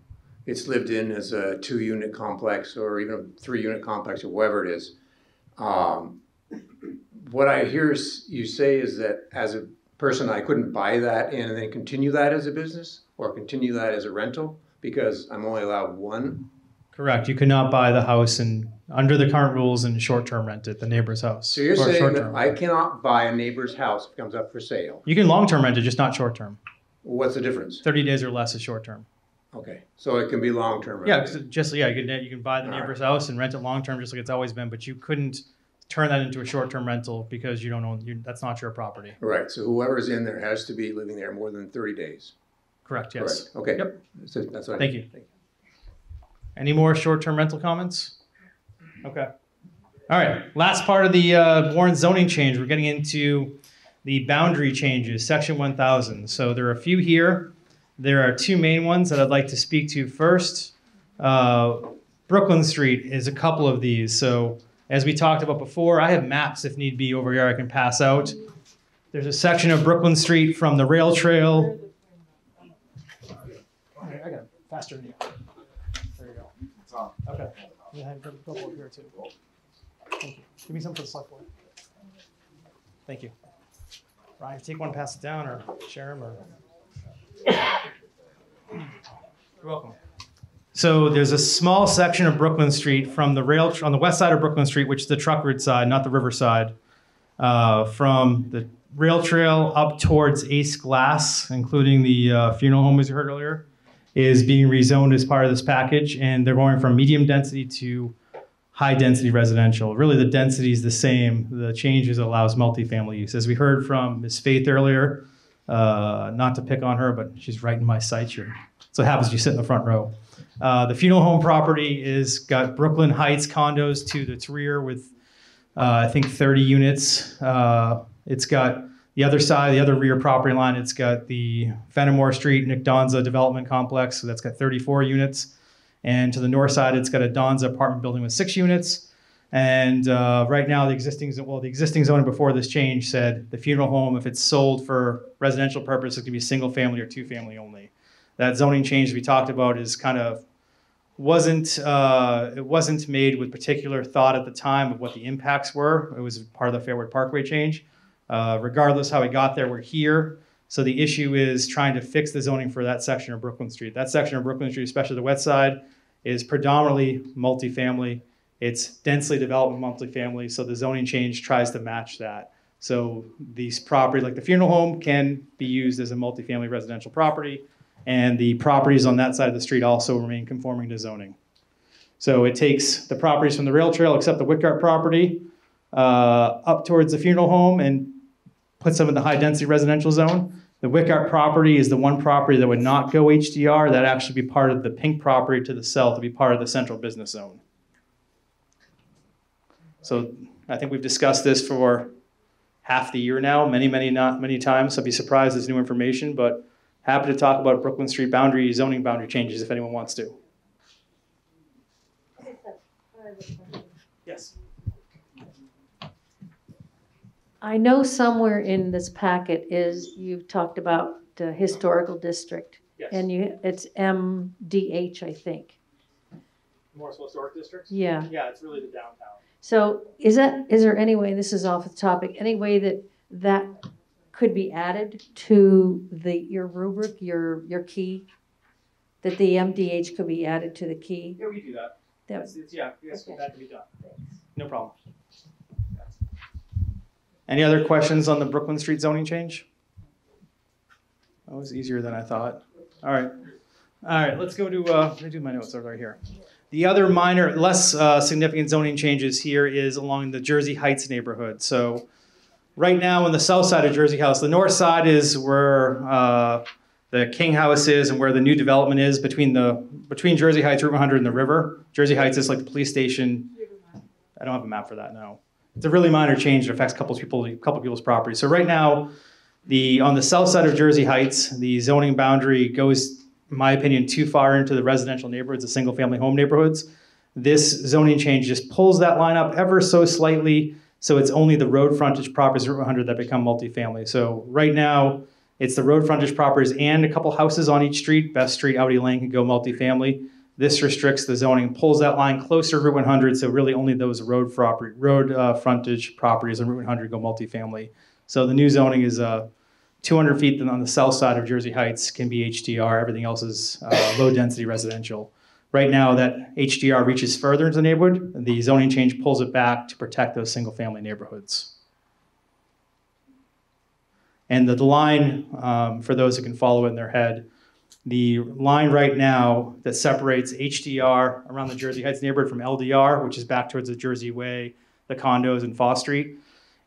it's lived in as a two unit complex or even a three unit complex or whatever it is. Um, what I hear you say is that as a person, I couldn't buy that and then continue that as a business or continue that as a rental because I'm only allowed one. Correct. You cannot buy the house and under the current rules and short-term rent it, the neighbor's house. So you're saying that I cannot buy a neighbor's house if it comes up for sale. You can long-term rent it, just not short-term. What's the difference? 30 days or less is short-term. Okay, so it can be long-term. Yeah. 'cause just, yeah, you can, you can buy the neighbor's house and rent it long-term just like it's always been, but you couldn't turn that into a short-term rental because you don't own, you, that's not your property. Right, so whoever's in there has to be living there more than thirty days. Correct, yes. Correct. Okay. Yep. So that's what I- Thank you. Any more short-term rental comments? Okay. All right, last part of the uh, Warren zoning change, we're getting into the boundary changes, section 1000. So there are a few here. There are two main ones that I'd like to speak to first. Uh, Brooklyn Street is a couple of these. So as we talked about before, I have maps if need be over here I can pass out. There's a section of Brooklyn Street from the rail trail I got Faster than you. There you go. Okay. Had a couple up here too. Thank you. Give me some for the select board. Thank you. Ryan, take one, pass it down, or share them, or. You're welcome. So there's a small section of Brooklyn Street from the rail, on the west side of Brooklyn Street, which is the truck route side, not the river side, uh, from the rail trail up towards Ace Glass, including the uh, funeral home, as you heard earlier, is being rezoned as part of this package. And they're going from medium density to high density residential. Really, the density is the same. The changes allows multifamily use. As we heard from Ms. Faith earlier, uh, not to pick on her, but she's right in my sights here. So it happens you sit in the front row. Uh, the funeral home property is got Brooklyn Heights condos to its rear with, uh, I think, 30 units. Uh, it's got the other side, the other rear property line. It's got the Fenimore Street Nick Donza development complex, so that's got 34 units. And to the north side, it's got a Donza apartment building with six units. And uh, right now, the existing well, the existing zoning before this change said the funeral home, if it's sold for residential purposes, it can be single family or two family only that zoning change we talked about is kind of wasn't uh, it wasn't made with particular thought at the time of what the impacts were. It was part of the Fairwood Parkway change. Uh, regardless how we got there, we're here. So the issue is trying to fix the zoning for that section of Brooklyn Street. That section of Brooklyn Street, especially the west side, is predominantly multifamily. It's densely developed multifamily, so the zoning change tries to match that. So these property, like the funeral home, can be used as a multifamily residential property and the properties on that side of the street also remain conforming to zoning. So it takes the properties from the rail trail, except the Wickart property, uh, up towards the funeral home and puts them in the high density residential zone. The Wickart property is the one property that would not go HDR. That actually be part of the pink property to the south to be part of the central business zone. So I think we've discussed this for half the year now, many, many, not many times. So I'd be surprised there's new information, but Happy to talk about Brooklyn Street boundary, zoning boundary changes if anyone wants to. Yes. I know somewhere in this packet is, you've talked about the historical district. Yes. And you, it's MDH, I think. Morrisville Historic District? Yeah. Yeah, it's really the downtown. So is that, is there any way, this is off the topic, any way that that could be added to the, your rubric, your, your key? That the MDH could be added to the key? Yeah, we do that. That- That's- it's- yeah, yes, Okay. that can be done. No problem. Any other questions on the Brooklyn Street zoning change? That was easier than I thought. All right. All right, let's go to, uh, let me do my notes over here. The other minor, less uh, significant zoning changes here is along the Jersey Heights neighborhood. So right now on the south side of Jersey House, the north side is where uh, the King House is and where the new development is between the between Jersey Heights, Route 100, and the river. Jersey Heights is like the police station. I don't have a map for that now. It's a really minor change that affects a couple people, a couple people's property. So right now, the on the south side of Jersey Heights, the zoning boundary goes, my opinion, too far into the residential neighborhoods, the single-family home neighborhoods. This zoning change just pulls that line up ever so slightly, so it's only the road frontage properties Route 100 that become multifamily. So right now, it's the road frontage properties and a couple houses on each street. Best Street, Audi Lane can go multifamily. This restricts the zoning, pulls that line closer to Route 100, so really only those road property, road uh, frontage properties on Route 100 go multifamily. So the new zoning is uh, 200 feet on the south side of Jersey Heights can be HDR. Everything else is uh, [LAUGHS] low density residential. Right now, that HDR reaches further into the neighborhood. The zoning change pulls it back to protect those single family neighborhoods. And the, the line, um, for those who can follow it in their head, the line right now that separates HDR around the Jersey Heights neighborhood from LDR, which is back towards the Jersey Way, the condos, and Foss Street.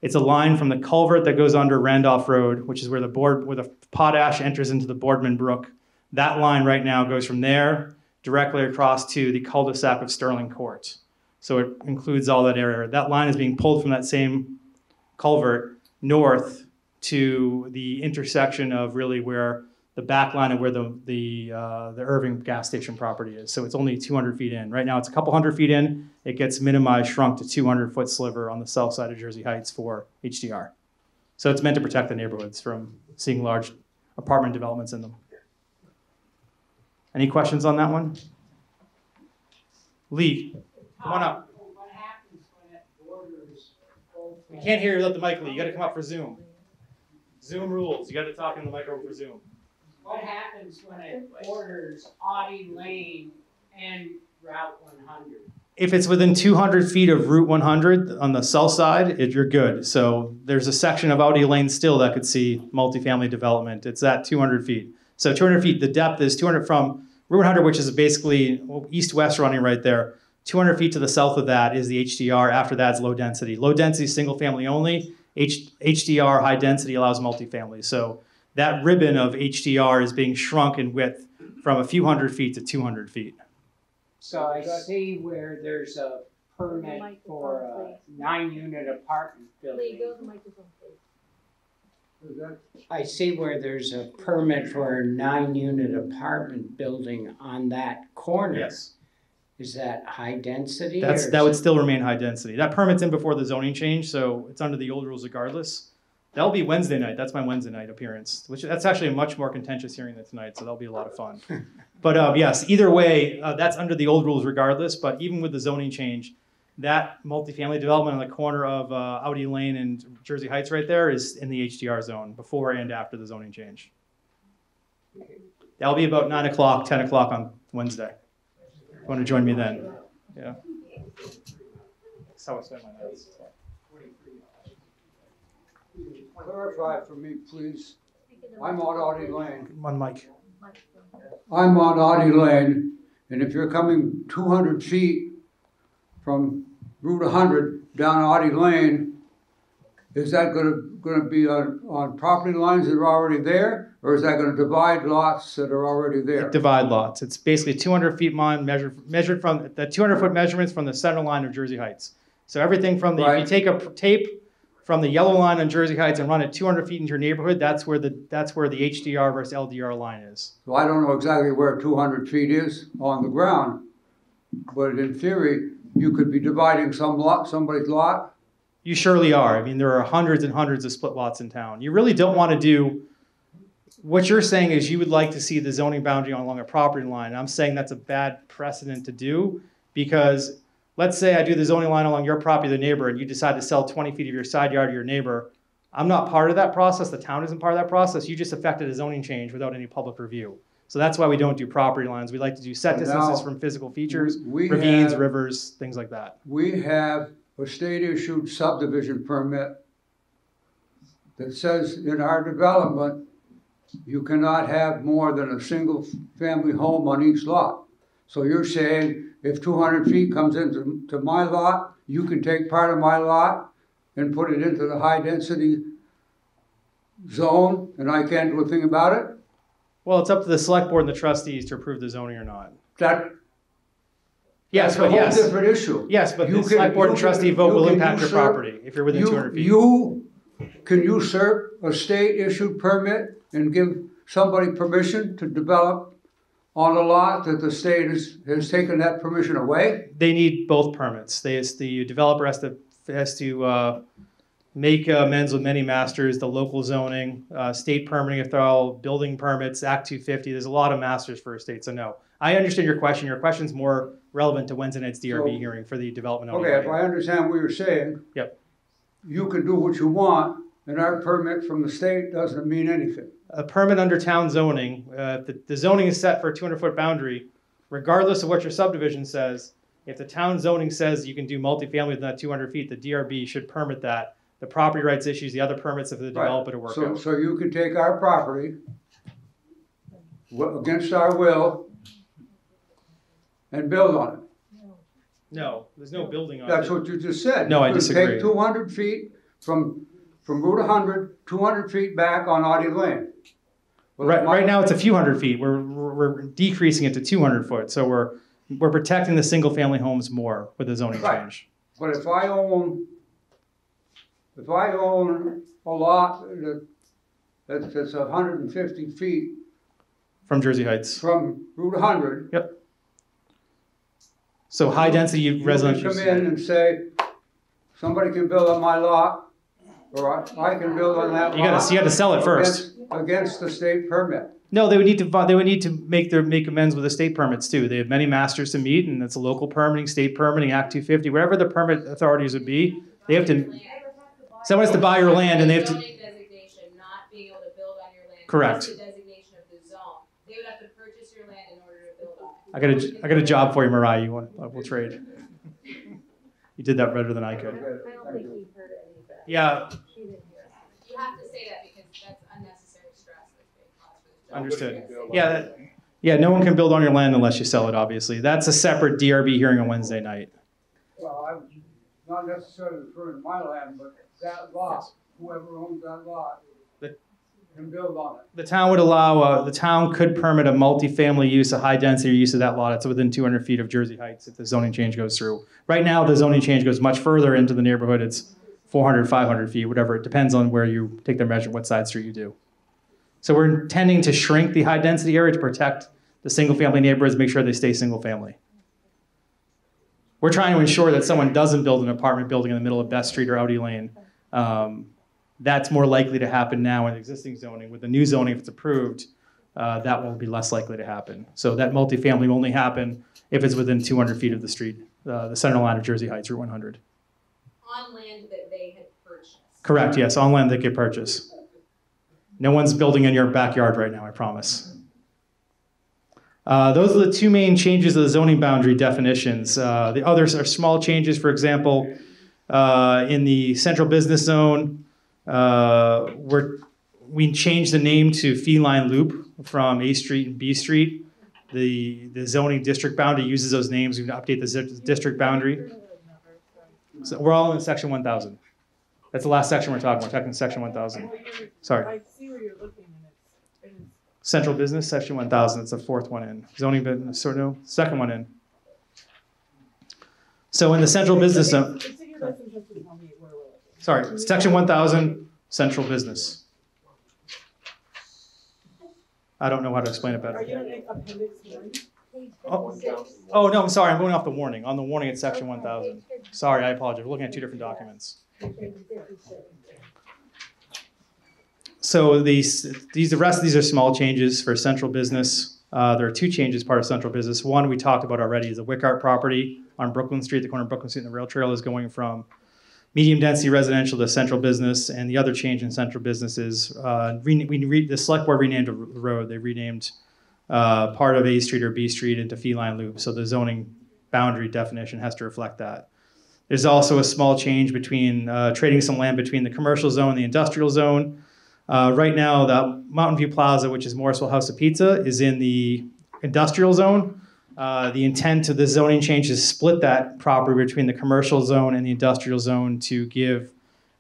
It's a line from the culvert that goes under Randolph Road, which is where the board, where the potash enters into the Boardman Brook. That line right now goes from there directly across to the cul-de-sac of Sterling Court. So it includes all that area. That line is being pulled from that same culvert north to the intersection of really where the back line of where the the uh, the Irving gas station property is. So it's only 200 feet in. Right now it's a couple hundred feet in. It gets minimized, shrunk to 200 foot sliver on the south side of Jersey Heights for HDR. So it's meant to protect the neighborhoods from seeing large apartment developments in them. Any questions on that one? Lee, come on up. We can't hear you without the mic, Lee. You gotta come up for Zoom. Zoom rules. You gotta talk in the microphone for Zoom. What happens when it borders Audie Lane and Route one hundred? If it's within 200 feet of Route 100 on the south side, it, you're good. So there's a section of Audi Lane still that could see multifamily development. It's at 200 feet. So 200 feet, the depth is 200 from Route 100, which is basically east-west running right there. 200 feet to the south of that is the HDR. After that is low density. Low density, single family only. H, HDR, high density, allows multifamily. So that ribbon of HDR is being shrunk in width from a few hundred feet to 200 feet. So I see where there's a permit for a nine-unit apartment building. I see where there's a permit for a nine-unit apartment building on that corner. Yes. Is that high density? That's, or that is would still remain high density. That permit's in before the zoning change, so it's under the old rules regardless. That'll be Wednesday night. That's my Wednesday night appearance, which that's actually a much more contentious hearing than tonight, so that'll be a lot of fun. [LAUGHS] But uh, yes, either way, uh, that's under the old rules regardless. But even with the zoning change, that multifamily development on the corner of uh, Audi Lane and Jersey Heights right there is in the HDR zone before and after the zoning change. That'll be about nine o'clock, ten o'clock on Wednesday. If you want to join me then? Yeah. That's how I spend my nights. Clarify for me, please. I'm on Audie Lane. One mic. I'm on Audie Lane, and if you're coming two hundred feet from Route hundred down Audie Lane, is that gonna, gonna be on, on property lines that are already there? Or is that gonna divide lots that are already there? Divide lots. It's basically 200 feet line measured measured from the 200 foot measurements from the center line of Jersey Heights. So everything from the if you take a p- tape from the yellow line on Jersey Heights and run it 200 feet into your neighborhood, that's where the that's where the HDR versus LDR line is. So I don't know exactly where two hundred feet is on the ground, but in theory, you could be dividing some lot, somebody's lot. You surely are. I mean, there are hundreds and hundreds of split lots in town. You really don't want to do. What you're saying is you would like to see the zoning boundary along a property line. I'm saying that's a bad precedent to do because let's say I do the zoning line along your property, the neighbor, and you decide to sell 20 feet of your side yard to your neighbor. I'm not part of that process. The town isn't part of that process. You just affected a zoning change without any public review. So that's why we don't do property lines. We like to do set distances from physical features, we ravines, have- rivers, things like that. We have a state-issued subdivision permit that says in our development, you cannot have more than a single-family home on each lot. So you're saying if two hundred feet comes into, to my lot, you can take part of my lot and put it into the high-density zone, and I can't do a thing about it? Well, it's up to the select board and the trustees to approve the zoning or not. That, Yes, That's a but whole yes. different issue. Yes, but You the can- select board and you can- trustee vote you will can impact your usurp- property if you're within you- two hundred feet. You can usurp a state-issued permit and give somebody permission to develop on a lot that the state has, has taken that permission away? They need both permits. They, the developer has to, has to, uh, make amends with many masters, the local zoning, uh, state permitting if they're all building permits, Act two fifty, there's a lot of masters for a state, so no. I understand your question. Your question's more relevant to Wednesday night's DRB So- hearing for the development. Okay, if I understand what you're saying. Yep. You can do what you want, and our permit from the state doesn't mean anything. A permit under town zoning, uh, the, the zoning is set for a two hundred foot boundary, regardless of what your subdivision says. If the town zoning says you can do multifamily within that two hundred feet, the DRB should permit that. The property rights issues, the other permits of the developer to work So, out. so you can take our property wa- against our will and build on it. No, there's no building on it. That's what you just said. No, I You could disagree. Take two hundred feet from, from Route 100, 200 feet back on Audie Lane. Well, Right, right now it's a few hundred feet. We're, we're decreasing it to two hundred foot, so we're, we're protecting the single family homes more with the zoning Right. change. But if I own, if I own a lot that, that's, that's hundred and fifty feet From Jersey Heights. from Route hundred. Yep. So high density residential. come in and say, somebody can build on my lot, or I, I can build on that. You gotta- you gotta sell it first. against- Against the state permit. No, they would need to, they would need to make their, make amends with the state permits too. They have many masters to meet and it's a local permitting, state permitting, Act two fifty, wherever the permit authorities would be, they have to, someone has to buy your land and they have to, Zoning designation, not being able to build on your land. Correct. That's the designation of the zone. They would have to purchase your land in order to build on it. I got a, I got a job for you, Mariah, you want, we'll trade. [LAUGHS] You did that better than I could. Yeah, You have to say that because that's unnecessary stress that's being caused for this. understood. Yeah, that, yeah, no one can build on your land unless you sell it, obviously. That's a separate DRB hearing on Wednesday night. Well, I'm not necessarily referring to my land, but that lot, whoever owns that lot can build on it. The town would allow, uh, the town could permit a multifamily use, a high density use of that lot. It's within two hundred feet of Jersey Heights if the zoning change goes through. Right now, the zoning change goes much further into the neighborhood. It's 400, 500 feet, whatever. It depends on where you take the measure, what side street you do. So we're intending to shrink the high density area to protect the single family neighborhoods, make sure they stay single family. We're trying to ensure that someone doesn't build an apartment building in the middle of Best Street or Audi Lane. Um, that's more likely to happen now in existing zoning. With the new zoning, if it's approved, uh, that will be less likely to happen. So that multifamily will only happen if it's within 200 feet of the street, uh, the center line of Jersey Heights, Route 100. On land that they had purchased. Correct, yes, on land that get purchased. No one's building in your backyard right now, I promise. Uh, those are the two main changes of the zoning boundary definitions. Uh, the others are small changes, for example, uh, in the central business zone, uh, we changed the name to Feline Loop from A Street and B Street. The, the zoning district boundary uses those names. We update the zi- district boundary. So we're all in section 1000. That's the last section we're talking We're talking section 1000. Sorry. I see where you're looking and it's, Central business, section 1000. It's the fourth one in. Zoning business, sort of, second one in. So in the central business zone, It's in your best interest to tell me where we're looking. sorry, section 1000, central business. I don't know how to explain it Are better. you in appendix one? Oh, oh, no, I'm sorry. I'm going off the warning. On the warning, it's section 1000. Sorry, I apologize. We're looking at two different documents. So these, these, the rest of these are small changes for central business. Uh, there are two changes part of central business. One we talked about already is the Wickart property on Brooklyn Street, the corner of Brooklyn Street and the rail trail is going from medium density residential to central business. And the other change in central business is uh, we re- the select board renamed r- road. They renamed uh, part of A Street or B Street into Feline Loop. So the zoning boundary definition has to reflect that. There's also a small change between uh, trading some land between the commercial zone and the industrial zone. Uh, right now, the Mountain View Plaza, which is Morrisville House of Pizza, is in the industrial zone. Uh, the intent of the zoning change is split that property between the commercial zone and the industrial zone to give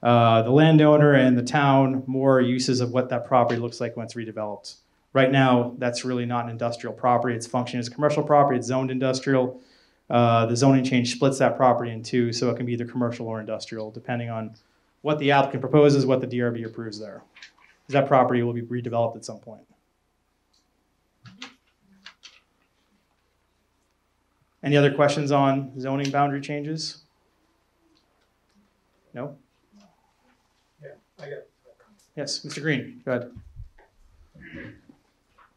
uh, the landowner and the town more uses of what that property looks like once redeveloped. Right now, that's really not an industrial property. It's functioning as a commercial property. It's zoned industrial. Uh, the zoning change splits that property in two, so it can be either commercial or industrial, depending on what the applicant proposes, what the DRB approves there. That property will be redeveloped at some point. Any other questions on zoning boundary changes? No? Yeah, I got it. Yes, Mr. Green, go ahead.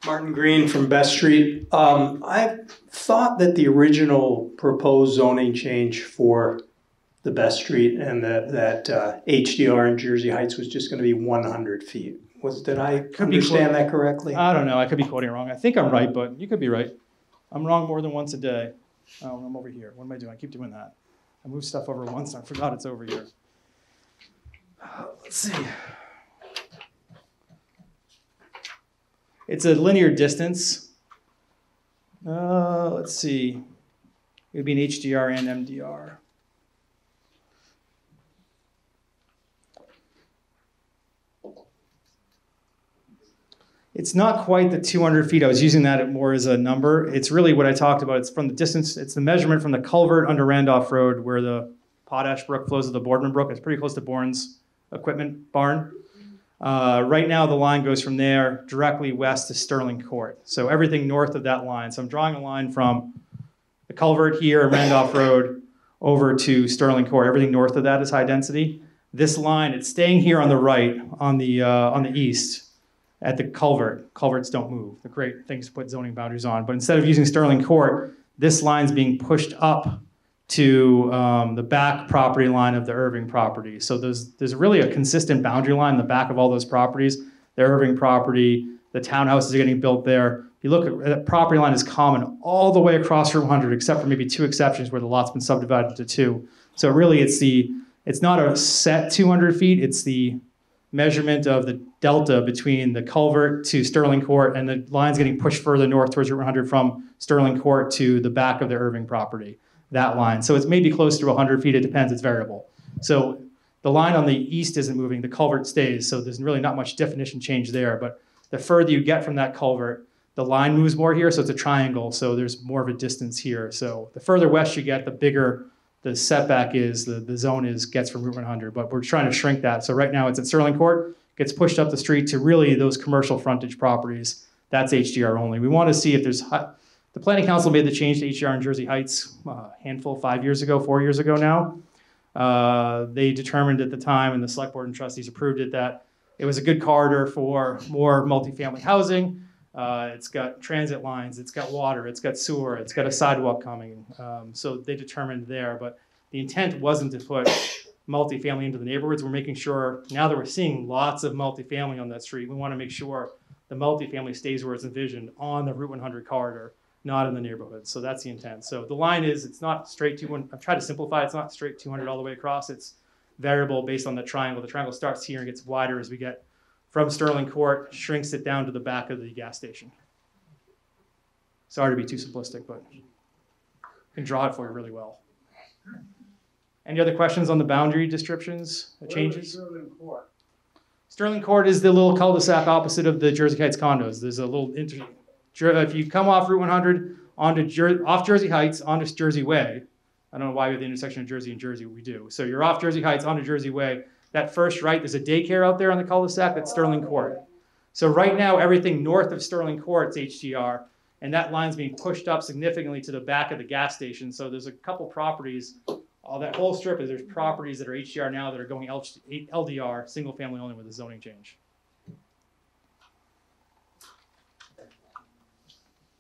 Martin Green from Best Street. Um, I thought that the original proposed zoning change for the Best Street and that, that uh, HDR in Jersey Heights was just gonna be one hundred feet. Was, did I Could understand that correctly? I don't know. I could be quoting wrong. I think I'm right, but you could be right. I'm wrong more than once a day. Oh, I'm over here. What am I doing? I keep doing that. I move stuff over once I forgot it's over here. Uh, Let's see. It's a linear distance. Uh, let's see. It would be an HDR and MDR. It's not quite the 200 feet. I was using that more as a number. It's really what I talked about. It's from the distance, it's the measurement from the culvert under Randolph Road where the Potash Brook flows to the Boardman Brook. It's pretty close to Bourne's equipment barn. Uh, right now, the line goes from there directly west to Sterling Court. So everything north of that line. So I'm drawing a line from the culvert here, Randolph Road, over to Sterling Court. Everything north of that is high density. This line, it's staying here on the right, on the uh, on the east, at the culvert. Culverts don't move. They're great things to put zoning boundaries on. But instead of using Sterling Court, this line's being pushed up to um, the back property line of the Irving property. So there's there's really a consistent boundary line in the back of all those properties. The Irving property, the townhouses are getting built there. If you look at that property line is common all the way across Route 100, except for maybe two exceptions where the lot's been subdivided into two. So really, it's the it's not a set 200 feet. It's the measurement of the delta between the culvert to Sterling Court and the lines getting pushed further north towards Route 100 from Sterling Court to the back of the Irving property. That line. So it's maybe close to 100 feet. It depends. It's variable. So the line on the east isn't moving. The culvert stays. So there's really not much definition change there. But the further you get from that culvert, the line moves more here. So it's a triangle. So there's more of a distance here. So the further west you get, the bigger the setback is, the, the zone is, gets from Route 100, but we're trying to shrink that. So right now it's at Sterling Court, gets pushed up the street to really those commercial frontage properties. That's HDR only. We want to see if there's, hu- the planning council made the change to HDR in Jersey Heights uh, a handful, five years ago, four years ago now. Uh, They determined at the time, and the select board and trustees approved it, that it was a good corridor for more multifamily housing. Uh, it's got transit lines, it's got water, it's got sewer, it's got a sidewalk coming. Um, so they determined there, but the intent wasn't to put multifamily into the neighborhoods. We're making sure now that we're seeing lots of multifamily on that street, we want to make sure the multifamily stays where it's envisioned on the Route 100 corridor, not in the neighborhood. So that's the intent. So the line is, it's not straight to, I've tried to simplify, it's not straight 200 all the way across. It's variable based on the triangle. The triangle starts here and gets wider as we get from Sterling Court, shrinks it down to the back of the gas station. Sorry to be too simplistic, but I can draw it for you really well. Any other questions on the boundary descriptions, changes? Sterling Court Sterling Court is the little cul-de-sac opposite of the Jersey Heights condos. There's a little inter, Uh, if you come off Route 100 onto Jer- off Jersey Heights onto Jersey Way. I don't know why we have the intersection of Jersey and Jersey, we do. So you're off Jersey Heights onto Jersey Way. That first right, there's a daycare out there on the cul-de-sac. That's Sterling Court. So right now, everything north of Sterling Court's HDR, and that line's being pushed up significantly to the back of the gas station. So there's a couple properties. All that whole strip is there's properties that are HDR now that are going LDR, single family only with a zoning change.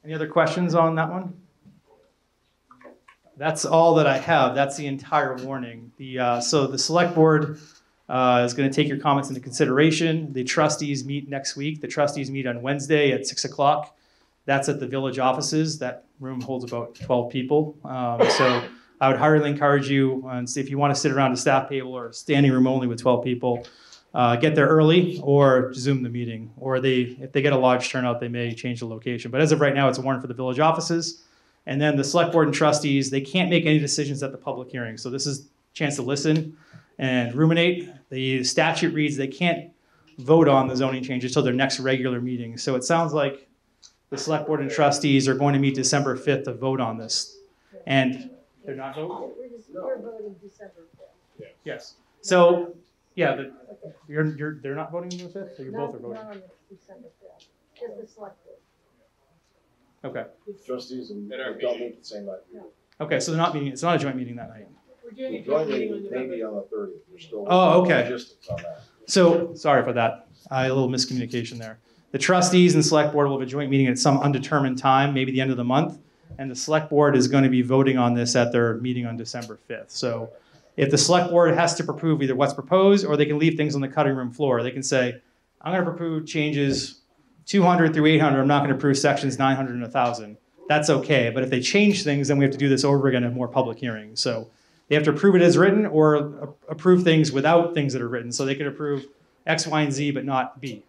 Any other questions on that one? That's all that I have. That's the entire warning. The, uh, so the select board uh, is going to take your comments into consideration. The trustees meet next week. The trustees meet on Wednesday at six o'clock. That's at the village offices. That room holds about 12 people. Um, so I would highly encourage you, and see if you want to sit around a staff table or a standing room only with 12 people, uh, get there early or Zoom the meeting. Or they, if they get a large turnout, they may change the location. But as of right now, it's a warrant for the village offices. And then the select board and trustees, they can't make any decisions at the public hearing. So this is chance to listen and ruminate. The statute reads they can't vote on the zoning changes until their next regular meeting. So it sounds like the select board and trustees are going to meet December 5th to vote on this. And they're not voting? We're voting December fifth. Yes. So, yeah, the, you're, you're, they're not voting on the 5th, or you both are voting? Not on December fifth, just the select board. Okay. Trustees and don't meet the same night. Okay, so they're not meeting, it's not a joint meeting that night. We're doing a Joint joint meeting meeting on may November. on the thirtieth, we're still. Oh, okay. Logistics on that. So, sorry for that. I had a little miscommunication there. The trustees and select board will have a joint meeting at some undetermined time, maybe the end of the month. And the select board is going to be voting on this at their meeting on December 5th. So if the select board has to approve either what's proposed or they can leave things on the cutting room floor, they can say, I'm going to approve changes 200 through 800. I'm not going to approve sections 900 and 1,000. That's okay. But if they change things, then we have to do this over again in more public hearings. So they have to approve it as written or approve things without things that are written. So they can approve X, Y, and Z, but not B.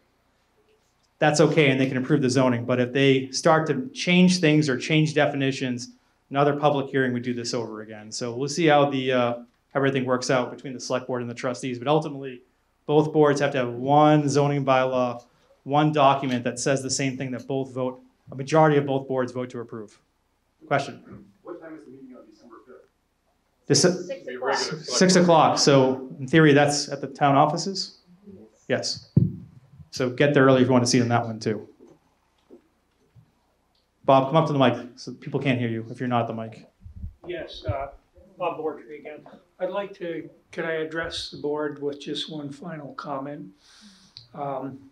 That's okay, and they can approve the zoning. But if they start to change things or change definitions, another public hearing would do this over again. So we'll see how the uh, everything works out between the select board and the trustees. But ultimately, both boards have to have one zoning bylaw, one document that says the same thing that both vote, a majority of both boards vote to approve. Question? What time is the meeting on December fifth? This, Six o'clock. Six o'clock, so in theory, that's at the town offices? Yes. So get there early if you want to see it on that one too. Bob, come up to the mic, so people can't hear you if you're not at the mic. Yes, uh, Bob Bortry again. I'd like to, could I address the board with just one final comment? Um,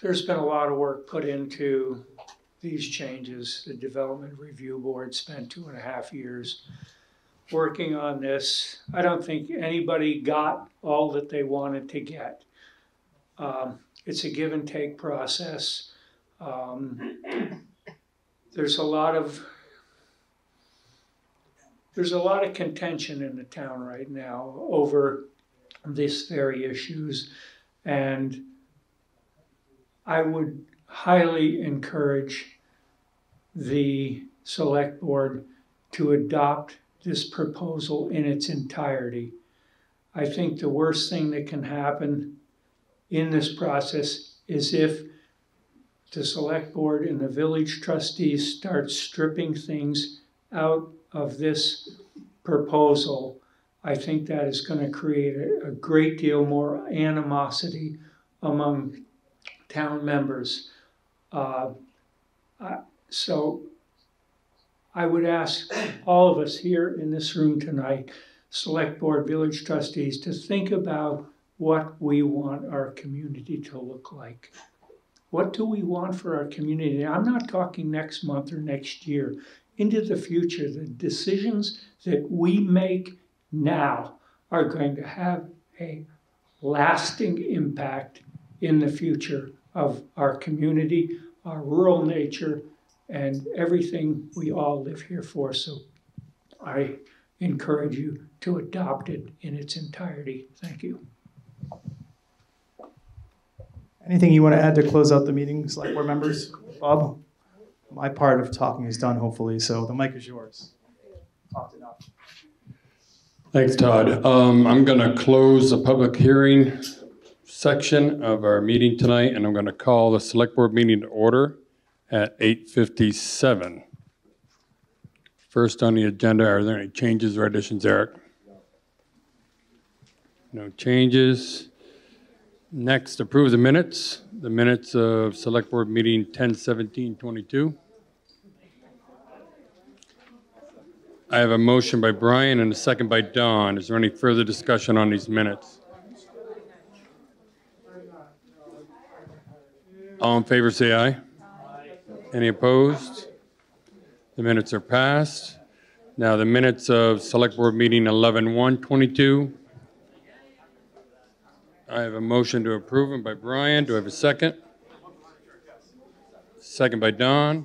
there's been a lot of work put into these changes. The Development Review Board spent two and a half years working on this. I don't think anybody got all that they wanted to get. Um, it's a give and take process. Um, there's a lot of there's a lot of contention in the town right now over these very issues, and I would highly encourage the select board to adopt this proposal in its entirety. I think the worst thing that can happen in this process is if the select board and the village trustees start stripping things out of this proposal. I think that is going to create a, a great deal more animosity among town members. Uh, so I would ask all of us here in this room tonight, select board, village trustees, to think about what we want our community to look like. What do we want for our community? I'm not talking next month or next year, into the future. The decisions that we make now are going to have a lasting impact in the future of our community, our rural nature, and everything we all live here for. So I encourage you to adopt it in its entirety. Thank you. Anything you want to add to close out the meeting, select board members? Bob? My part of talking is done, hopefully, so the mic is yours. Thanks, Todd. Um, I'm going to close the public hearing section of our meeting tonight, and I'm going to call the select board meeting to order at 8:57. First on the agenda, are there any changes or additions, Eric? No changes. Next, approve the minutes, the minutes of select board meeting 10:17:22. I have a motion by Brian and a second by Don. Is there any further discussion on these minutes? All in favor, say aye. Any opposed? The minutes are passed. Now, the minutes of Select Board Meeting 11-1-22. I have a motion to approve them by Brian. Do I have a second? Second by Don.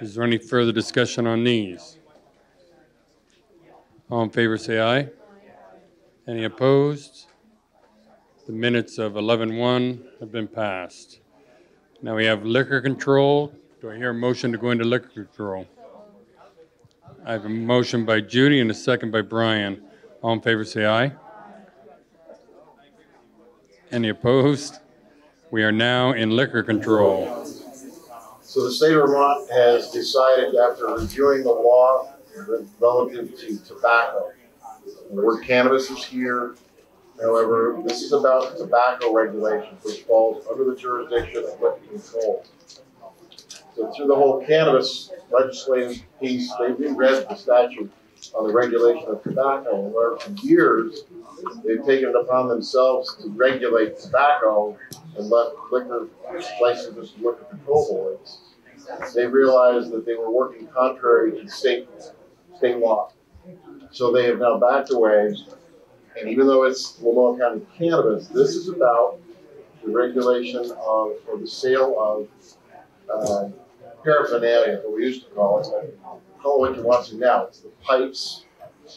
Is there any further discussion on these? All in favor, say aye. Any opposed? The minutes of 11-1 have been passed. Now we have liquor control. Do I hear a motion to go into liquor control? I have a motion by Judy and a second by Brian. All in favor, say aye. Any opposed? We are now in liquor control. So the state of Vermont has decided after reviewing the law relative to tobacco, the word cannabis is here. However, this is about tobacco regulation, which falls under the jurisdiction of liquor control. So through the whole cannabis legislative piece, they reread the statute on the regulation of tobacco. And where for years, they've taken it upon themselves to regulate tobacco and let liquor licenses liquor control boards. They realized that they were working contrary to state, state law. So they have now backed away. And even though it's Lamoille County cannabis, this is about the regulation of, or the sale of uh, paraphernalia, what we used to call it. Call it what you want to now. It's the pipes,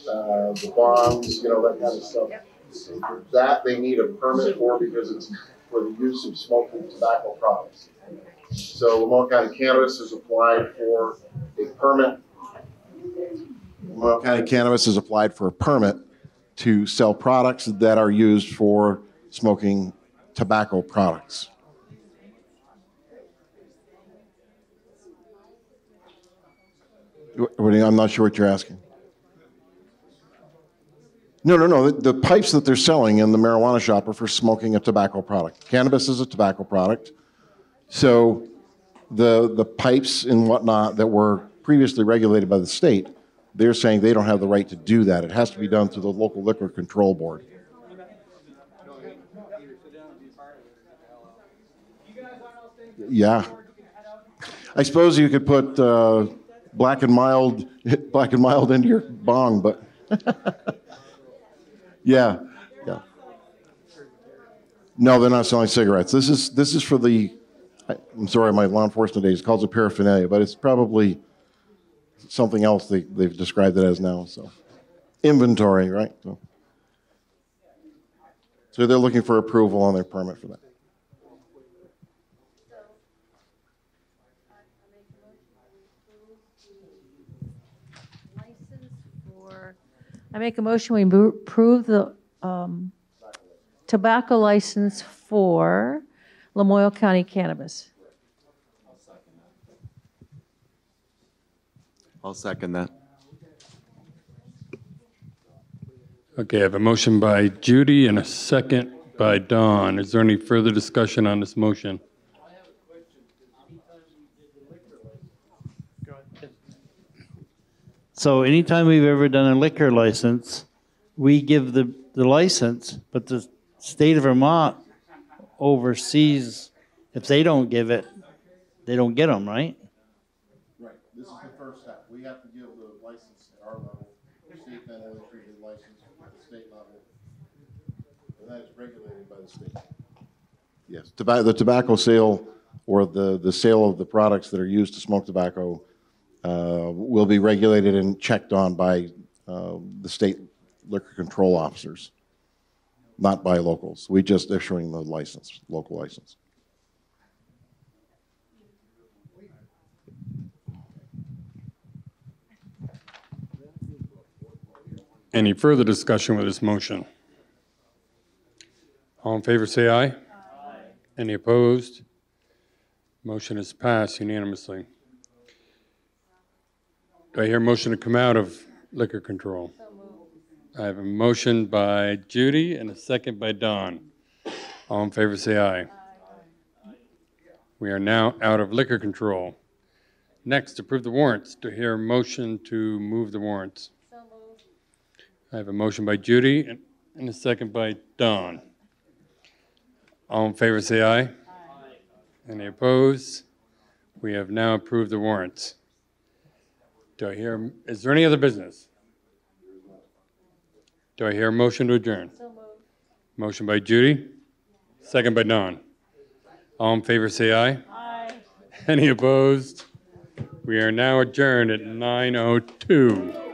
uh, the bombs, you know, that kind of stuff. That they need a permit for because it's for the use of smoking tobacco products. So Lamoille County Cannabis has applied for a permit. Lamoille County Cannabis has applied for a permit to sell products that are used for smoking tobacco products. I'm not sure what you're asking. No, no, no. The, the pipes that they're selling in the marijuana shop are for smoking a tobacco product. Cannabis is a tobacco product. So the, the pipes and whatnot that were previously regulated by the state, they're saying they don't have the right to do that. It has to be done through the local liquor control board. Yeah. I suppose you could put uh, black and mild, [LAUGHS] black and mild into your bong, but [LAUGHS] yeah, yeah. No, they're not selling cigarettes. This is this is for the. I- I'm sorry, my law enforcement days calls it paraphernalia, but it's probably something else they, they've described it as now. So inventory, right? So. so they're looking for approval on their permit for that. I make a motion, we approve the um, tobacco license for Lamoille County Cannabis. I'll second that. Okay, I have a motion by Judy and a second by Don. Is there any further discussion on this motion? So anytime we've ever done a liquor license, we give the, the license, but the state of Vermont oversees, if they don't give it, they don't get them, right? Right, this is the first step. We have to give the license at our level, state then only treated license at the state level. And that is regulated by the state. Yes, tobacco, the tobacco sale or the, the sale of the products that are used to smoke tobacco uh, will be regulated and checked on by uh, the state liquor control officers, not by locals. We just issuing the license, local license. Any further discussion with this motion? All in favor, say aye. Any opposed? Motion is passed unanimously. Do I hear a motion to come out of liquor control? I have a motion by Judy and a second by Don. All in favor, say aye. We are now out of liquor control. Next, approve the warrants. Do I hear a motion to move the warrants? I have a motion by Judy and- and a second by Don. All in favor, say aye. Any opposed? We have now approved the warrants. Do I hear, is there any other business? Do I hear a motion to adjourn? Motion by Judy, second by Don. All in favor, say aye. Aye. Any opposed? We are now adjourned at 9:02.